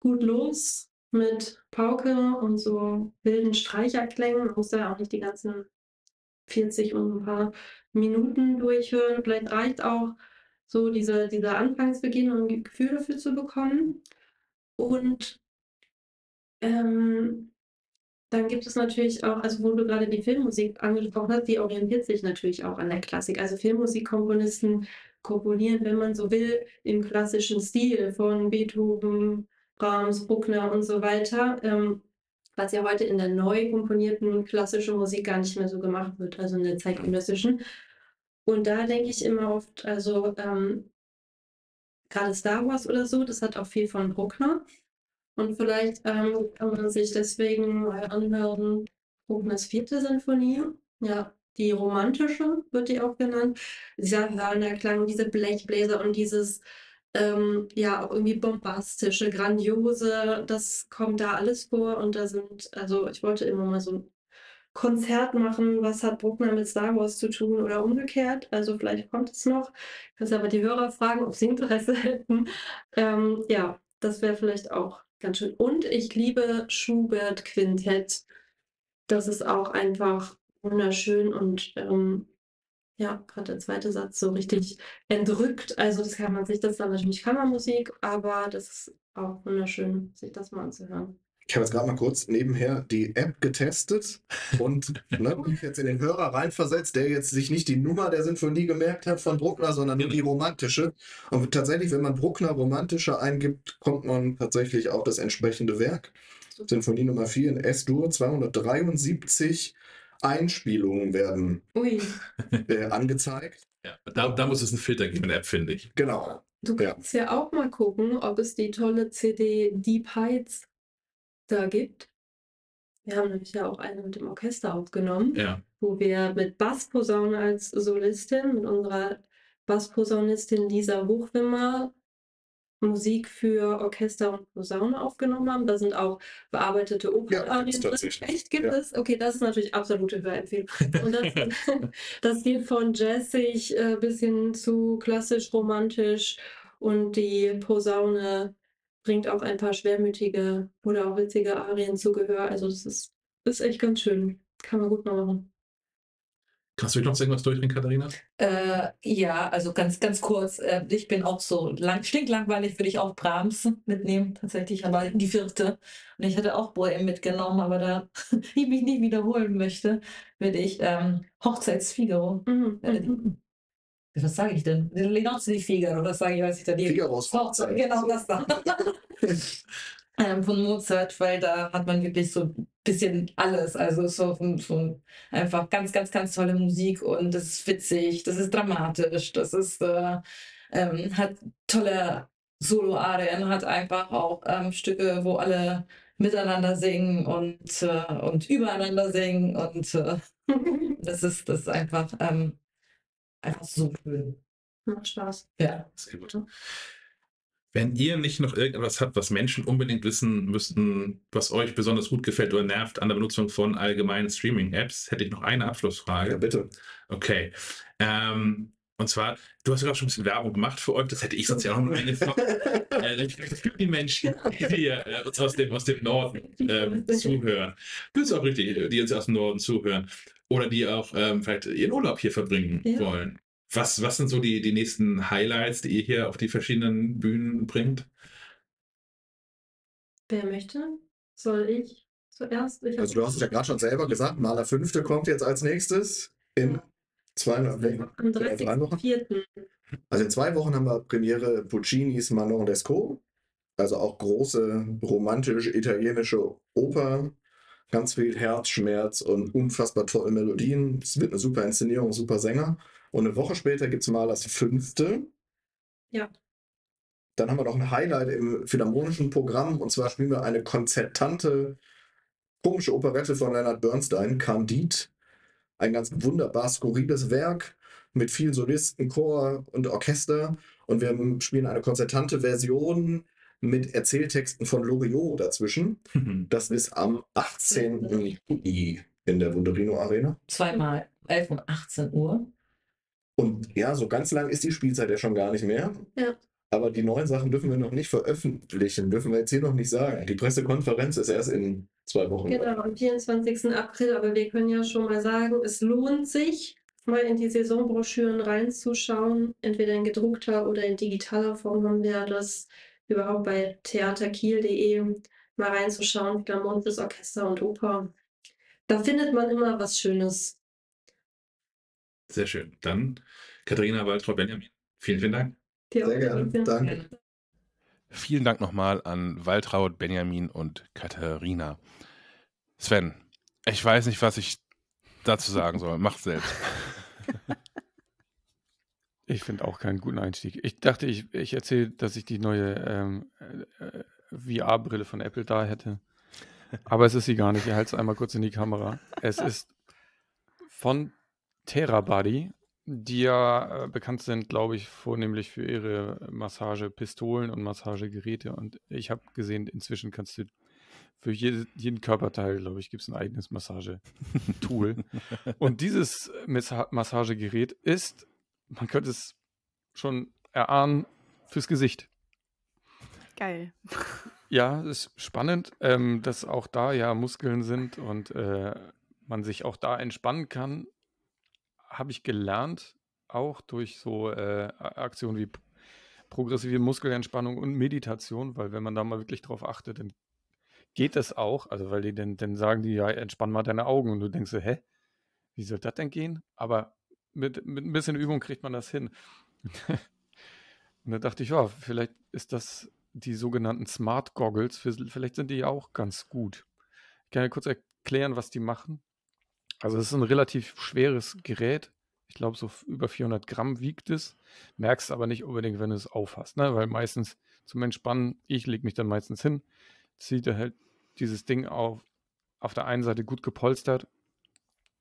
gut los mit Pauke und so wilden Streicherklängen. Man muss da auch nicht die ganzen 40 und ein paar Minuten durchhören. Vielleicht reicht auch so dieser, dieser Anfangsbeginn, um ein Gefühl dafür zu bekommen. Und ähm, Dann gibt es natürlich auch, also wo du gerade die Filmmusik angesprochen hast, die orientiert sich natürlich auch an der Klassik. Also Filmmusikkomponisten komponieren, wenn man so will, im klassischen Stil von Beethoven, Brahms, Bruckner und so weiter. Ähm, was ja heute in der neu komponierten klassischen Musik gar nicht mehr so gemacht wird, also in der zeitgenössischen. Und da denke ich immer oft, also ähm, gerade Star Wars oder so, das hat auch viel von Bruckner. Und vielleicht ähm, kann man sich deswegen mal anhören, Bruckners vierte Sinfonie. Ja, die romantische wird die auch genannt. Dieser Hörnerklang, diese Blechbläser und dieses ähm, ja auch irgendwie bombastische, grandiose, das kommt da alles vor. Und da sind, also ich wollte immer mal so Konzert machen, was hat Bruckner mit Star Wars zu tun oder umgekehrt. Also vielleicht kommt es noch. Ich muss aber die Hörer fragen, ob sie Interesse [LAUGHS] hätten. Ähm, ja, das wäre vielleicht auch ganz schön. Und ich liebe Schubert Quintett. Das ist auch einfach wunderschön und ähm, ja, gerade der zweite Satz so richtig entrückt. Also das kann man sich, das ist dann natürlich Kammermusik, aber das ist auch wunderschön, sich das mal anzuhören. Ich habe jetzt gerade mal kurz nebenher die App getestet und [LAUGHS] ne, mich jetzt in den Hörer reinversetzt, der jetzt sich nicht die Nummer der Sinfonie gemerkt hat von Bruckner, sondern nur die romantische. Und tatsächlich, wenn man Bruckner romantische eingibt, kommt man tatsächlich auf das entsprechende Werk. Sinfonie Nummer 4 in S-Dur, 273 Einspielungen werden Ui, äh, angezeigt. Ja, da, da muss es einen Filter geben in der App, finde ich. Genau. du Ja. kannst ja auch mal gucken, ob es die tolle CD Deep Heights da gibt. Wir haben nämlich ja auch eine mit dem Orchester aufgenommen. Ja. wo wir mit Bassposaune als Solistin, mit unserer Bassposaunistin Lisa Hochwimmer Musik für Orchester und Posaune aufgenommen haben. Da sind auch bearbeitete Opernarien gibt's drin. Echt, gibt Ja. es? Okay, das ist natürlich absolute Hörempfehlung. Und das, [LAUGHS] [LAUGHS] das geht von jazzig äh, bis hin zu klassisch romantisch und die Posaune bringt auch ein paar schwermütige oder auch witzige Arien zu Gehör. Also das ist, ist echt ganz schön. Kann man gut mal machen. Kannst du noch irgendwas durchdrehen, Katharina? Äh, ja, also ganz, ganz kurz. Äh, ich bin auch so lang, stinklangweilig, würde ich auch Brahms mitnehmen, tatsächlich, aber die vierte. Und ich hatte auch Bohem mitgenommen, aber da [LAUGHS] ich mich nicht wiederholen möchte, würde ich ähm, Hochzeitsfigaro. Mhm. Äh, Mhm. Was sage ich denn? Le nozze di Figaro, das sage ich, weiß ich da die. Figaros Hochzeit, genau das da. [LAUGHS] ähm, von Mozart, weil da hat man wirklich so ein bisschen alles. Also so, von- von einfach ganz, ganz, ganz tolle Musik und das ist witzig, das ist dramatisch, das ist, äh, ähm, hat tolle Solo-Arien, hat einfach auch ähm, Stücke, wo alle miteinander singen und, äh, und übereinander singen und äh, [LAUGHS] das ist, das ist einfach, ähm, einfach so schön. Macht Spaß. Ja. Sehr gut. Wenn ihr nicht noch irgendetwas habt, was Menschen unbedingt wissen müssten, was euch besonders gut gefällt oder nervt an der Benutzung von allgemeinen Streaming-Apps, hätte ich noch eine Abschlussfrage. Ja, bitte. Okay. Ähm, und zwar, du hast ja auch schon ein bisschen Werbung gemacht für euch, das hätte ich sonst ja auch noch eine Frage. [LAUGHS] äh, das für die Menschen, die hier, äh, uns aus dem, aus dem Norden ähm, [LAUGHS] zuhören. Das ist auch richtig, die uns aus dem Norden zuhören. Oder die auch ähm, vielleicht ihren Urlaub hier verbringen Ja. wollen. Was, was sind so die, die nächsten Highlights, die ihr hier auf die verschiedenen Bühnen bringt? Wer möchte? Soll ich zuerst? Ich Also du hast es ja gerade schon selber gesagt, Maler Fünfte kommt jetzt als nächstes in zwei, am äh, drei Wochen. 30.04. Also in zwei Wochen haben wir Premiere Puccinis Manon Lescaut. Also auch große romantisch italienische Oper. Ganz viel Herzschmerz und unfassbar tolle Melodien. Es wird eine super Inszenierung, super Sänger. Und eine Woche später gibt es Malers Fünfte. Ja. Dann haben wir noch ein Highlight im philharmonischen Programm. Und zwar spielen wir eine konzertante, komische Operette von Leonard Bernstein, Candide. Ein ganz wunderbar skurriles Werk mit viel Solisten, Chor und Orchester. Und wir spielen eine konzertante Version mit Erzähltexten von Loriot dazwischen. Das ist am 18. Juni in der Wunderino Arena. Zweimal 11 und 18 Uhr. Und ja, so ganz lang ist die Spielzeit ja schon gar nicht mehr. Ja. Aber die neuen Sachen dürfen wir noch nicht veröffentlichen, dürfen wir jetzt hier noch nicht sagen. Die Pressekonferenz ist erst in zwei Wochen. Genau, am 24. April. Aber wir können ja schon mal sagen, es lohnt sich, mal in die Saisonbroschüren reinzuschauen. Entweder in gedruckter oder in digitaler Form haben wir das überhaupt bei theaterkiel.de mal reinzuschauen. Philharmonisches Orchester und Oper. da findet man immer was Schönes. Sehr schön. Dann Katharina Waltraud Benjamin. Vielen, vielen Dank. Dir Sehr gerne. Sebastian. Danke. Vielen Dank nochmal an Waltraud, Benjamin und Katharina. Sven, ich weiß nicht, was ich dazu sagen soll. Mach selbst. [LAUGHS] Ich finde auch keinen guten Einstieg. Ich dachte, ich, ich erzähle, dass ich die neue ähm, äh, VR-Brille von Apple da hätte. Aber es ist sie gar nicht. Ich halte es einmal kurz in die Kamera. Es ist von Therabody, die ja äh, bekannt sind, glaube ich, vornehmlich für ihre Massagepistolen und Massagegeräte. Und ich habe gesehen, inzwischen kannst du für jede, jeden Körperteil, glaube ich, gibt es ein eigenes Massagetool. [LAUGHS] und dieses Massa Massagegerät ist, man könnte es schon erahnen, fürs Gesicht. Geil. Ja, es ist spannend, ähm, dass auch da ja Muskeln sind und äh, man sich auch da entspannen kann. Habe ich gelernt, auch durch so äh, Aktionen wie progressive Muskelentspannung und Meditation, weil wenn man da mal wirklich drauf achtet, dann geht das auch. Also, weil die dann, dann sagen die, ja, entspann mal deine Augen und du denkst so, hä, wie soll das denn gehen? Aber mit, mit ein bisschen Übung kriegt man das hin. [LAUGHS] und da dachte ich, ja, vielleicht ist das die sogenannten Smart Goggles, vielleicht sind die ja auch ganz gut. Ich kann ja kurz erklären, was die machen. Also es ist ein relativ schweres Gerät. Ich glaube, so über 400 Gramm wiegt es. Merkst aber nicht unbedingt, wenn du es aufhast. Ne? Weil meistens zum Entspannen, ich lege mich dann meistens hin, zieht er halt dieses Ding auf, auf der einen Seite gut gepolstert,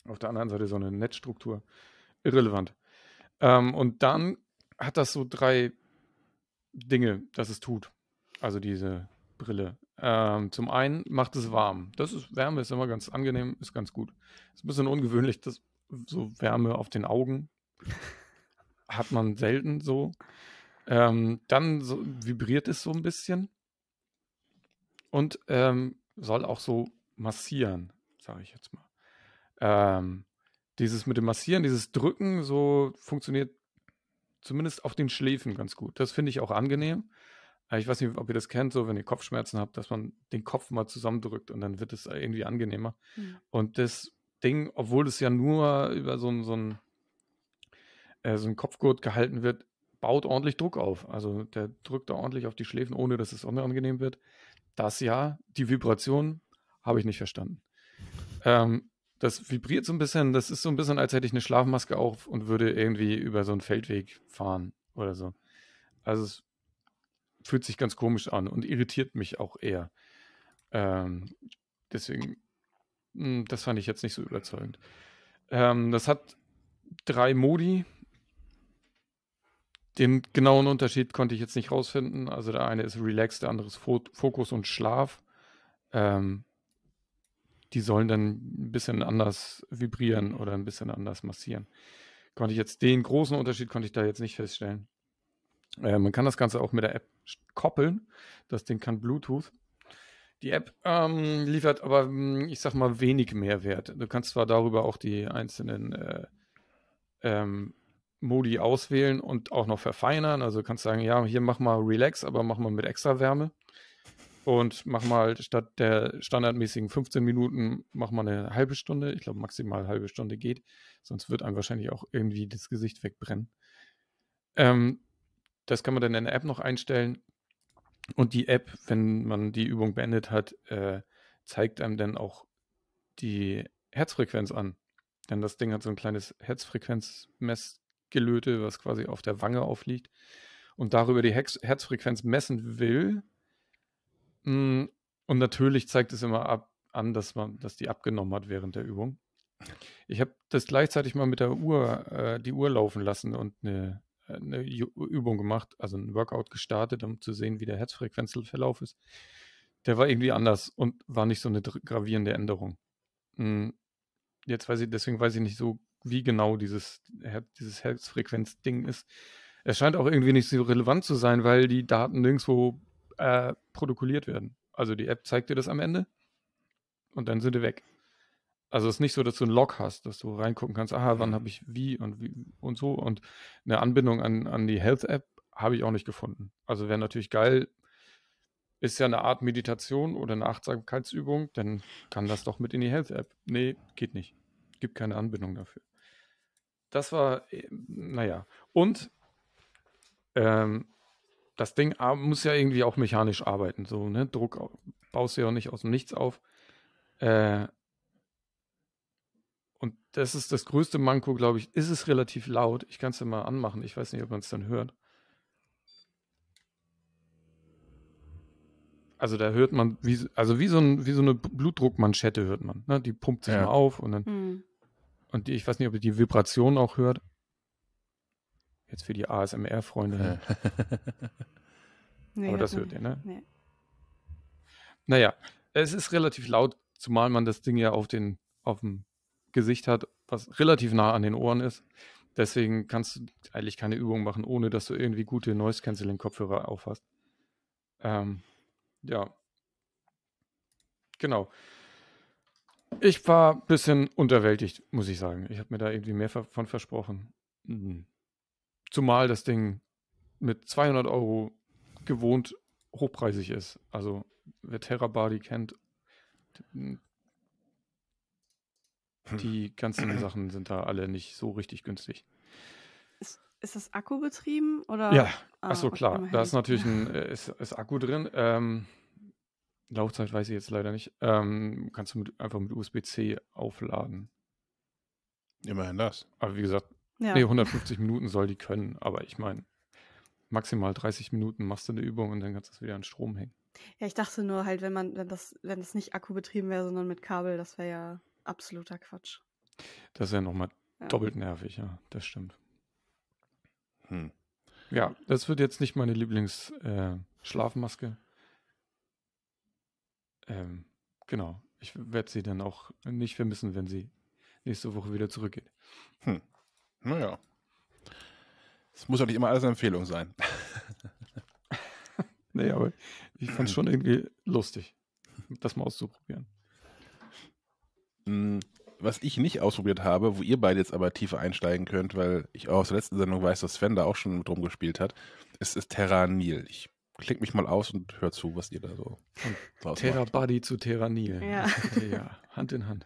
auf der anderen Seite so eine Netzstruktur. Irrelevant. Ähm, und dann hat das so drei Dinge, dass es tut. Also diese Brille. Ähm, zum einen macht es warm. Das ist Wärme, ist immer ganz angenehm, ist ganz gut. Ist ein bisschen ungewöhnlich, dass so Wärme auf den Augen [LAUGHS] hat man selten so. Ähm, dann so, vibriert es so ein bisschen und ähm, soll auch so massieren, sage ich jetzt mal. Dieses mit dem Massieren, dieses Drücken, so funktioniert zumindest auf den Schläfen ganz gut. Das finde ich auch angenehm. Äh, Ich weiß nicht, ob ihr das kennt, so wenn ihr Kopfschmerzen habt, dass man den Kopf mal zusammendrückt und dann wird es irgendwie angenehmer. Mhm. Und das Ding, obwohl es ja nur über so ein, so ein, äh, so ein Kopfgurt gehalten wird, baut ordentlich Druck auf. Also der drückt da ordentlich auf die Schläfen, ohne dass es unangenehm wird. Das ja, die Vibration habe ich nicht verstanden. Ähm, das vibriert so ein bisschen, das ist so ein bisschen, als hätte ich eine Schlafmaske auf und würde irgendwie über so einen Feldweg fahren oder so. Also es fühlt sich ganz komisch an und irritiert mich auch eher. Ähm, deswegen, mh, das fand ich jetzt nicht so überzeugend. Ähm, das hat drei Modi. Den genauen Unterschied konnte ich jetzt nicht rausfinden. Also der eine ist Relax, der andere ist Fo Fokus und Schlaf. Ähm, die sollen dann ein bisschen anders vibrieren oder ein bisschen anders massieren. Konnte ich jetzt den großen Unterschied konnte ich da jetzt nicht feststellen. Äh, man kann das Ganze auch mit der App koppeln. Das Ding kann Bluetooth. Die App ähm, liefert aber, mh, ich sag mal, wenig Mehrwert. Du kannst zwar darüber auch die einzelnen äh, ähm, Modi auswählen und auch noch verfeinern. Also du kannst sagen, ja, hier mach mal Relax, aber mach mal mit extra Wärme. Und mach mal statt der standardmäßigen 15 Minuten, mach mal eine halbe Stunde. Ich glaube, maximal eine halbe Stunde geht. Sonst wird einem wahrscheinlich auch irgendwie das Gesicht wegbrennen. Ähm, das kann man dann in der App noch einstellen. Und die App, wenn man die Übung beendet hat, äh, zeigt einem dann auch die Herzfrequenz an. Denn das Ding hat so ein kleines Herzfrequenzmessgelöte, was quasi auf der Wange aufliegt. Und darüber die Hex Herzfrequenz messen will. Mm, Und natürlich zeigt es immer ab, an, dass man, dass die abgenommen hat während der Übung. Ich habe das gleichzeitig mal mit der Uhr, äh, die Uhr laufen lassen und eine, eine Ju- Übung gemacht, also ein Workout gestartet, um zu sehen, wie der Herzfrequenzverlauf ist. Der war irgendwie anders und war nicht so eine gravierende Änderung. Mm, Jetzt weiß ich, deswegen weiß ich nicht so, wie genau dieses, dieses Herzfrequenzding ist. Es scheint auch irgendwie nicht so relevant zu sein, weil die Daten nirgendwo äh, protokolliert werden. Also die App zeigt dir das am Ende und dann sind die weg. Also es ist nicht so, dass du einen Log hast, dass du reingucken kannst, aha, wann habe ich wie und wie und so. Und eine Anbindung an, an die Health-App habe ich auch nicht gefunden. Also wäre natürlich geil, ist ja eine Art Meditation oder eine Achtsamkeitsübung, dann kann das doch mit in die Health-App. Nee, geht nicht. Gibt keine Anbindung dafür. Das war, äh, naja. Und ähm, das Ding muss ja irgendwie auch mechanisch arbeiten. So, ne? Druck baust du ja auch nicht aus dem Nichts auf. Äh, und das ist das größte Manko, glaube ich. Ist es relativ laut? Ich kann es ja mal anmachen. Ich weiß nicht, ob man es dann hört. Also da hört man, wie, also wie so, ein, wie so eine Blutdruckmanschette hört man. Ne? Die pumpt sich ja. mal auf und dann. Hm. Und die, ich weiß nicht, ob ihr die Vibration auch hört. Jetzt für die ASMR-Freunde. [LAUGHS] nee, Aber das hört ihr, ne? Nee. Naja, es ist relativ laut, zumal man das Ding ja auf, den, auf dem Gesicht hat, was relativ nah an den Ohren ist. Deswegen kannst du eigentlich keine Übung machen, ohne dass du irgendwie gute Noise-Canceling-Kopfhörer aufhast. Ähm, ja. Genau. Ich war ein bisschen unterwältigt, muss ich sagen. Ich habe mir da irgendwie mehr von versprochen. Mhm. Zumal das Ding mit 200 Euro gewohnt hochpreisig ist. Also wer Terrabody kennt, die ganzen [CLEARS THROAT] Sachen sind da alle nicht so richtig günstig. Ist, ist das Akku betrieben oder? Ja, ah, achso, klar. Da ist natürlich ein [LAUGHS] äh, ist, ist Akku drin. Ähm, Laufzeit weiß ich jetzt leider nicht. Ähm, kannst du mit, einfach mit USB-C aufladen. Immerhin das. Aber wie gesagt, ja. nee, 150 Minuten soll die können. Aber ich meine, maximal 30 Minuten machst du eine Übung und dann kannst du es wieder an Strom hängen. Ja, ich dachte nur halt, wenn man, wenn das, wenn das nicht akkubetrieben wäre, sondern mit Kabel, das wäre ja absoluter Quatsch. Das ist ja nochmal ja. doppelt nervig, ja, das stimmt. Hm. Ja, das wird jetzt nicht meine Lieblingsschlafmaske. Äh, ähm, genau. Ich werde sie dann auch nicht vermissen, wenn sie nächste Woche wieder zurückgeht. Hm. Naja. Es muss ja nicht immer alles eine Empfehlung sein. [LAUGHS] nee, aber ich fand es schon irgendwie lustig, das mal auszuprobieren. Hm, was ich nicht ausprobiert habe, wo ihr beide jetzt aber tiefer einsteigen könnt, weil ich auch aus der letzten Sendung weiß, dass Sven da auch schon drum gespielt hat, ist, ist Terra Nil. Ich klick mich mal aus und hör zu, was ihr da so draus Terra macht. Body zu Terra Nil. Ja. ja. Hand in Hand.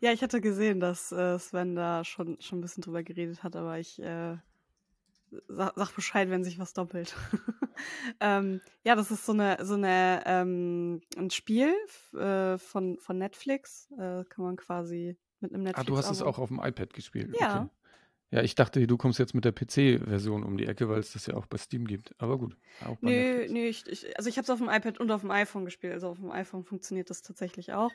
Ja, ich hatte gesehen, dass äh, Sven da schon, schon ein bisschen drüber geredet hat, aber ich äh, sag, sag Bescheid, wenn sich was doppelt. [LAUGHS] ähm, ja, das ist so eine, so eine ähm, ein Spiel äh, von, von Netflix. Äh, kann man quasi mit einem Netflix. Ah, du hast es auch auf dem iPad gespielt. Ja. Okay. Ja, ich dachte, du kommst jetzt mit der PC-Version um die Ecke, weil es das ja auch bei Steam gibt. Aber gut. Auch bei nö, nö, ich, ich, also ich habe es auf dem iPad und auf dem iPhone gespielt. Also auf dem iPhone funktioniert das tatsächlich auch.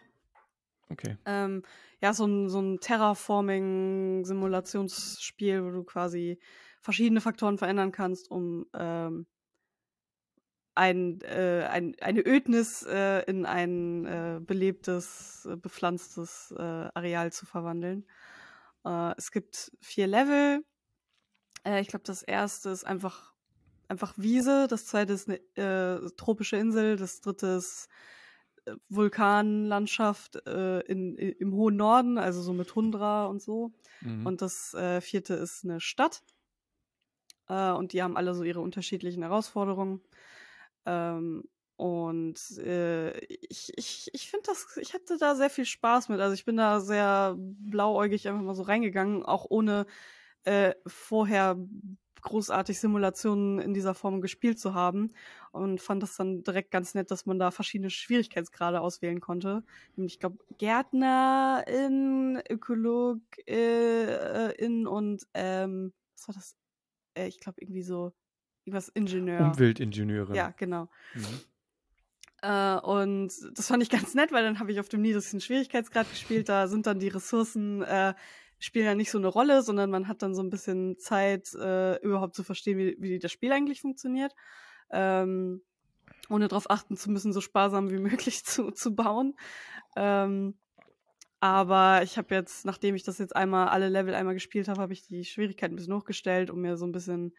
Okay. Ähm, ja, so ein, so ein Terraforming-Simulationsspiel, wo du quasi verschiedene Faktoren verändern kannst, um ähm, ein, äh, ein, eine Ödnis äh, in ein äh, belebtes, äh, bepflanztes äh, Areal zu verwandeln. Äh, es gibt vier Level. ich glaube, das erste ist einfach, einfach Wiese, das zweite ist eine tropische Insel, das dritte ist Vulkanlandschaft in, im hohen Norden, also so mit Tundra und so. Mhm. Und das vierte ist eine Stadt äh, und die haben alle so ihre unterschiedlichen Herausforderungen. Ähm, und äh, ich, ich, ich finde das, ich hatte da sehr viel Spaß mit. Also ich bin da sehr blauäugig einfach mal so reingegangen, auch ohne äh, vorher großartig Simulationen in dieser Form gespielt zu haben und fand das dann direkt ganz nett, dass man da verschiedene Schwierigkeitsgrade auswählen konnte. Nämlich, ich glaube, Gärtnerin, Ökologin äh, und ähm, was war das? äh, ich glaube, irgendwie so, irgendwas Ingenieur. Umweltingenieurin. Ja, genau. Mhm. Äh, und das fand ich ganz nett, weil dann habe ich auf dem niedrigsten Schwierigkeitsgrad gespielt. Da sind dann die Ressourcen, äh, spielen ja nicht so eine Rolle, sondern man hat dann so ein bisschen Zeit, äh, überhaupt zu verstehen, wie, wie das Spiel eigentlich funktioniert. Ähm, ohne darauf achten zu müssen, so sparsam wie [LAUGHS] möglich zu, zu bauen. Ähm, aber ich habe jetzt, nachdem ich das jetzt einmal, alle Level einmal gespielt habe, habe ich die Schwierigkeit ein bisschen hochgestellt, um mir so ein bisschen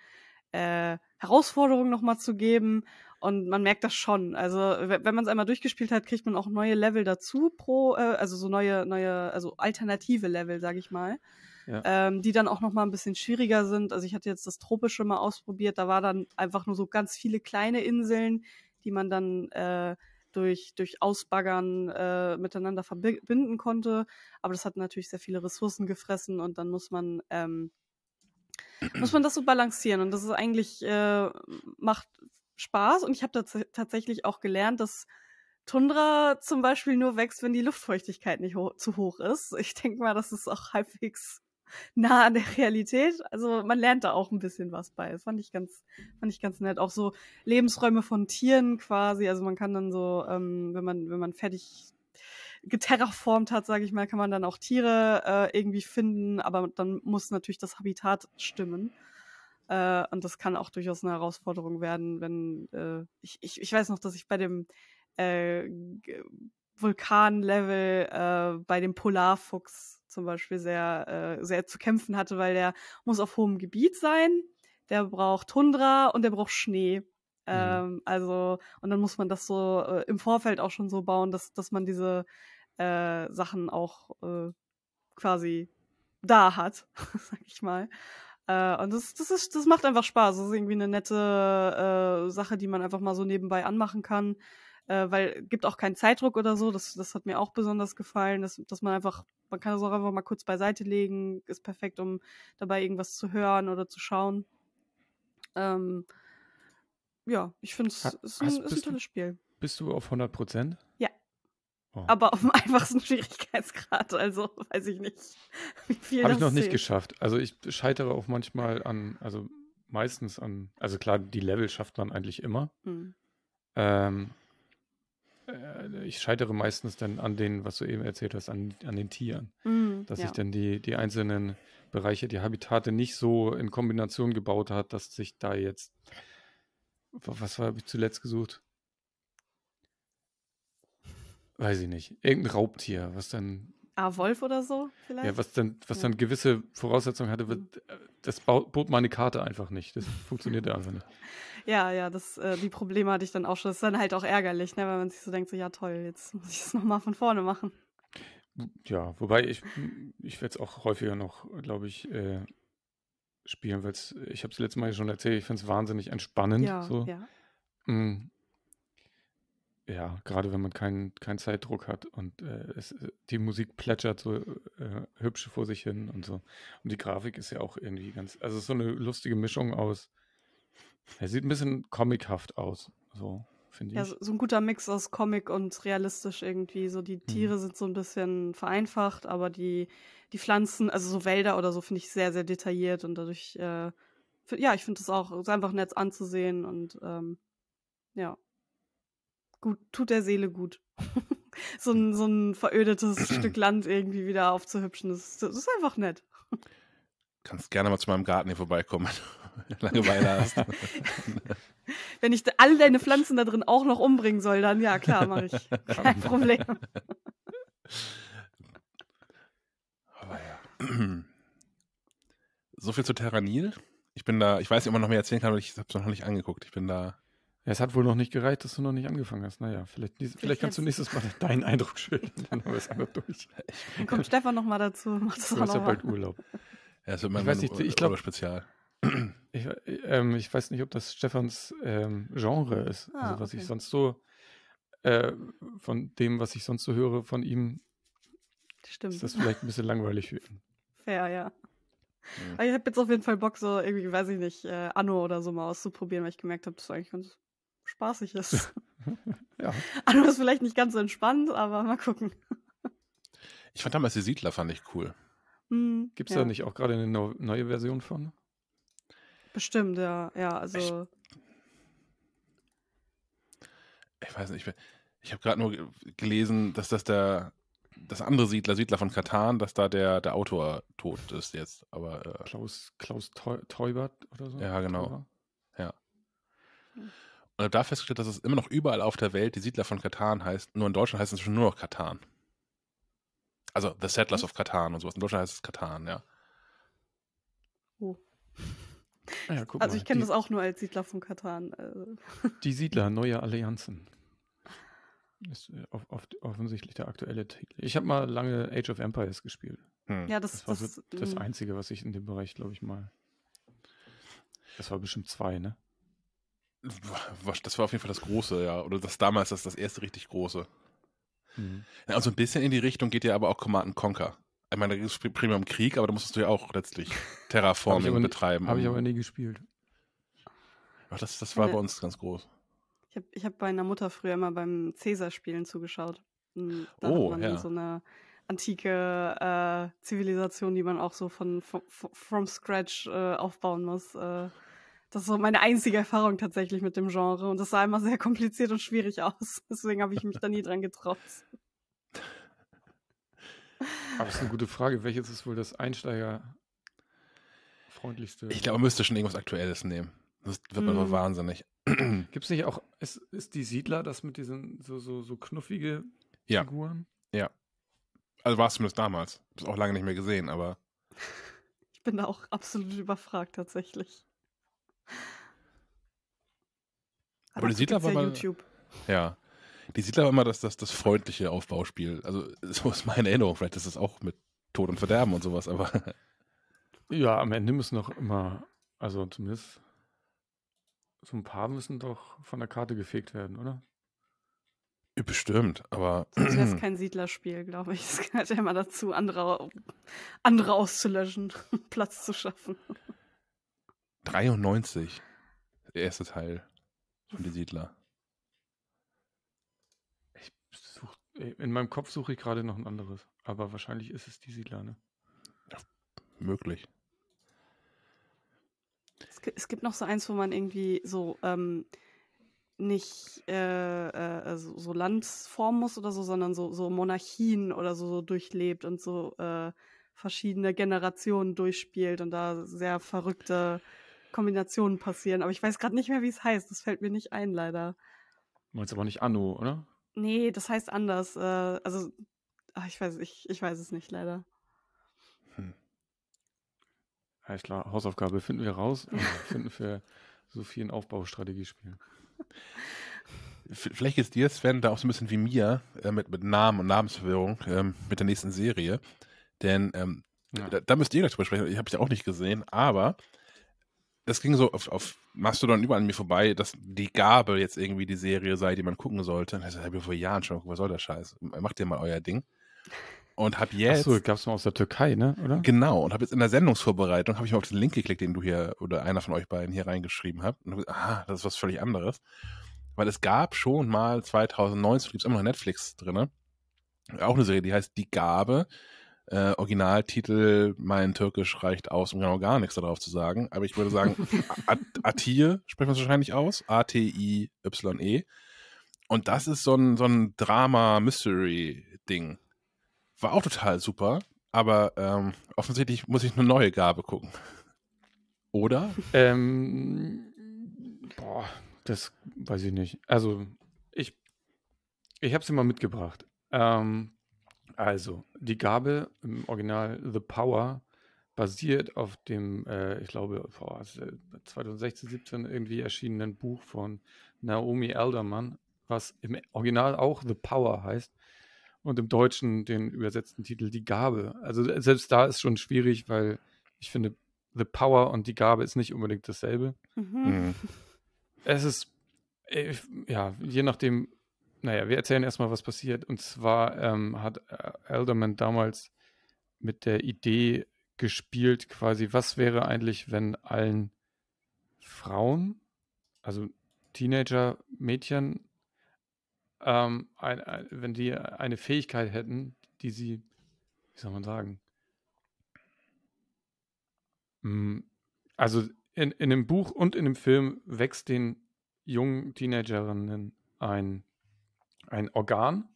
äh, Herausforderungen nochmal zu geben. Und man merkt das schon. Also, wenn man es einmal durchgespielt hat, kriegt man auch neue Level dazu pro, äh, also so neue, neue, also alternative Level, sage ich mal. Ja. Ähm, die dann auch nochmal ein bisschen schwieriger sind. Also ich hatte jetzt das Tropische mal ausprobiert, da war dann einfach nur so ganz viele kleine Inseln, die man dann äh, durch, durch Ausbaggern äh, miteinander verbinden konnte. Aber das hat natürlich sehr viele Ressourcen gefressen und dann muss man, ähm, muss man das so balancieren. Und das ist eigentlich, äh, macht Spaß. Und ich habe tats tatsächlich auch gelernt, dass Tundra zum Beispiel nur wächst, wenn die Luftfeuchtigkeit nicht ho zu hoch ist. Ich denke mal, das ist auch halbwegs nah an der Realität. Also man lernt da auch ein bisschen was bei. Das fand ich ganz, fand ich ganz nett. Auch so Lebensräume von Tieren quasi. Also man kann dann so, ähm, wenn man, wenn man fertig geterraformt hat, sage ich mal, kann man dann auch Tiere äh, irgendwie finden, aber dann muss natürlich das Habitat stimmen. Äh, und das kann auch durchaus eine Herausforderung werden, wenn äh, ich, ich, ich weiß noch, dass ich bei dem äh, Vulkanlevel äh, bei dem Polarfuchs zum Beispiel sehr, äh, sehr zu kämpfen hatte, weil der muss auf hohem Gebiet sein, der braucht Tundra und der braucht Schnee. Mhm. Ähm, also, und dann muss man das so äh, im Vorfeld auch schon so bauen, dass, dass man diese äh, Sachen auch äh, quasi da hat, [LAUGHS] sag ich mal. Äh, und das, das, ist, das macht einfach Spaß. Das ist irgendwie eine nette äh, Sache, die man einfach mal so nebenbei anmachen kann äh, weil gibt auch keinen Zeitdruck oder so. Das, das hat mir auch besonders gefallen, dass, dass man einfach, man kann es auch einfach mal kurz beiseite legen, ist perfekt, um dabei irgendwas zu hören oder zu schauen. Ähm, ja, ich finde es ist, ein, ist ein tolles Spiel. Bist du auf 100 Prozent? Oh. Aber auf dem [LAUGHS] einfachsten Schwierigkeitsgrad, also weiß ich nicht, [LAUGHS] wie viel Habe ich noch zählt. nicht geschafft. Also ich scheitere auch manchmal an, also meistens an, also klar, die Level schafft man eigentlich immer. Hm. Ähm, äh, ich scheitere meistens dann an den, was du eben erzählt hast, an, an den Tieren. Mm, dass ja. sich dann die, die einzelnen Bereiche, die Habitate nicht so in Kombination gebaut hat, dass sich da jetzt. Was habe ich zuletzt gesucht? Weiß ich nicht. Irgendein Raubtier, was dann Ah, Wolf oder so vielleicht? Ja, was dann, was dann gewisse Voraussetzungen hatte, wird, mhm. äh, das bot meine Karte einfach nicht. Das funktioniert [LAUGHS] einfach nicht. Ja, ja, das, äh, die Probleme hatte ich dann auch schon. Das ist dann halt auch ärgerlich, ne, wenn man sich so denkt, so, ja toll, jetzt muss ich es nochmal von vorne machen. Ja, wobei ich, ich werde es auch häufiger noch, glaube ich, äh, spielen, weil ich habe es letztes Mal schon erzählt, ich finde es wahnsinnig entspannend. Ja, so. ja. Mm, ja, gerade wenn man keinen keinen Zeitdruck hat und äh, es, äh, die Musik plätschert so äh, hübsch vor sich hin und so. Und die Grafik ist ja auch irgendwie ganz, also so eine lustige Mischung aus. Er sieht ein bisschen comichaft aus, so finde ich. Ja, so, ein guter Mix aus Comic und realistisch irgendwie. So die Tiere mhm. sind so ein bisschen vereinfacht, aber die, die Pflanzen, also so Wälder oder so, finde ich sehr, sehr detailliert und dadurch, äh, ja, ich finde es auch, ist einfach nett anzusehen und ähm, ja gut, tut der Seele gut. [LAUGHS] so, ein, so ein verödetes [CLEARS THROAT] Stück Land irgendwie wieder aufzuhübschen, das, das ist einfach nett. [LAUGHS] Kannst gerne mal zu meinem Garten hier vorbeikommen, [LAUGHS] wenn du Langeweile hast. wenn ich alle deine Pflanzen da drin auch noch umbringen soll, dann ja, klar, mache ich. Kein Problem. Aber ja. So viel zu Terranil. Ich bin da, ich weiß nicht, ob man noch mehr erzählen kann, aber ich habe es noch nicht angeguckt. Ich bin da ja, es hat wohl noch nicht gereicht, dass du noch nicht angefangen hast. Naja, vielleicht, vielleicht, vielleicht kannst du nächstes Mal deinen Eindruck schildern. [LAUGHS] Dann haben wir es einfach durch. Dann kommt Stefan noch mal dazu. Macht das du hast ja bald Urlaub. [LAUGHS] Ja, es wird mein, ich weiß nicht, ich glaube Spezial. [CLEARS THROAT] Ich, ähm, ich, weiß nicht, ob das Stefans ähm, Genre ist. Ah, also was okay. ich sonst so äh, von dem, was ich sonst so höre von ihm, Stimmt. ist das vielleicht ein bisschen langweilig für ihn. Fair, ja. Mhm. Aber ich habe jetzt auf jeden Fall Bock, so irgendwie, weiß ich nicht, äh, Anno oder so mal auszuprobieren, weil ich gemerkt habe, dass das eigentlich ganz spaßig ist. [LAUGHS] ja. Anno ist vielleicht nicht ganz so entspannt, aber mal gucken. Ich fand damals die Siedler, fand ich cool. Mhm, Gibt es ja. da nicht auch gerade eine neue Version von? Bestimmt, ja. Ja, also. Ich, ich weiß nicht, ich, ich habe gerade nur gelesen, dass das der das andere Siedler, Siedler von Katan, dass da der, der Autor tot ist jetzt. Aber, äh, Klaus, Klaus Teubert oder so? Ja, genau. Teuber. Ja. Und ich habe da festgestellt, dass es immer noch überall auf der Welt die Siedler von Katan heißt. Nur in Deutschland heißt es schon nur noch Katan. Also The Settlers of Katan und sowas. In Deutschland heißt es Katan, ja. Oh. Ah ja, also ich kenne das auch nur als Siedler von Katan. Also. Die Siedler, [LAUGHS] neue Allianzen. Ist äh, off offensichtlich der aktuelle Titel. Ich habe mal lange Age of Empires gespielt. Hm. Ja, das, das war das, so das hm. Einzige, was ich in dem Bereich, glaube ich, mal. Das war bestimmt zwei, ne? Das war auf jeden Fall das Große, ja. Oder das damals das, das erste richtig Große. Mhm. Ja, und so ein bisschen in die Richtung geht ja aber auch Command Conquer. Ich meine, da ist prima im Krieg, aber da musstest du ja auch letztlich [LAUGHS] Terraforming nie- betreiben. Habe ich um- aber nie gespielt. Ach, das, das war Ja. bei uns ganz groß. Ich habe ich hab bei einer Mutter früher immer beim Cäsar-Spielen zugeschaut. Und Da Oh, hat man ja. so eine antike äh, Zivilisation, die man auch so von, von from scratch äh, aufbauen muss. Äh, das ist so meine einzige Erfahrung tatsächlich mit dem Genre. Und das sah immer sehr kompliziert und schwierig aus. [LAUGHS] Deswegen habe ich mich da nie dran getraut. Aber das ist eine gute Frage. Welches ist wohl das einsteigerfreundlichste? Ich glaube, man müsste schon irgendwas Aktuelles nehmen. Das wird man aber wahnsinnig. [CLEARS THROAT] Gibt es nicht auch, ist, ist die Siedler das mit diesen so, so, so knuffige Ja. Figuren? Also war es zumindest damals. Ich habe auch lange nicht mehr gesehen, aber [LAUGHS] Ich bin da auch absolut überfragt tatsächlich. Aber die Siedler war ja mal- YouTube. ja. Die Siedler war immer das, das, das freundliche Aufbauspiel. Also, [LAUGHS] so ist meine Erinnerung. Vielleicht ist es auch mit Tod und Verderben und sowas, aber [LAUGHS] Ja, am Ende müssen doch immer, also zumindest so ein paar müssen doch von der Karte gefegt werden, oder? bestimmt. Aber Sonst wäre es kein Siedlerspiel, glaube ich. Es gehört ja immer dazu, andere, andere auszulöschen, [LAUGHS] Platz zu schaffen. 93. Der erste Teil von Die Siedler. Ich such, in meinem Kopf suche ich gerade noch ein anderes, aber wahrscheinlich ist es die Siedler, ne? Möglich. Es, gi- es gibt noch so eins, wo man irgendwie so ähm, nicht äh, äh, so, so Land formen muss oder so, sondern so, so Monarchien oder so, so durchlebt und so äh, verschiedene Generationen durchspielt und da sehr verrückte Kombinationen passieren. Aber ich weiß gerade nicht mehr, wie es heißt. Das fällt mir nicht ein, leider. Du meinst aber nicht Anno, oder? Nee, das heißt anders. Äh, also, ach, ich weiß, ich, ich weiß es nicht, leider. Alles klar, Hausaufgabe finden wir raus [LAUGHS] und finden für Sophie ein Aufbaustrategiespiel. [LAUGHS] Vielleicht ist dir, Sven, da auch so ein bisschen wie mir äh, mit, mit Namen und Namensverwirrung ähm, mit der nächsten Serie. Denn ähm, Ja. da, da müsst ihr gleich drüber sprechen. Ich habe es ja auch nicht gesehen, aber es ging so auf, auf Mastodon überall an mir vorbei, dass die Gabe jetzt irgendwie die Serie sei, die man gucken sollte. Und ich habe vor Jahren schon, was soll der Scheiß? Macht ihr mal euer Ding. Und hab jetzt. Achso, gab es mal aus der Türkei, ne? Oder? Genau, und habe jetzt in der Sendungsvorbereitung, habe ich mal auf den Link geklickt, den du hier oder einer von euch beiden hier reingeschrieben habt. Und hab gesagt, ah, das ist was völlig anderes. Weil es gab schon mal 2019, gibt es immer noch Netflix drin, auch eine Serie, die heißt Die Gabe. Äh, Originaltitel, mein Türkisch reicht aus, um genau gar nichts darauf zu sagen. Aber ich würde sagen, [LAUGHS] At- Atie spricht man es wahrscheinlich aus. A-T-I-Y-E. Und das ist so ein, so ein Drama-Mystery-Ding. War auch total super, aber ähm, offensichtlich muss ich eine neue Gabe gucken. Oder? Ähm, boah, das weiß ich nicht. Also, ich, ich habe sie mal mitgebracht. Ähm, also, die Gabe im Original The Power basiert auf dem, äh, ich glaube, boah, es ist, äh, 2016, 17 irgendwie erschienenen Buch von Naomi Elderman, was im Original auch The Power heißt und im Deutschen den übersetzten Titel Die Gabe. Also selbst da ist schon schwierig, weil ich finde, The Power und die Gabe ist nicht unbedingt dasselbe. Mhm. Mhm. Es ist, äh, ja, je nachdem, naja, wir erzählen erstmal, was passiert. Und zwar ähm, hat äh, Elderman damals mit der Idee gespielt, quasi, was wäre eigentlich, wenn allen Frauen, also Teenager, Mädchen, ähm, ein, ein, wenn die eine Fähigkeit hätten, die sie, wie soll man sagen, Mm, also in, in dem Buch und in dem Film wächst den jungen Teenagerinnen ein, ein Organ,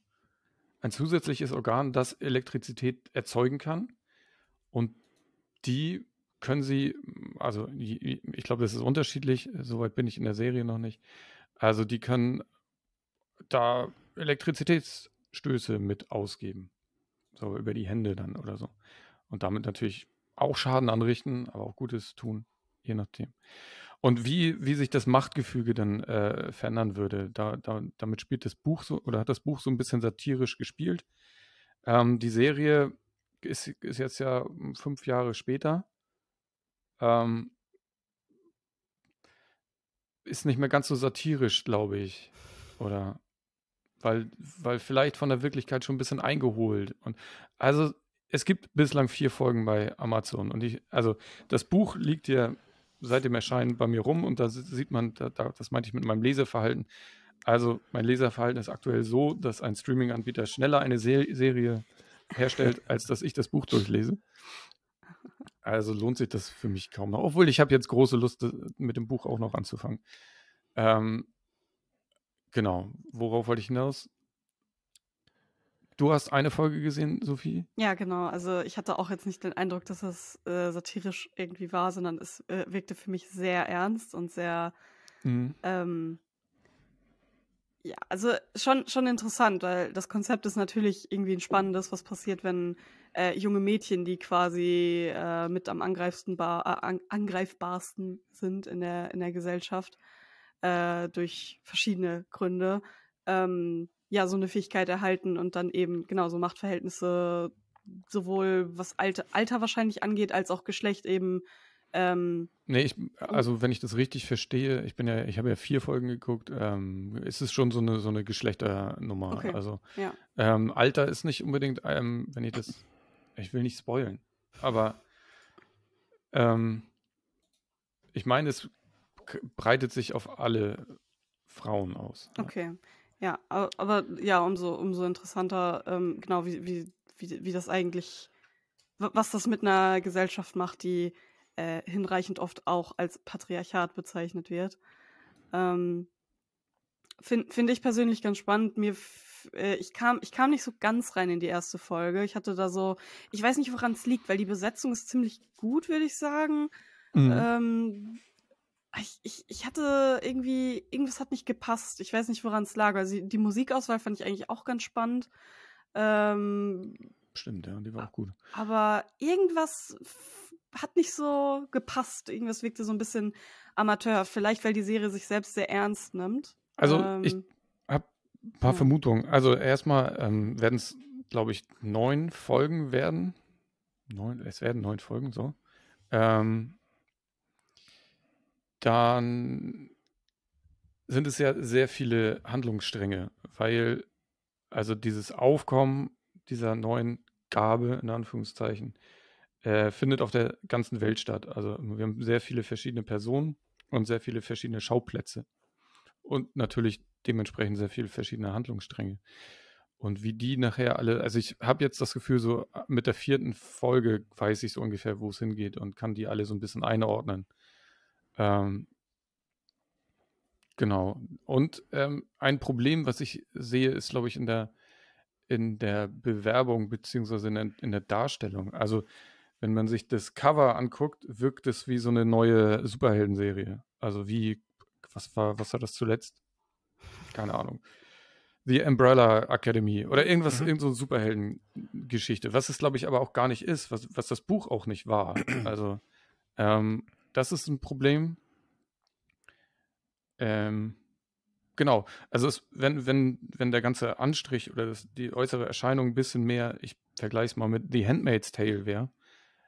ein zusätzliches Organ, das Elektrizität erzeugen kann. Und die können sie, also ich glaube, das ist unterschiedlich, soweit bin ich in der Serie noch nicht. Also die können da Elektrizitätsstöße mit ausgeben. So über die Hände dann oder so. Und damit natürlich auch Schaden anrichten, aber auch Gutes tun, je nachdem. Und wie, wie sich das Machtgefüge dann äh, verändern würde, da, da, damit spielt das Buch so, oder hat das Buch so ein bisschen satirisch gespielt. Ähm, die Serie ist, ist jetzt ja fünf Jahre später. Ähm, ist nicht mehr ganz so satirisch, glaube ich. Oder weil, weil vielleicht von der Wirklichkeit schon ein bisschen eingeholt. Und also es gibt bislang vier Folgen bei Amazon. Und ich, also das Buch liegt ja seit dem Erscheinen bei mir rum und da sieht man, da, das meinte ich mit meinem Leseverhalten. Also mein Leserverhalten ist aktuell so, dass ein Streaming-Anbieter schneller eine Se Serie herstellt, als dass ich das Buch durchlese. Also lohnt sich das für mich kaum noch. Obwohl ich habe jetzt große Lust, äh, mit dem Buch auch noch anzufangen. Ähm, genau. Worauf wollte ich hinaus? Du hast eine Folge gesehen, Sophie? Ja, genau. Also ich hatte auch jetzt nicht den Eindruck, dass es äh, satirisch irgendwie war, sondern es äh, wirkte für mich sehr ernst und sehr, mhm. ähm, ja, also schon, schon interessant, weil das Konzept ist natürlich irgendwie ein spannendes, was passiert, wenn äh, junge Mädchen, die quasi äh, mit am angreifbarsten, äh, angreifbarsten sind in der, in der Gesellschaft, äh, durch verschiedene Gründe, ähm, ja, so eine Fähigkeit erhalten und dann eben genau so Machtverhältnisse sowohl was Alter, Alter wahrscheinlich angeht, als auch Geschlecht eben. Ähm, nee, ich, also wenn ich das richtig verstehe, ich bin ja, ich habe ja vier Folgen geguckt, ähm, ist es schon so eine, so eine Geschlechternummer. Okay, also ja. ähm, Alter ist nicht unbedingt, ähm, wenn ich das, ich will nicht spoilen, aber ähm, ich meine, es breitet sich auf alle Frauen aus. Okay. Ja, aber ja, umso, umso interessanter, ähm, genau, wie, wie, wie, wie das eigentlich, was das mit einer Gesellschaft macht, die äh, hinreichend oft auch als Patriarchat bezeichnet wird. Ähm, Finde find ich persönlich ganz spannend. Mir, äh, ich, kam, ich kam nicht so ganz rein in die erste Folge. Ich hatte da so, ich weiß nicht, woran es liegt, weil die Besetzung ist ziemlich gut, würde ich sagen. Mhm. Ähm, ich, ich, ich hatte irgendwie, irgendwas hat nicht gepasst. Ich weiß nicht, woran es lag. Also die Musikauswahl fand ich eigentlich auch ganz spannend. Ähm, Stimmt, ja, die war auch gut. Aber irgendwas hat nicht so gepasst. Irgendwas wirkte so ein bisschen Amateur. Vielleicht, weil die Serie sich selbst sehr ernst nimmt. Also ähm, ich habe ein paar ja. Vermutungen. Also erstmal ähm, werden es, glaube ich, neun Folgen werden. Neun, es werden neun Folgen, so. Ähm, dann sind es ja sehr viele Handlungsstränge, weil also dieses Aufkommen dieser neuen Gabe, in Anführungszeichen, äh, findet auf der ganzen Welt statt. Also wir haben sehr viele verschiedene Personen und sehr viele verschiedene Schauplätze. Und natürlich dementsprechend sehr viele verschiedene Handlungsstränge. Und wie die nachher alle, also ich habe jetzt das Gefühl, so mit der vierten Folge weiß ich so ungefähr, wo es hingeht und kann die alle so ein bisschen einordnen. Ähm, genau. Und ähm, ein Problem, was ich sehe, ist, glaube ich, in der, in der Bewerbung beziehungsweise in der, in der Darstellung. Also, wenn man sich das Cover anguckt, wirkt es wie so eine neue Superheldenserie. Also wie, was war, was war das zuletzt? Keine Ahnung. The Umbrella Academy oder irgendwas, mhm. irgend so eine Superheldengeschichte, was es, glaube ich, aber auch gar nicht ist, was, was das Buch auch nicht war. Also, ähm, das ist ein Problem. Ähm, genau. Also es, wenn, wenn, wenn der ganze Anstrich oder das, die äußere Erscheinung ein bisschen mehr, ich vergleiche es mal mit The Handmaid's Tale wäre,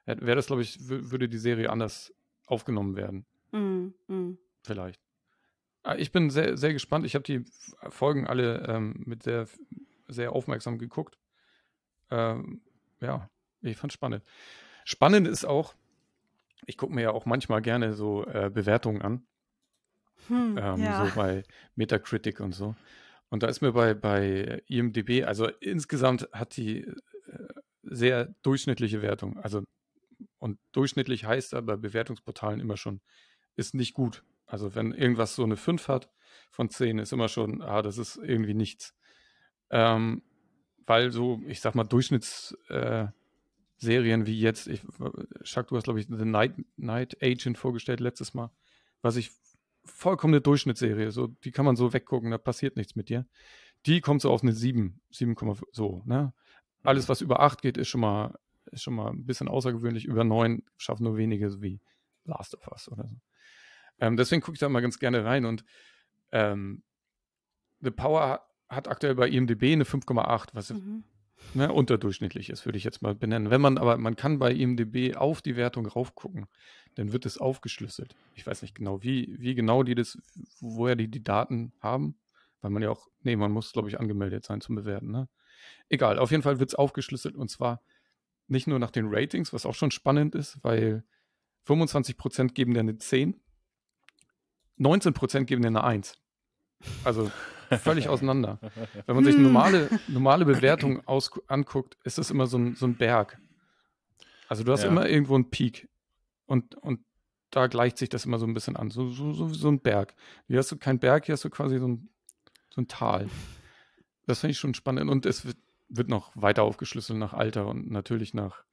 wäre das, glaube ich, würde die Serie anders aufgenommen werden. Mm, mm. Vielleicht. Ah, ich bin sehr, sehr gespannt. Ich habe die Folgen alle ähm, mit sehr, sehr aufmerksam geguckt. Ähm, ja, ich fand es spannend. Spannend ist auch, ich gucke mir ja auch manchmal gerne so äh, Bewertungen an. Hm, ähm, ja. So bei Metacritic und so. Und da ist mir bei, bei IMDB, also insgesamt hat die äh, sehr durchschnittliche Wertung. Also, und durchschnittlich heißt da bei Bewertungsportalen immer schon, ist nicht gut. Also, wenn irgendwas so eine 5 hat von 10, ist immer schon, ah, das ist irgendwie nichts. Ähm, weil so, ich sag mal, Durchschnitts, äh, Serien wie jetzt, ich, Chuck, du hast, glaube ich, The Night, Night Agent vorgestellt letztes Mal, was ich vollkommene Durchschnittsserie, so, die kann man so weggucken, da passiert nichts mit dir. Die kommt so auf eine 7, 7,5, so, ne? Alles, was über 8 geht, ist schon mal, ist schon mal ein bisschen außergewöhnlich. Über 9 schaffen nur wenige, so wie Last of Us oder so. Ähm, deswegen gucke ich da mal ganz gerne rein und ähm, The Power hat aktuell bei IMDb eine 5,8, was mhm ne, unterdurchschnittlich ist, würde ich jetzt mal benennen. Wenn man aber, man kann bei IMDB auf die Wertung raufgucken, dann wird es aufgeschlüsselt. Ich weiß nicht genau, wie, wie genau die das, woher die die Daten haben, weil man ja auch, nee, man muss, glaube ich, angemeldet sein zum Bewerten, ne? Egal, auf jeden Fall wird es aufgeschlüsselt und zwar nicht nur nach den Ratings, was auch schon spannend ist, weil 25% geben dir eine 10, 19% geben dir eine 1. Also völlig auseinander. Wenn man sich eine normale, normale Bewertung aus, anguckt, ist es immer so ein, so ein Berg. Also du hast Ja. immer irgendwo einen Peak und, und da gleicht sich das immer so ein bisschen an. So, so, so, so ein Berg. Hier hast du keinen Berg, hier hast du quasi so ein, so ein Tal. Das finde ich schon spannend. Und es wird, wird noch weiter aufgeschlüsselt nach Alter und natürlich nach,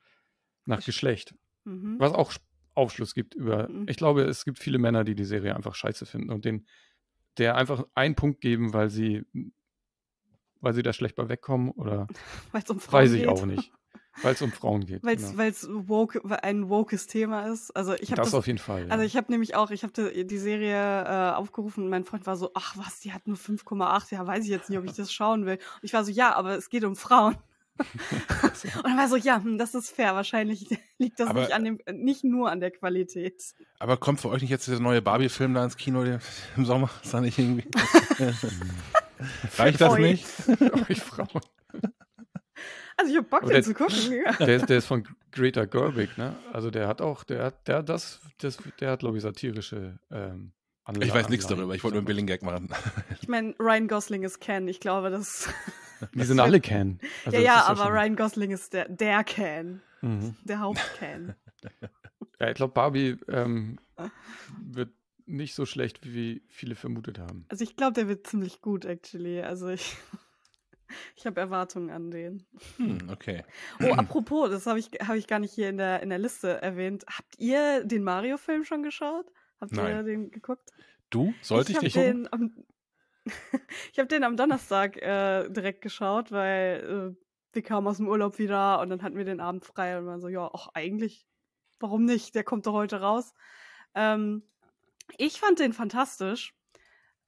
nach Geschlecht. Mhm. Was auch Aufschluss gibt über. Mhm. Ich glaube, es gibt viele Männer, die die Serie einfach scheiße finden und den, der einfach einen Punkt geben, weil sie, weil sie da schlecht bei wegkommen oder [LAUGHS] Weil es um Frauen weiß ich geht. auch nicht. Weil es um Frauen geht. Weil es genau. woke, ein wokes Thema ist. Also ich habe Das, das, auf jeden Fall. also ja. ich habe nämlich auch, ich habe die, die Serie äh, aufgerufen und mein Freund war so, ach was, die hat nur 5,8, ja weiß ich jetzt nicht, ob ich das schauen will. Und ich war so, ja, aber es geht um Frauen. [LAUGHS] und dann war so, ja, hm, das ist fair. Wahrscheinlich [LAUGHS] liegt das Aber- nicht an dem, nicht nur an der Qualität. Aber kommt für euch nicht jetzt dieser neue Barbie-Film da ins Kino der- [LAUGHS] im Sommer? Ist da nicht irgendwie. Reicht das Oi. nicht? Euch Frauen. Also ich habe Bock, den der- zu gucken. Ja. Der ist, der ist von Greta Gerwig, ne? Also der hat auch, der hat, der hat das, das, der hat, glaube ich, satirische ähm, Anla- Ich weiß nichts darüber. Ich wollte nur einen Billing-Gag machen. [LAUGHS] Ich meine, Ryan Gosling ist Ken. Ich glaube, das. [LAUGHS] Die sind alle Ken. Also ja, ja, aber schon- Ryan Gosling ist der, der Ken. Mhm. Der Haupt-Ken. [LAUGHS] Ja, ich glaube, Barbie ähm, wird nicht so schlecht, wie viele vermutet haben. Also ich glaube, der wird ziemlich gut, actually. Also ich. Ich habe Erwartungen an den. Hm, okay. Oh, apropos, das habe ich, hab ich gar nicht hier in der, in der Liste erwähnt. Habt ihr den Mario-Film schon geschaut? Habt ihr Nein. den geguckt? Du? Sollte ich, nicht gucken? den am, [LAUGHS] Ich habe den am Donnerstag äh, direkt geschaut, weil äh, wir kamen aus dem Urlaub wieder und dann hatten wir den Abend frei und waren so, ja, auch eigentlich, warum nicht? Der kommt doch heute raus. Ähm, ich fand den fantastisch.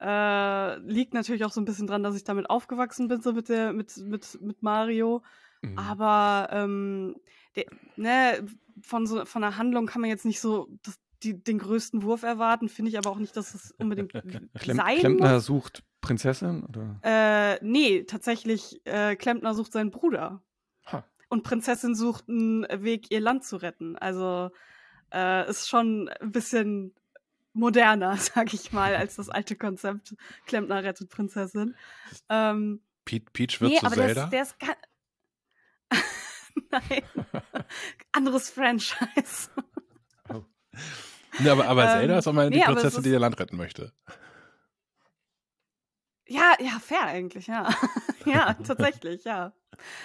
Äh, liegt natürlich auch so ein bisschen dran, dass ich damit aufgewachsen bin, so mit der, mit, mit, mit Mario. Mhm. Aber ähm, der, ne, von so von der Handlung kann man jetzt nicht so das, die, den größten Wurf erwarten, finde ich aber auch nicht, dass es unbedingt Klem sein Klempner muss. sucht Prinzessin? Oder? Äh, nee, tatsächlich, äh, Klempner sucht seinen Bruder. Ha. Und Prinzessin sucht einen Weg, ihr Land zu retten. Also äh, ist schon ein bisschen moderner, [LAUGHS] sag ich mal, als das alte Konzept Klempner rettet Prinzessin. Ähm, Pe Peach wird nee, zu aber der Zelda? ist, der ist [LAUGHS] Nein. [LAUGHS] Anderes Franchise. [LAUGHS] Nee, aber aber Ähm, Zelda ist auch mal die nee, Prinzessin, die ihr Land retten möchte. Ja, ja, fair eigentlich, ja. [LAUGHS] ja, tatsächlich, ja.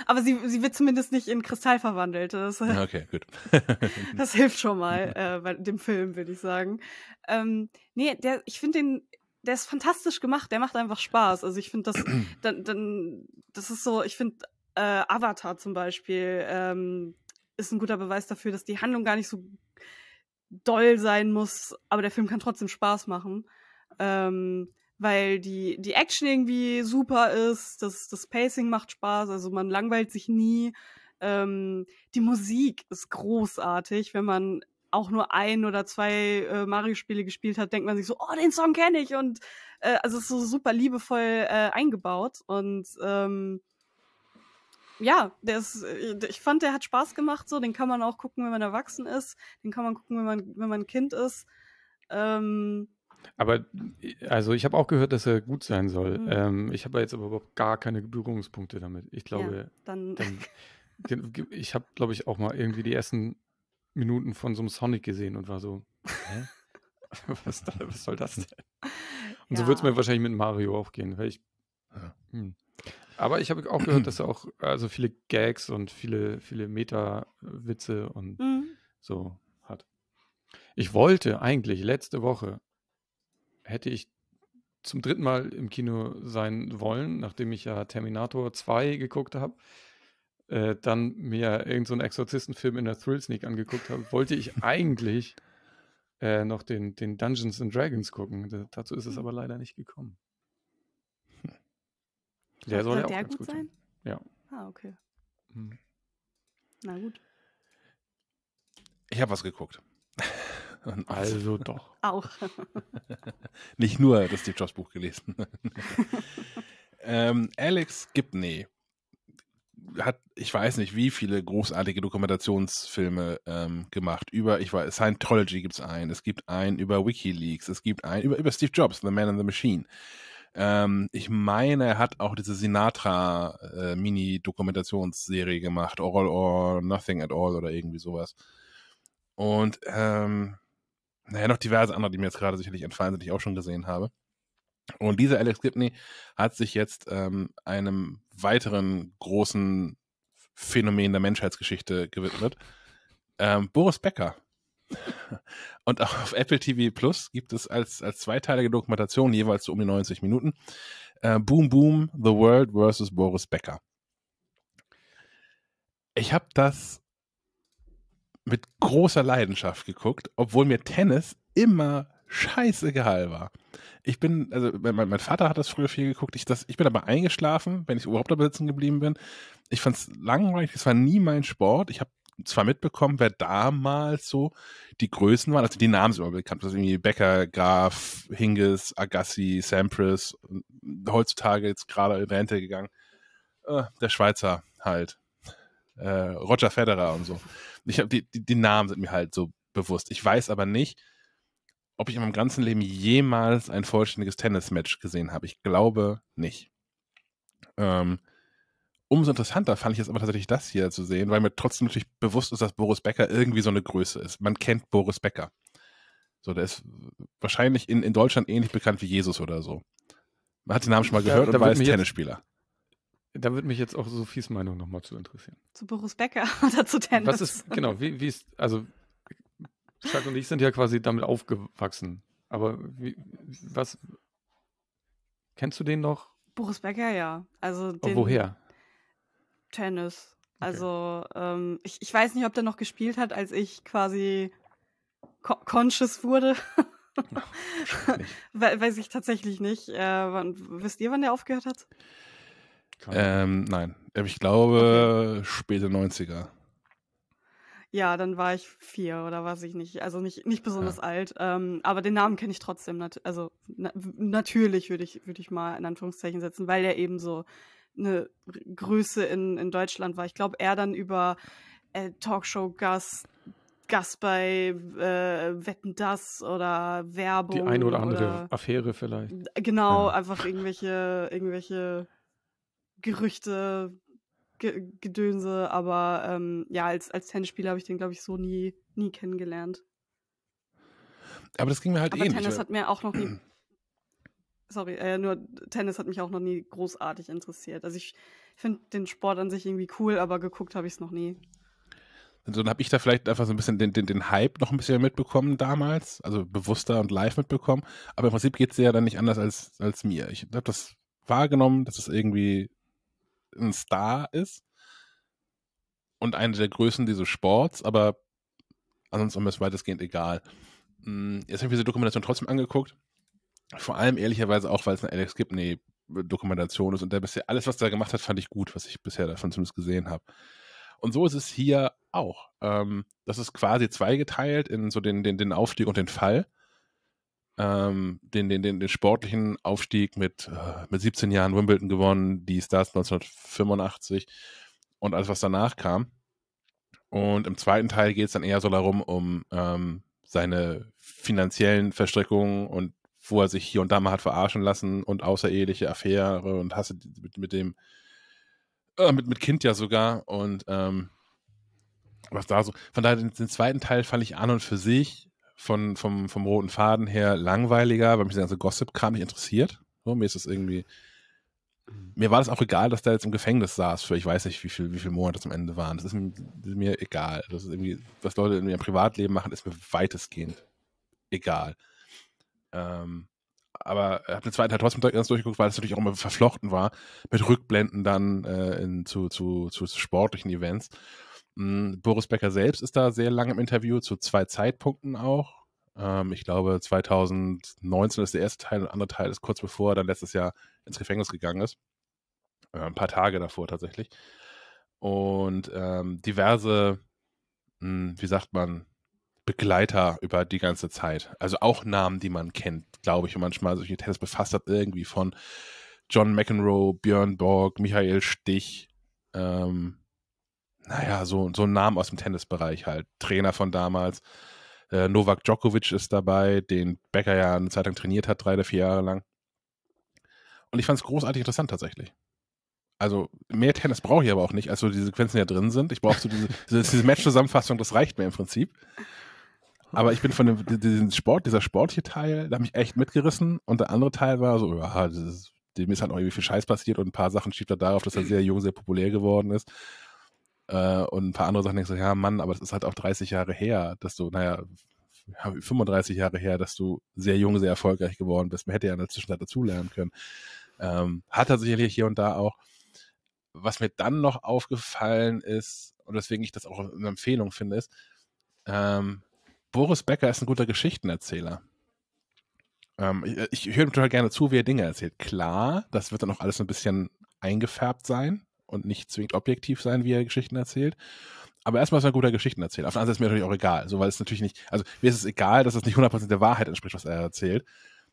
Aber sie, sie wird zumindest nicht in Kristall verwandelt. Das, Ja, Okay, gut. [LAUGHS] das hilft schon mal äh, bei dem Film, würde ich sagen. Ähm, nee, der, ich finde den, der ist fantastisch gemacht. Der macht einfach Spaß. Also ich finde das, [CLEARS THROAT] dann, dann, das ist so, ich finde äh, Avatar zum Beispiel ähm, ist ein guter Beweis dafür, dass die Handlung gar nicht so doll sein muss, aber der Film kann trotzdem Spaß machen. Ähm, weil die, die Action irgendwie super ist, das, das Pacing macht Spaß, also man langweilt sich nie. Ähm, die Musik ist großartig, wenn man auch nur ein oder zwei äh, Mario-Spiele gespielt hat, denkt man sich so, oh, den Song kenne ich und äh, also es ist so super liebevoll äh, eingebaut und ähm, ja, der ist, äh, ich fand, der hat Spaß gemacht, so, den kann man auch gucken, wenn man erwachsen ist, den kann man gucken, wenn man, wenn man ein Kind ist. Ähm, Aber also ich habe auch gehört, dass er gut sein soll. Mhm. Ähm, ich habe jetzt aber überhaupt gar keine Berührungspunkte damit. Ich ja, glaube, dann, dann, [LAUGHS] ge- ich habe, glaube ich, auch mal irgendwie die ersten Minuten von so einem Sonic gesehen und war so, hä? [LAUGHS] was, da, was soll das denn? Und so wird es Ja. mir wahrscheinlich mit Mario auch gehen, weil ich. Ja. Hm. Aber ich habe auch gehört, dass er auch also viele Gags und viele, viele Meta-Witze und Mhm. so hat. Ich wollte eigentlich letzte Woche, hätte ich zum dritten Mal im Kino sein wollen, nachdem ich ja Terminator 2 geguckt habe, äh, dann mir irgendeinen so einen Exorzistenfilm in der Thrill Sneak angeguckt habe, wollte ich [LAUGHS] eigentlich äh, noch den, den Dungeons and Dragons gucken. Da, dazu ist es aber leider nicht gekommen. Der soll ja auch der ganz gut sein? sein. Ja. Ah, okay. Hm. Na gut. Ich habe was geguckt. [LAUGHS] Also doch. [LAUGHS] Auch. [LAUGHS] Nicht nur das Steve Jobs Buch gelesen. ähm, Alex Gibney hat, ich weiß nicht, wie viele großartige Dokumentationsfilme ähm, gemacht. Über, ich weiß, Scientology gibt es einen, es gibt einen über WikiLeaks, es gibt einen über, über Steve Jobs, The Man in the Machine. Ähm, ich meine, er hat auch diese Sinatra-Mini-Dokumentationsserie gemacht, All or Nothing at All oder irgendwie sowas. Und ähm, naja, noch diverse andere, die mir jetzt gerade sicherlich entfallen sind, die ich auch schon gesehen habe. Und dieser Alex Gibney hat sich jetzt ähm, einem weiteren großen Phänomen der Menschheitsgeschichte gewidmet. Ähm, Boris Becker. Und auch auf Apple TV Plus gibt es als, als zweiteilige Dokumentation, jeweils so um die 90 Minuten, äh, Boom Boom, The World versus Boris Becker. Ich habe das mit großer Leidenschaft geguckt, obwohl mir Tennis immer scheißegal war. Ich bin, also mein, mein, Vater hat das früher viel geguckt, ich, das, ich bin aber eingeschlafen, wenn ich überhaupt da sitzen geblieben bin. Ich fand es langweilig, es war nie mein Sport. Ich habe zwar mitbekommen, wer damals so die Größen waren, also die Namen sind immer bekannt, also irgendwie Becker, Graf, Hingis, Agassi, Sampras, heutzutage jetzt gerade in Rente gegangen. Äh, der Schweizer halt. Äh, Roger Federer und so. Ich habe die, die, die Namen sind mir halt so bewusst. Ich weiß aber nicht, ob ich in meinem ganzen Leben jemals ein vollständiges Tennismatch gesehen habe. Ich glaube nicht. Ähm, umso interessanter fand ich es aber tatsächlich das hier zu sehen, weil mir trotzdem natürlich bewusst ist, dass Boris Becker irgendwie so eine Größe ist. Man kennt Boris Becker. So, der ist wahrscheinlich in, in Deutschland ähnlich bekannt wie Jesus oder so. Man hat den Namen schon mal gehört da und weiß Tennisspieler. Da würde mich jetzt auch Sophies Meinung nochmal zu interessieren. Zu Boris Becker [LAUGHS] oder zu Tennis? Was ist, genau, wie, wie ist, also Chuck und ich sind ja quasi damit aufgewachsen. Aber wie, was, kennst du den noch? Boris Becker, ja. Also Oh, den woher? Tennis. Also ähm, ich, ich weiß nicht, ob der noch gespielt hat, als ich quasi co conscious wurde. [LAUGHS] We weiß ich tatsächlich nicht. Äh, wann, wisst ihr, wann der aufgehört hat? Ähm, nein. Ich glaube, späte 90er. Ja, dann war ich vier oder weiß ich nicht. Also nicht, nicht besonders alt. Ähm, aber den Namen kenne ich trotzdem. Nat also na natürlich würde ich, würde ich mal in Anführungszeichen setzen, weil er eben so eine Größe in, in Deutschland war. Ich glaube, er dann über äh, Talkshow-Gast, Gast bei äh, Wetten das oder Werbung. Die eine oder andere oder, Affäre vielleicht. Genau, Ja. einfach irgendwelche, irgendwelche Gerüchte, Ge Gedönse, aber ähm, ja, als, als Tennisspieler habe ich den, glaube ich, so nie, nie kennengelernt. Aber das ging mir halt Aber ähnlich. Tennis hat mir auch noch nie. Sorry, äh, nur Tennis hat mich auch noch nie großartig interessiert. Also ich finde den Sport an sich irgendwie cool, aber geguckt habe ich es noch nie. So, dann habe ich da vielleicht einfach so ein bisschen den, den, den Hype noch ein bisschen mitbekommen damals, also bewusster und live mitbekommen. Aber im Prinzip geht es ja dann nicht anders als, als mir. Ich habe das wahrgenommen, dass es irgendwie ein Star ist und eine der Größen dieses Sports, aber ansonsten ist weitestgehend egal. Mm, Jetzt habe ich mir diese Dokumentation trotzdem angeguckt. Vor allem ehrlicherweise auch, weil es eine Alex Gibney Dokumentation ist und der bisher alles, was er gemacht hat, fand ich gut, was ich bisher davon zumindest gesehen habe. Und so ist es hier auch. Ähm, das ist quasi zweigeteilt in so den, den, den Aufstieg und den Fall. Ähm, den, den, den, den sportlichen Aufstieg mit, äh, mit 17 Jahren Wimbledon gewonnen, die Stars 1985 und alles, was danach kam. Und im zweiten Teil geht es dann eher so darum, um ähm, seine finanziellen Verstrickungen und wo er sich hier und da mal hat verarschen lassen und außereheliche Affäre und Hasse mit, mit dem äh, mit, mit Kind ja sogar und ähm, was da so. Von daher, den, den zweiten Teil fand ich an und für sich von, vom, vom roten Faden her langweiliger, weil mich der ganze Gossip-Kram nicht interessiert. So, mir ist es irgendwie. Mir war das auch egal, dass der jetzt im Gefängnis saß für ich weiß nicht, wie viel, wie viele Monate zum Ende waren. Das ist, mir- das ist mir egal. Das ist irgendwie, was Leute in ihrem Privatleben machen, ist mir weitestgehend egal. Ähm, aber habe den zweiten Teil trotzdem ganz durchgeguckt, weil es natürlich auch immer verflochten war mit Rückblenden dann äh, in, zu, zu, zu sportlichen Events. Mm, Boris Becker selbst ist da sehr lange im Interview, zu zwei Zeitpunkten auch. Ähm, ich glaube, 2019 ist der erste Teil und der andere Teil ist kurz bevor er dann letztes Jahr ins Gefängnis gegangen ist. Äh, ein paar Tage davor tatsächlich. und ähm, diverse, mh, wie sagt man, Begleiter über die ganze Zeit. Also auch Namen, die man kennt, glaube ich, und manchmal sich mit Tennis befasst hat, irgendwie von John McEnroe, Björn Borg, Michael Stich, ähm, naja, so, so ein Name aus dem Tennisbereich halt. Trainer von damals. Äh, Novak Djokovic ist dabei, den Becker ja eine Zeit lang trainiert hat, drei oder vier Jahre lang. Und ich fand es großartig interessant tatsächlich. Also mehr Tennis brauche ich aber auch nicht, als so die Sequenzen, da drin sind. Ich brauche so diese, diese, diese Match-Zusammenfassung, das reicht mir im Prinzip. Aber ich bin von dem diesem Sport, dieser sportliche Teil, da habe ich echt mitgerissen. Und der andere Teil war so, ja, ist, dem ist halt auch irgendwie viel Scheiß passiert und ein paar Sachen schiebt er darauf, dass er sehr jung, sehr populär geworden ist. Äh, und ein paar andere Sachen denkst du, ja, Mann, aber das ist halt auch 30 Jahre her, dass du, naja, 35 Jahre her, dass du sehr jung, sehr erfolgreich geworden bist. Man hätte ja in der Zwischenzeit dazulernen können. Ähm, hat er sicherlich hier und da auch. Was mir dann noch aufgefallen ist, und weswegen ich das auch eine Empfehlung finde, ist, ähm, Boris Becker ist ein guter Geschichtenerzähler. Ähm, ich, ich höre total gerne zu, wie er Dinge erzählt. Klar, das wird dann auch alles ein bisschen eingefärbt sein und nicht zwingend objektiv sein, wie er Geschichten erzählt. Aber erstmal ist er ein guter Geschichtenerzähler. Auf der anderen Seite ist mir natürlich auch egal, so, weil es natürlich nicht, also mir ist es egal, dass es nicht 100% der Wahrheit entspricht, was er erzählt.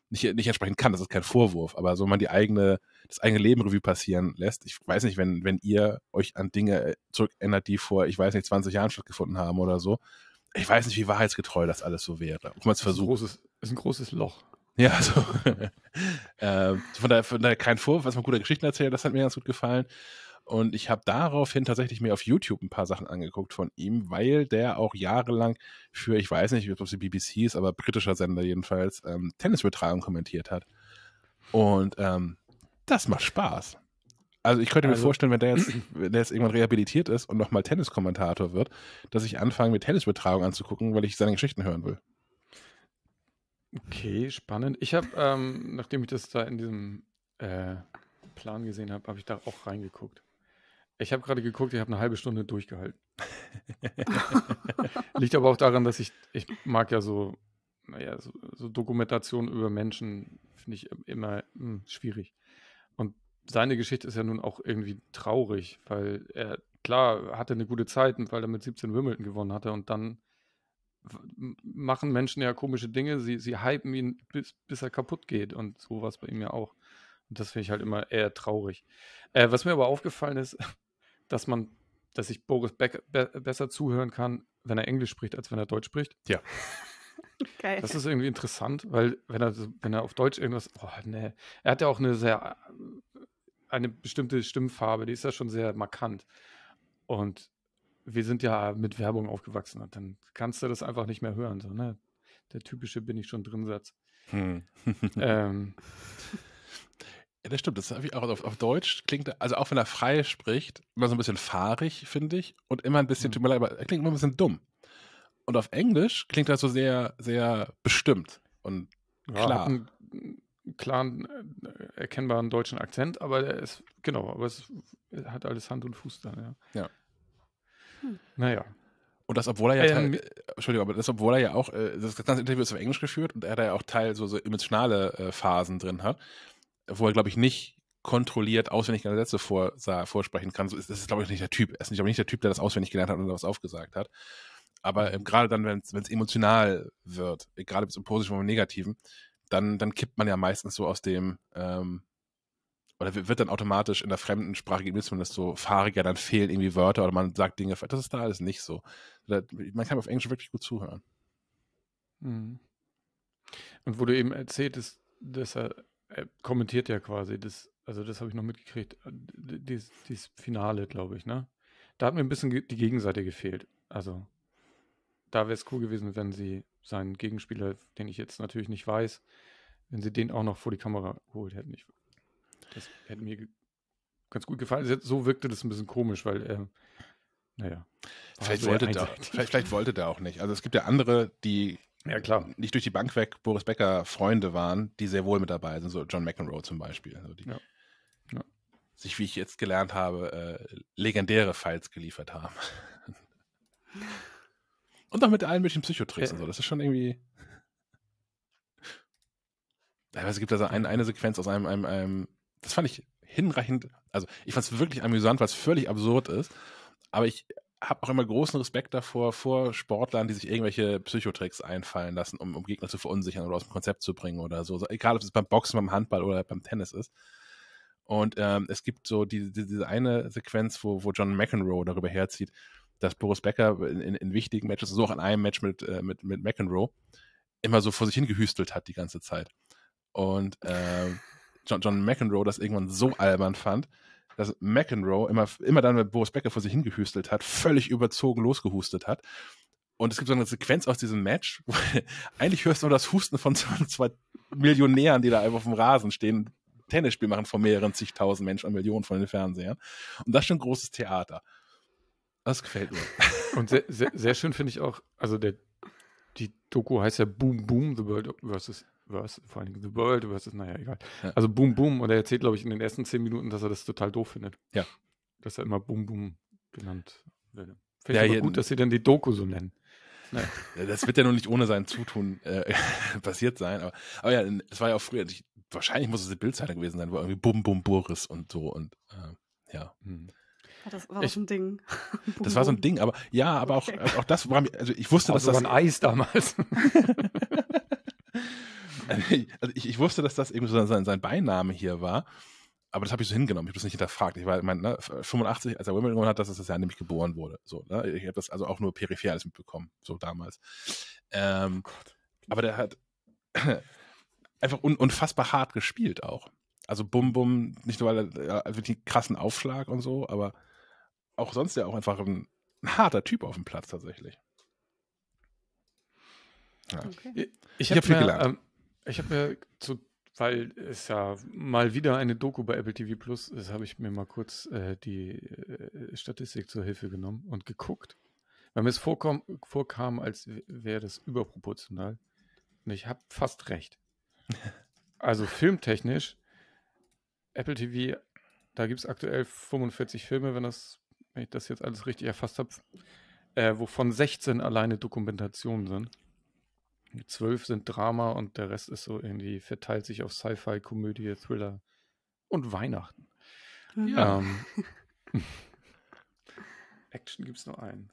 Nicht, nicht entsprechen kann, das ist kein Vorwurf, aber so man die eigene, das eigene Leben Revue passieren lässt. Ich weiß nicht, wenn, wenn ihr euch an Dinge zurückändert, die vor, ich weiß nicht, 20 Jahren stattgefunden haben oder so, ich weiß nicht, wie wahrheitsgetreu das alles so wäre. Ob man es versucht. Ist, ist ein großes Loch. Ja, also [LAUGHS] äh, von, daher, von daher kein Vorwurf, was man guter Geschichten erzählt, das hat mir ganz gut gefallen. Und ich habe daraufhin tatsächlich mir auf YouTube ein paar Sachen angeguckt von ihm, weil der auch jahrelang für, ich weiß nicht, ob es die BBC ist, aber britischer Sender jedenfalls, ähm, Tennisübertragung kommentiert hat. Und ähm, das macht Spaß. Also ich könnte mir also, vorstellen, wenn der jetzt, [CLEARS THROAT] wenn der jetzt irgendwann rehabilitiert ist und nochmal Tenniskommentator wird, dass ich anfange, mir Tennisübertragung anzugucken, weil ich seine Geschichten hören will. Okay, spannend. Ich habe, ähm, nachdem ich das da in diesem äh, Plan gesehen habe, habe ich da auch reingeguckt. Ich habe gerade geguckt, ich habe eine halbe Stunde durchgehalten. [LAUGHS] Liegt aber auch daran, dass ich, ich mag ja so, naja, so, so Dokumentationen über Menschen, finde ich immer mh, hm, schwierig. Seine Geschichte ist ja nun auch irgendwie traurig, weil er, klar, hatte eine gute Zeit, weil er mit 17 Wimbledon gewonnen hatte und dann machen Menschen ja komische Dinge, sie, sie hypen ihn, bis, bis er kaputt geht und so war es bei ihm ja auch. Und das finde ich halt immer eher traurig. Äh, was mir aber aufgefallen ist, [LAUGHS] dass man, dass ich Boris Beck be besser zuhören kann, wenn er Englisch spricht, als wenn er Deutsch spricht. Ja. [LAUGHS] Geil. Das ist irgendwie interessant, weil wenn er, wenn er auf Deutsch irgendwas, oh nee, er hat ja auch eine sehr, eine bestimmte Stimmfarbe, die ist ja schon sehr markant. Und wir sind ja mit Werbung aufgewachsen und dann kannst du das einfach nicht mehr hören. So, ne? Der typische bin ich schon drin Satz. Hm. [LAUGHS] ähm, ja, das stimmt. Das auch auf, auf, Deutsch klingt, also auch wenn er frei spricht, immer so ein bisschen fahrig, finde ich. Und immer ein bisschen, tut mir leid, aber er klingt immer ein bisschen dumm. Und auf Englisch klingt er so sehr, sehr bestimmt und klar. Ja, hat einen klaren, äh, erkennbaren deutschen Akzent, aber er ist, genau, aber es hat alles Hand und Fuß dann, ja. Ja. Hm. Naja. Und das, obwohl er ja, ähm, Teil, Entschuldigung, aber das, obwohl er ja auch, äh, das ganze Interview ist auf Englisch geführt und er da ja auch Teil so, so emotionale äh, Phasen drin hat wo er, glaube ich, nicht kontrolliert auswendig seine Sätze vorsah, vorsprechen kann. So ist, das ist, glaube ich, nicht der Typ. Er ist, glaube ich, nicht der Typ, der das auswendig gelernt hat und was aufgesagt hat. Aber ähm, gerade dann, wenn es emotional wird, gerade im Positiven oder Negativen, dann, dann kippt man ja meistens so aus dem, ähm, oder wird dann automatisch in der fremden Sprache, zumindest so fahriger, dann fehlen irgendwie Wörter oder man sagt Dinge, das ist da alles nicht so. Man kann auf Englisch wirklich gut zuhören. Mhm. Und wo du eben erzähltest, dass er er kommentiert ja quasi das, also das habe ich noch mitgekriegt, äh, dieses, dieses Finale, glaube ich, ne? Da hat mir ein bisschen die Gegenseite gefehlt. Also da wäre es cool gewesen, wenn sie seinen Gegenspieler, den ich jetzt natürlich nicht weiß, wenn sie den auch noch vor die Kamera geholt hätten. Ich, das hätte mir ganz gut gefallen. So wirkte das ein bisschen komisch, weil er, naja. Vielleicht wollte, der, vielleicht, vielleicht wollte der auch nicht. Also es gibt ja andere, die ja, klar. Nicht durch die Bank weg Boris Becker Freunde waren, die sehr wohl mit dabei sind, so John McEnroe zum Beispiel. Also die ja. Ja. sich, wie ich jetzt gelernt habe, äh, legendäre Files geliefert haben. [LAUGHS] und auch mit allen möglichen Psychotricks ja. und so. Das ist schon irgendwie. es gibt also ein, eine Sequenz aus einem, einem, einem, das fand ich hinreichend, also ich fand es wirklich amüsant, weil es völlig absurd ist. Aber ich habe auch immer großen Respekt davor, vor Sportlern, die sich irgendwelche Psychotricks einfallen lassen, um, um Gegner zu verunsichern oder aus dem Konzept zu bringen oder so. Egal, ob es beim Boxen, beim Handball oder beim Tennis ist. Und ähm, es gibt so die, die, diese eine Sequenz, wo, wo John McEnroe darüber herzieht, dass Boris Becker in, in, in wichtigen Matches, so auch in einem Match mit, äh, mit, mit McEnroe, immer so vor sich hingehüstelt hat die ganze Zeit. Und äh, John, John McEnroe das irgendwann so albern fand, dass McEnroe immer, immer dann, wenn Boris Becker vor sich hingehüstelt hat, völlig überzogen losgehustet hat. Und es gibt so eine Sequenz aus diesem Match, [LAUGHS] wo eigentlich hörst du nur das Husten von zwei Millionären, die da einfach auf dem Rasen stehen, Tennisspiel machen von mehreren zigtausend Menschen und Millionen von den Fernsehern. Und das ist schon großes Theater. Das gefällt mir. [LAUGHS] Und sehr, sehr, sehr schön finde ich auch, also der, die Doku heißt ja Boom Boom, The World versus versus, vor allem The World versus, naja, egal. Ja. Also Boom Boom und er erzählt, glaube ich, in den ersten zehn Minuten, dass er das total doof findet. Ja. Dass er immer Boom Boom genannt wird. Finde ich ja, gut, dass sie dann die Doku so nennen. Naja. Das wird ja noch nicht ohne sein Zutun äh, [LAUGHS] passiert sein. Aber, aber ja, es war ja auch früher, ich, wahrscheinlich muss es die Bildzeitung gewesen sein, wo irgendwie Bum Bum Boris und so und äh, ja. Hm. Das war ich, so ein Ding? [LAUGHS] das war so ein Ding, aber ja, aber okay. auch, auch das war mir, also ich wusste, dass das. war ein Eis damals. [LAUGHS] also ich, ich, wusste, dass das irgendwie so sein, sein Beiname hier war, aber das habe ich so hingenommen. Ich habe das nicht hinterfragt. Ich war, ich meine, ne, 85, als er Wimbledon gewonnen hat, dass das das Jahr nämlich geboren wurde. So, ne? Ich habe das also auch nur peripher alles mitbekommen, so damals. Ähm, oh aber der hat [CLEARS THROAT] einfach un unfassbar hart gespielt auch. Also Bum Bum, nicht nur weil er also die krassen Aufschlag und so, aber auch sonst ja auch einfach ein, ein harter Typ auf dem Platz tatsächlich. Ja. Okay. Ich, ich habe hab viel gelernt. Ähm, ich habe mir zu, weil es ja mal wieder eine Doku bei Apple TV Plus ist, habe ich mir mal kurz äh, die äh, Statistik zur Hilfe genommen und geguckt. Weil mir es vorkam, vorkam als wäre das überproportional. Und ich habe fast recht. [LAUGHS] Also filmtechnisch, Apple TV, da gibt es aktuell 45 Filme, wenn, das, wenn ich das jetzt alles richtig erfasst habe, äh, wovon 16 alleine Dokumentationen sind. Zwölf sind Drama und der Rest ist so irgendwie, verteilt sich auf Sci-Fi, Komödie, Thriller und Weihnachten. Ja. Ähm, [LAUGHS] Action gibt es nur einen.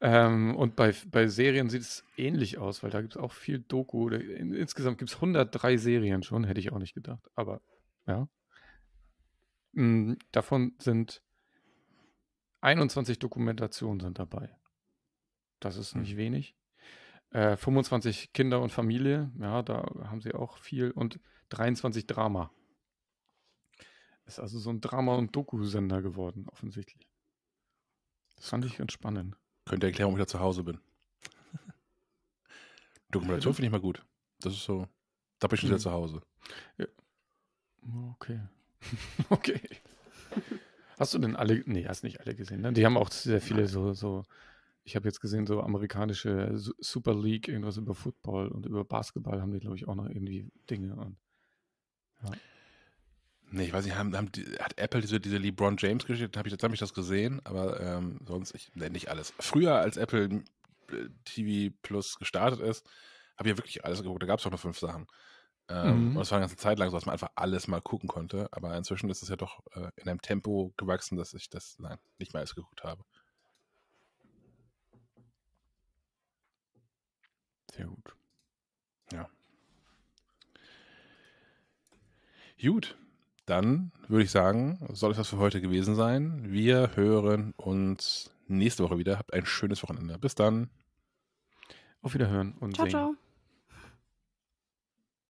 Ähm, und bei, bei Serien sieht es ähnlich aus, weil da gibt es auch viel Doku. In, insgesamt gibt es 103 Serien schon, hätte ich auch nicht gedacht. Aber ja. Mhm, davon sind 21 Dokumentationen sind dabei. Das ist nicht mhm. wenig. Äh, 25 Kinder und Familie, ja, da haben sie auch viel. Und 23 Drama. Ist also so ein Drama- und Doku-Sender geworden, offensichtlich. Das fand ich ganz spannend. Könnte erklären, warum ich da zu Hause bin. [LAUGHS] Dokumentation finde ich mal gut. Das ist so, da bin ich schon wieder mhm. zu Hause. Ja. Okay. [LAUGHS] okay. Hast du denn alle, nee, hast nicht alle gesehen, ne? Die haben auch sehr viele so, so ich habe jetzt gesehen, so amerikanische Super League, irgendwas über Football und über Basketball haben die, glaube ich, auch noch irgendwie Dinge. Und, ja. Nee, ich weiß nicht, haben, haben die, hat Apple diese, diese LeBron James Geschichte, habe ich, hab ich das gesehen, aber ähm, sonst, ich nenne nicht alles. Früher, als Apple äh, TV Plus gestartet ist, habe ich ja wirklich alles geguckt. Da gab es auch nur fünf Sachen. Ähm, mhm. Und es war eine ganze Zeit lang so, dass man einfach alles mal gucken konnte. Aber inzwischen ist es ja doch äh, in einem Tempo gewachsen, dass ich das, nein, nicht mehr alles geguckt habe. Sehr gut. Ja. Gut, dann würde ich sagen, soll es das für heute gewesen sein. Wir hören uns nächste Woche wieder. Habt ein schönes Wochenende. Bis dann. Auf Wiederhören und ciao, sehen. Ciao.